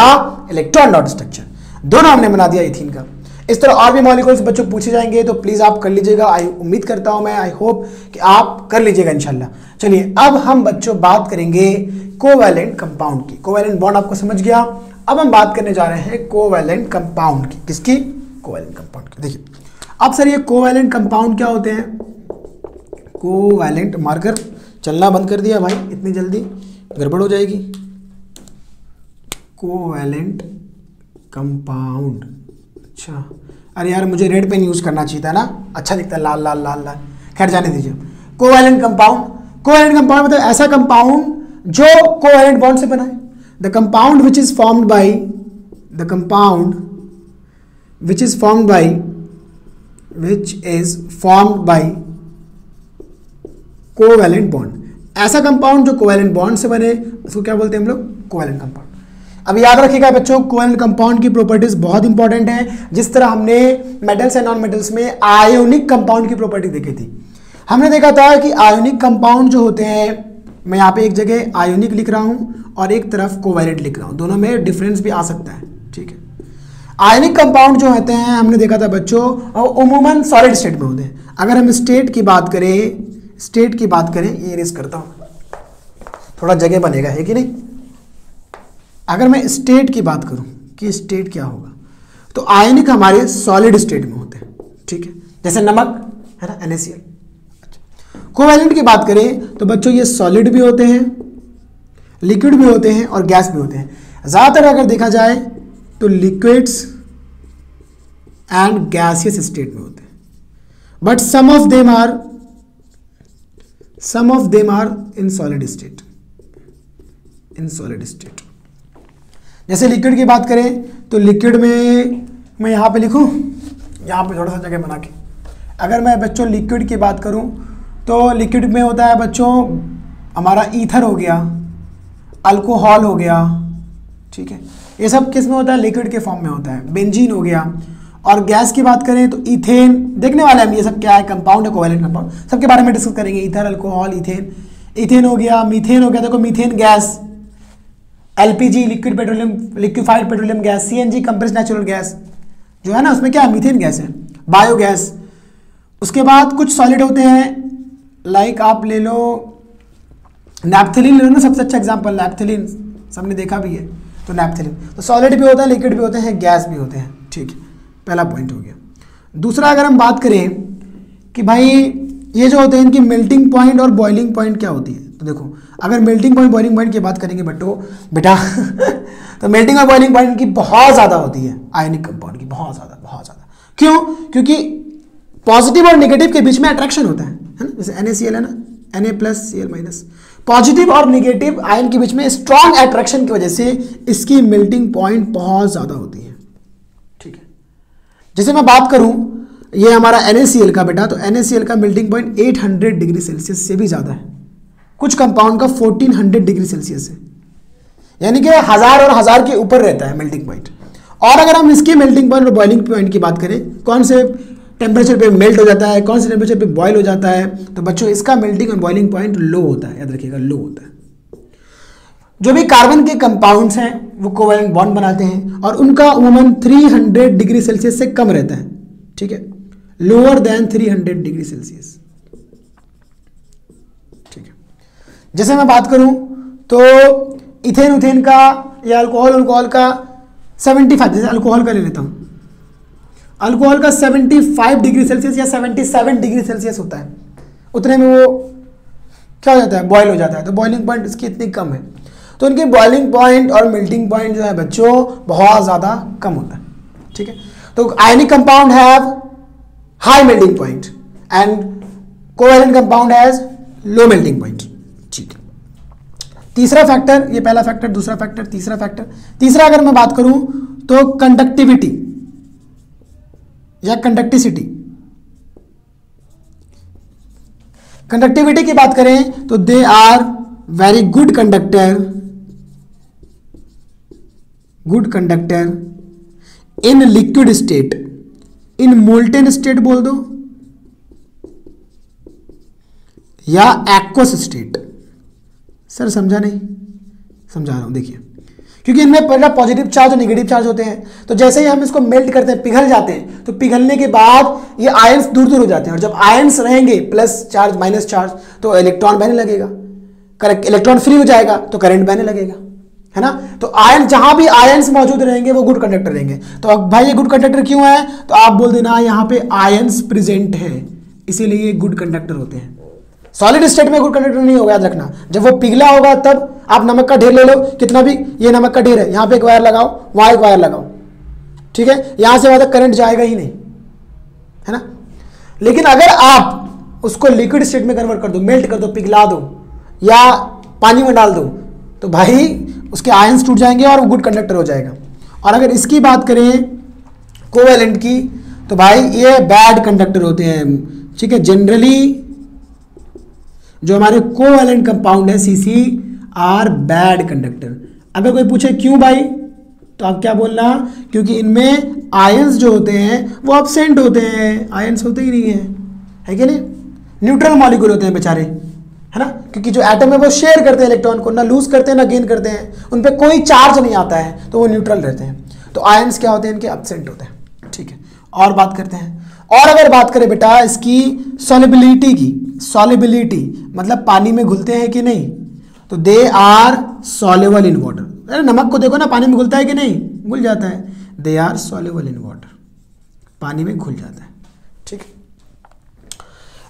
इलेक्ट्रॉन डॉट स्ट्रक्चर दोनों हमने बना दिया इथिन का। इस तरह और भी मॉलिक्यूल्स बच्चों पूछे जाएँगे तो प्लीज़ आप कर लीजिएगा। आई उम्मीद करता हूँ मैं आई होप कि आप कर लीजिएगा इंशाल्लाह। चलिए, अब हम बच्चों बात करेंगे कोवैलेंट कंपाउंड की। कोवैलेंट बॉन्ड आपको समझ गया? अब हम बात करने जा रहे हैं कोवैलेंट कंपाउंड की। किसकी? कोवैलेंट कंपाउंड की। देखिए, अब सर ये कोवैलेंट कंपाउंड क्या होते हैं? कोवैलेंट मार्कर चलना बंद कर दिया भाई, इतनी जल्दी। गड़बड़ हो जाएगी। कोवैलेंट कंपाउंड अच्छा। अरे यार, मुझे रेड पेन यूज़ करना चाहिए था ना। अच्छा दिखता है, लाल लाल लाल लाल। खैर, जाने दीजिए। कोवैलेंट कंपाउंड कोवैलेंट कंपाउंड मतलब ऐसा कंपाउंड जो कोवैलेंट बॉन्ड से बना है। The compound which is formed by the compound which is formed by which is formed by covalent bond ऐसा कंपाउंड जो कोवैलेंट बॉन्ड से बने, उसको क्या बोलते हैं हम लोग? कोवैलेंट कंपाउंड अब याद रखिएगा बच्चों कोवैलेंट कंपाउंड की प्रॉपर्टीज़ बहुत इंपॉर्टेंट है। जिस तरह हमने मेटल्स एंड नॉन मेटल्स में आयोनिक कंपाउंड की प्रॉपर्टी देखी थी। हमने देखा था कि आयोनिक कंपाउंड जो होते हैं, मैं यहाँ पे एक जगह आयोनिक लिख रहा हूँ और एक तरफ़ कोवैलेंट लिख रहा हूँ। दोनों में डिफरेंस भी आ सकता है, ठीक है। आयोनिक कंपाउंड जो होते हैं, हमने देखा था बच्चों उमूमन सॉलिड स्टेट में होते हैं। अगर हम स्टेट की बात करें स्टेट की बात करें, ये रेस करता हूँ। थोड़ा जगह बनेगा, है कि नहीं? अगर मैं स्टेट की बात करूँ कि स्टेट क्या होगा तो आयनिक हमारे सॉलिड स्टेट में होते हैं, ठीक है? जैसे नमक, है ना? एन अच्छा कोवैलेंट की बात करें तो बच्चों, ये सॉलिड भी होते हैं लिक्विड भी होते हैं और गैस भी होते हैं। ज़्यादातर अगर देखा जाए तो लिक्विड्स एंड गैसियस स्टेट में होते हैं। But some of them are some of them are in solid state in solid state जैसे लिक्विड की बात करें तो लिक्विड में मैं यहाँ पे लिखूँ? यहाँ पे थोड़ा सा जगह बना के। अगर मैं बच्चों लिक्विड की बात करूँ तो लिक्विड में होता है बच्चों, हमारा ईथर हो गया अल्कोहल हो गया, ठीक है? ये सब किसमें होता है? लिक्विड के फॉर्म में होता है। बेंजीन हो गया। और गैस की बात करें तो इथेन देखने वाले हम ये सब क्या है? कंपाउंड है कोवैलेंट कंपाउंड सबके बारे में डिस्कस करेंगे। इथर अल्कोहल इथेन इथेन हो गया मीथेन हो गया। देखो methane gas LPG, liquid petroleum, liquefied petroleum gas, CNG compress natural gas जो है ना, उसमें क्या, मीथेन गैस है, बायोगैस। उसके बाद कुछ सॉलिड होते हैं लाइक आप ले लो नैपथेलिन ले लो ना, सबसे अच्छा एग्जांपल नैपथेलिन सबने देखा भी है तो नैपथेलिन तो सॉलिड भी होता है लिक्विड भी होते हैं गैस भी होते हैं, ठीक है, पहला पॉइंट हो गया। दूसरा, अगर हम बात करें कि भाई, ये जो होते हैं, इनकी मेल्टिंग पॉइंट और बॉइलिंग पॉइंट क्या होती है? तो देखो, अगर मेल्टिंग पॉइंट बॉइलिंग पॉइंट की बात करेंगे बटो बेटा [laughs] तो मेल्टिंग और बॉइलिंग पॉइंट की बहुत ज़्यादा होती है आयनिक कंपाउंड की बहुत ज़्यादा बहुत ज़्यादा। क्यों? क्योंकि पॉजिटिव और नेगेटिव के बीच में अट्रैक्शन होता है है ना? जैसे एन है ना? N A plus C L minus positive और निगेटिव आयन के बीच में स्ट्रॉन्ग अट्रैक्शन की वजह से इसकी मेल्टिंग पॉइंट बहुत ज़्यादा होती है। ठीक है? जैसे मैं बात करूँ, ये हमारा एन का बेटा तो एन का मेल्टिंग पॉइंट 800 डिग्री सेल्सियस से भी ज़्यादा है। कुछ कंपाउंड का 1400 डिग्री सेल्सियस है। यानी कि हज़ार और हज़ार के ऊपर रहता है मेल्टिंग पॉइंट और अगर हम इसके मेल्टिंग पॉइंट और बॉइलिंग पॉइंट की बात करें, कौन से टेम्परेचर पे मेल्ट हो जाता है, कौन से टेम्परेचर पे बॉयल हो जाता है तो बच्चों, इसका मेल्टिंग और बॉइलिंग पॉइंट लो होता है, याद रखिएगा लो होता है। जो भी कार्बन के कंपाउंड्स हैं, वो कोवैलेंट बॉन्ड बनाते हैं और उनका उमूमन 300 डिग्री सेल्सियस से कम रहता है। ठीक है? लोअर देन 300 डिग्री सेल्सियस जैसे मैं बात करूँ तो इथेन उथेन का या अल्कोहल अल्कोहल का 75 जैसे अल्कोहल का ले लेता हूँ। अल्कोहल का 75 डिग्री सेल्सियस या 77 डिग्री सेल्सियस होता है। उतने में वो क्या हो जाता है? बॉयल हो जाता है। तो बॉइलिंग पॉइंट इसकी इतनी कम है। तो इनकी बॉइलिंग पॉइंट और मेल्टिंग पॉइंट जो है बच्चों, बहुत ज़्यादा कम होता है। ठीक है? तो ionic compound have high melting point and covalent compound has low melting point तीसरा फैक्टर ये पहला फैक्टर दूसरा फैक्टर तीसरा फैक्टर तीसरा अगर मैं बात करूँ तो कंडक्टिविटी या कंडक्टिसिटी कंडक्टिविटी की बात करें तो they are very good conductor good conductor in liquid state in molten state बोल दो। या एक्वस स्टेट सर, समझा नहीं। समझा रहा हूँ, देखिए। क्योंकि इनमें पहला पॉजिटिव चार्ज और निगेटिव चार्ज होते हैं। तो जैसे ही हम इसको मेल्ट करते हैं, पिघल जाते हैं तो पिघलने के बाद ये आयंस दूर दूर हो जाते हैं। और जब आयंस रहेंगे प्लस चार्ज माइनस चार्ज तो इलेक्ट्रॉन बहने लगेगा। करेक्ट इलेक्ट्रॉन फ्री हो जाएगा तो करंट बहने लगेगा। है ना? तो आयन जहाँ भी आयंस मौजूद रहेंगे, वो गुड कंडक्टर रहेंगे। तो अब भाई, ये गुड कंडक्टर क्यों है? तो आप बोल देना, यहाँ पे आयंस प्रेजेंट है, इसीलिए ये गुड कंडक्टर होते हैं। सॉलिड स्टेट में गुड कंडक्टर नहीं होगा, याद रखना। जब वो पिघला होगा, तब आप नमक का ढेर ले लो। कितना भी ये नमक का ढेर है, यहाँ पे एक वायर लगाओ वहाँ एक वायर लगाओ। ठीक है? यहाँ से वहाँ तक करंट जाएगा ही नहीं। है ना? लेकिन अगर आप उसको लिक्विड स्टेट में कन्वर्ट कर दो मेल्ट कर दो, पिघला दो, या पानी में डाल दो तो भाई उसके आयंस टूट जाएँगे और वो गुड कंडक्टर हो जाएगा। और अगर इसकी बात करें कोवेलेंट की तो भाई ये बैड कंडक्टर होते हैं। ठीक है? जनरली जो हमारे कोवेलेंट कंपाउंड है सीसी आर बैड कंडक्टर अगर कोई पूछे, क्यों भाई? तो आप क्या बोलना? क्योंकि इनमें आयंस जो होते हैं, वो अपसेंट होते हैं। आयंस होते ही नहीं है। है कि नहीं? न्यूट्रल मॉलिक्यूल होते हैं बेचारे। है ना? क्योंकि जो एटम है, वो शेयर करते हैं इलेक्ट्रॉन को। ना लूज करते हैं, ना गेन करते हैं। उन पर कोई चार्ज नहीं आता है तो वो न्यूट्रल रहते हैं। तो आयंस क्या होते हैं? इनके अपसेंट होते हैं। ठीक है। और बात करते हैं। और अगर बात करें बेटा इसकी सॉलिबिलिटी की सॉलिबिलिटी मतलब पानी में घुलते हैं कि नहीं? तो they are soluble in water अरे नमक को देखो ना, पानी में घुलता है कि नहीं? घुल जाता है। They are soluble in water पानी में घुल जाता है। ठीक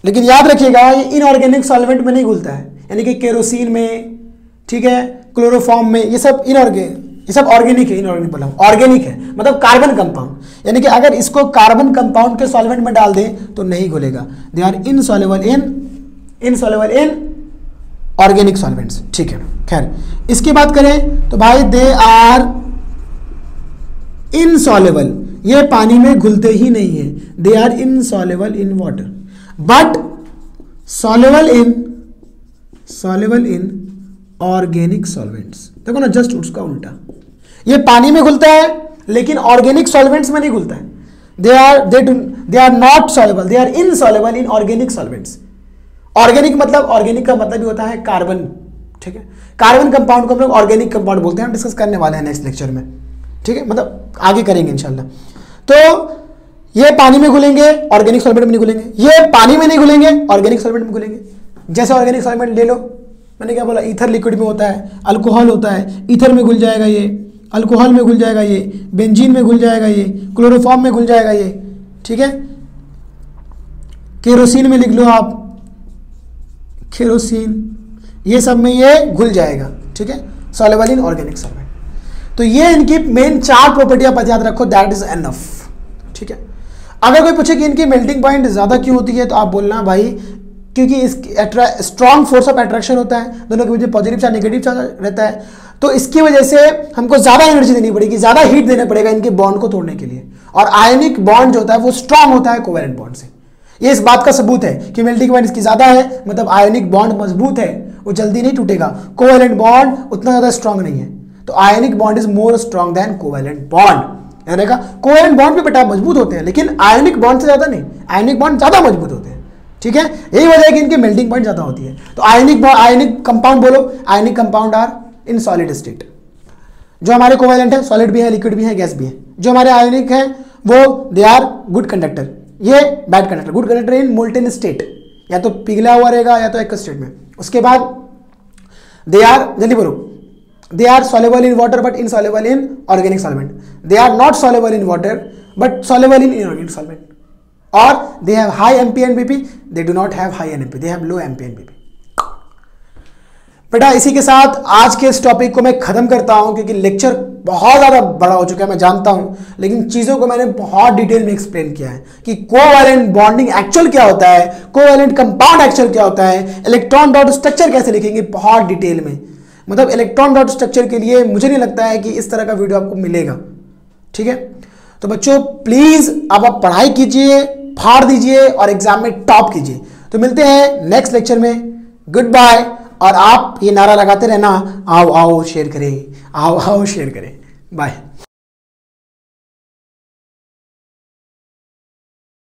लेकिन याद रखिएगा, ये इनऑर्गेनिक सॉल्वेंट में नहीं घुलता है। यानी कि केरोसिन में, ठीक है क्लोरोफॉर्म में, ये सब इनऑर्गेनिक ये सब ऑर्गेनिक है इनऑर्गेनिक बोला ऑर्गेनिक है मतलब कार्बन कंपाउंड यानी कि अगर इसको कार्बन कंपाउंड के सॉल्वेंट में डाल दें तो नहीं घुलेगा। They are insoluble in insoluble in organic solvents ठीक है, खैर, इसकी बात करें तो भाई दे आर इनसॉलेबल ये पानी में घुलते ही नहीं है। They are insoluble in water but soluble in soluble in organic solvents देखो ना जस्ट उसका उल्टा। ये पानी में घुलता है, लेकिन ऑर्गेनिक सॉल्वेंट्स में नहीं घुलता है। They are they they are not soluble they are insoluble in organic solvents organic मतलब ऑर्गेनिक का मतलब भी होता है कार्बन ठीक है? कार्बन कंपाउंड को हम लोग ऑर्गेनिक कंपाउंड बोलते हैं डिस्कस करने वाले हैं नेक्स्ट लेक्चर में। ठीक है? मतलब आगे करेंगे इंशाल्लाह। तो ये पानी में घुलेंगे ऑर्गेनिक सॉल्वेंट में नहीं घुलेंगे। ये पानी में नहीं घुलेंगे ऑर्गेनिक सॉल्वेंट में घुलेंगे। जैसे ऑर्गेनिक सॉल्वेंट ले लो। मैंने क्या बोला? ईथर लिक्विड में होता है अल्कोहल होता है ईथर में घुल जाएगा ये। अल्कोहल में घुल जाएगा ये, बेंजीन में घुल जाएगा ये, क्लोरोफॉर्म में घुल जाएगा ये, ठीक है? केरोसिन में लिख लो आप। केरोसिन, ये सब में ये घुल जाएगा, ठीक है? सॉलेबल इन ऑर्गेनिक सॉल्वेंट तो ये इनकी मेन चार प्रॉपर्टी आप याद रखो दैट इज़ एनफ ठीक है? अगर कोई पूछे कि इनकी मेल्टिंग पॉइंट ज़्यादा क्यों होती है तो आप बोलना, भाई, क्योंकि इसकी स्ट्रॉन्ग फोर्स ऑफ़ अट्रैक्शन होता है, दोनों के बीच पॉजिटिव चार्ज नेगेटिव चार्ज रहता है। तो इसकी वजह से हमको ज़्यादा एनर्जी देनी पड़ेगी, ज़्यादा हीट देना पड़ेगा इनके बॉन्ड को तोड़ने के लिए। और आयनिक बॉन्ड जो होता है, वो स्ट्रांग होता है कोवेलेंट बॉन्ड से। ये इस बात का सबूत है कि मेल्टिंग पॉइंट इसकी ज़्यादा है मतलब आयनिक बॉन्ड मज़बूत है, वो जल्दी नहीं टूटेगा। कोवेलेंट बॉन्ड उतना ज़्यादा स्ट्रांग नहीं है। तो ionic bond is more strong than covalent bond यानी कोवेलेंट बॉन्ड भी बेटा मज़बूत होते हैं, लेकिन आयनिक बॉन्ड से ज़्यादा नहीं। आयनिक बॉन्ड ज़्यादा मज़बूत होते हैं। ठीक है? यही वजह है कि इनकी मेल्टिंग पॉइंट ज़्यादा होती है। तो आयनिक आयनिक कंपाउंड बोलो। Ionic compound are in solid state जो हमारे कोवेलेंट है सॉलिड भी है लिक्विड भी है गैस भी है। जो हमारे आयोनिक है, वो दे आर गुड कंडक्टर ये bad conductor good conductor in molten state या तो पिघला हुआ रहेगा, या तो एक स्टेट में। उसके बाद दे आर जल्दी बोलो। They are soluble in water but insoluble in organic solvent they are not soluble in water but soluble in inorganic solvent और they have high MP and BP they do not have high and M P they have low MP and BP बेटा, इसी के साथ आज के इस topic को मैं खत्म करता हूँ, क्योंकि लेक्चर बहुत ज़्यादा बड़ा हो चुका है, मैं जानता हूँ, लेकिन चीज़ों को मैंने बहुत डिटेल में एक्सप्लेन किया है कि कोवैलेंट बॉन्डिंग एक्चुअल क्या होता है कोवैलेंट कंपाउंड एक्चुअल क्या होता है इलेक्ट्रॉन डॉट स्ट्रक्चर कैसे लिखेंगे बहुत डिटेल में। मतलब इलेक्ट्रॉन डॉट स्ट्रक्चर के लिए मुझे नहीं लगता है कि इस तरह का वीडियो आपको मिलेगा, ठीक है? तो बच्चों प्लीज़ अब आप पढ़ाई कीजिए, फाड़ दीजिए और एग्ज़ाम में टॉप कीजिए। तो मिलते हैं नेक्स्ट लेक्चर में। गुड बाय और आप ये नारा लगाते रहना, आओ आओ शेयर करें, आओ आओ शेयर करें। बाय।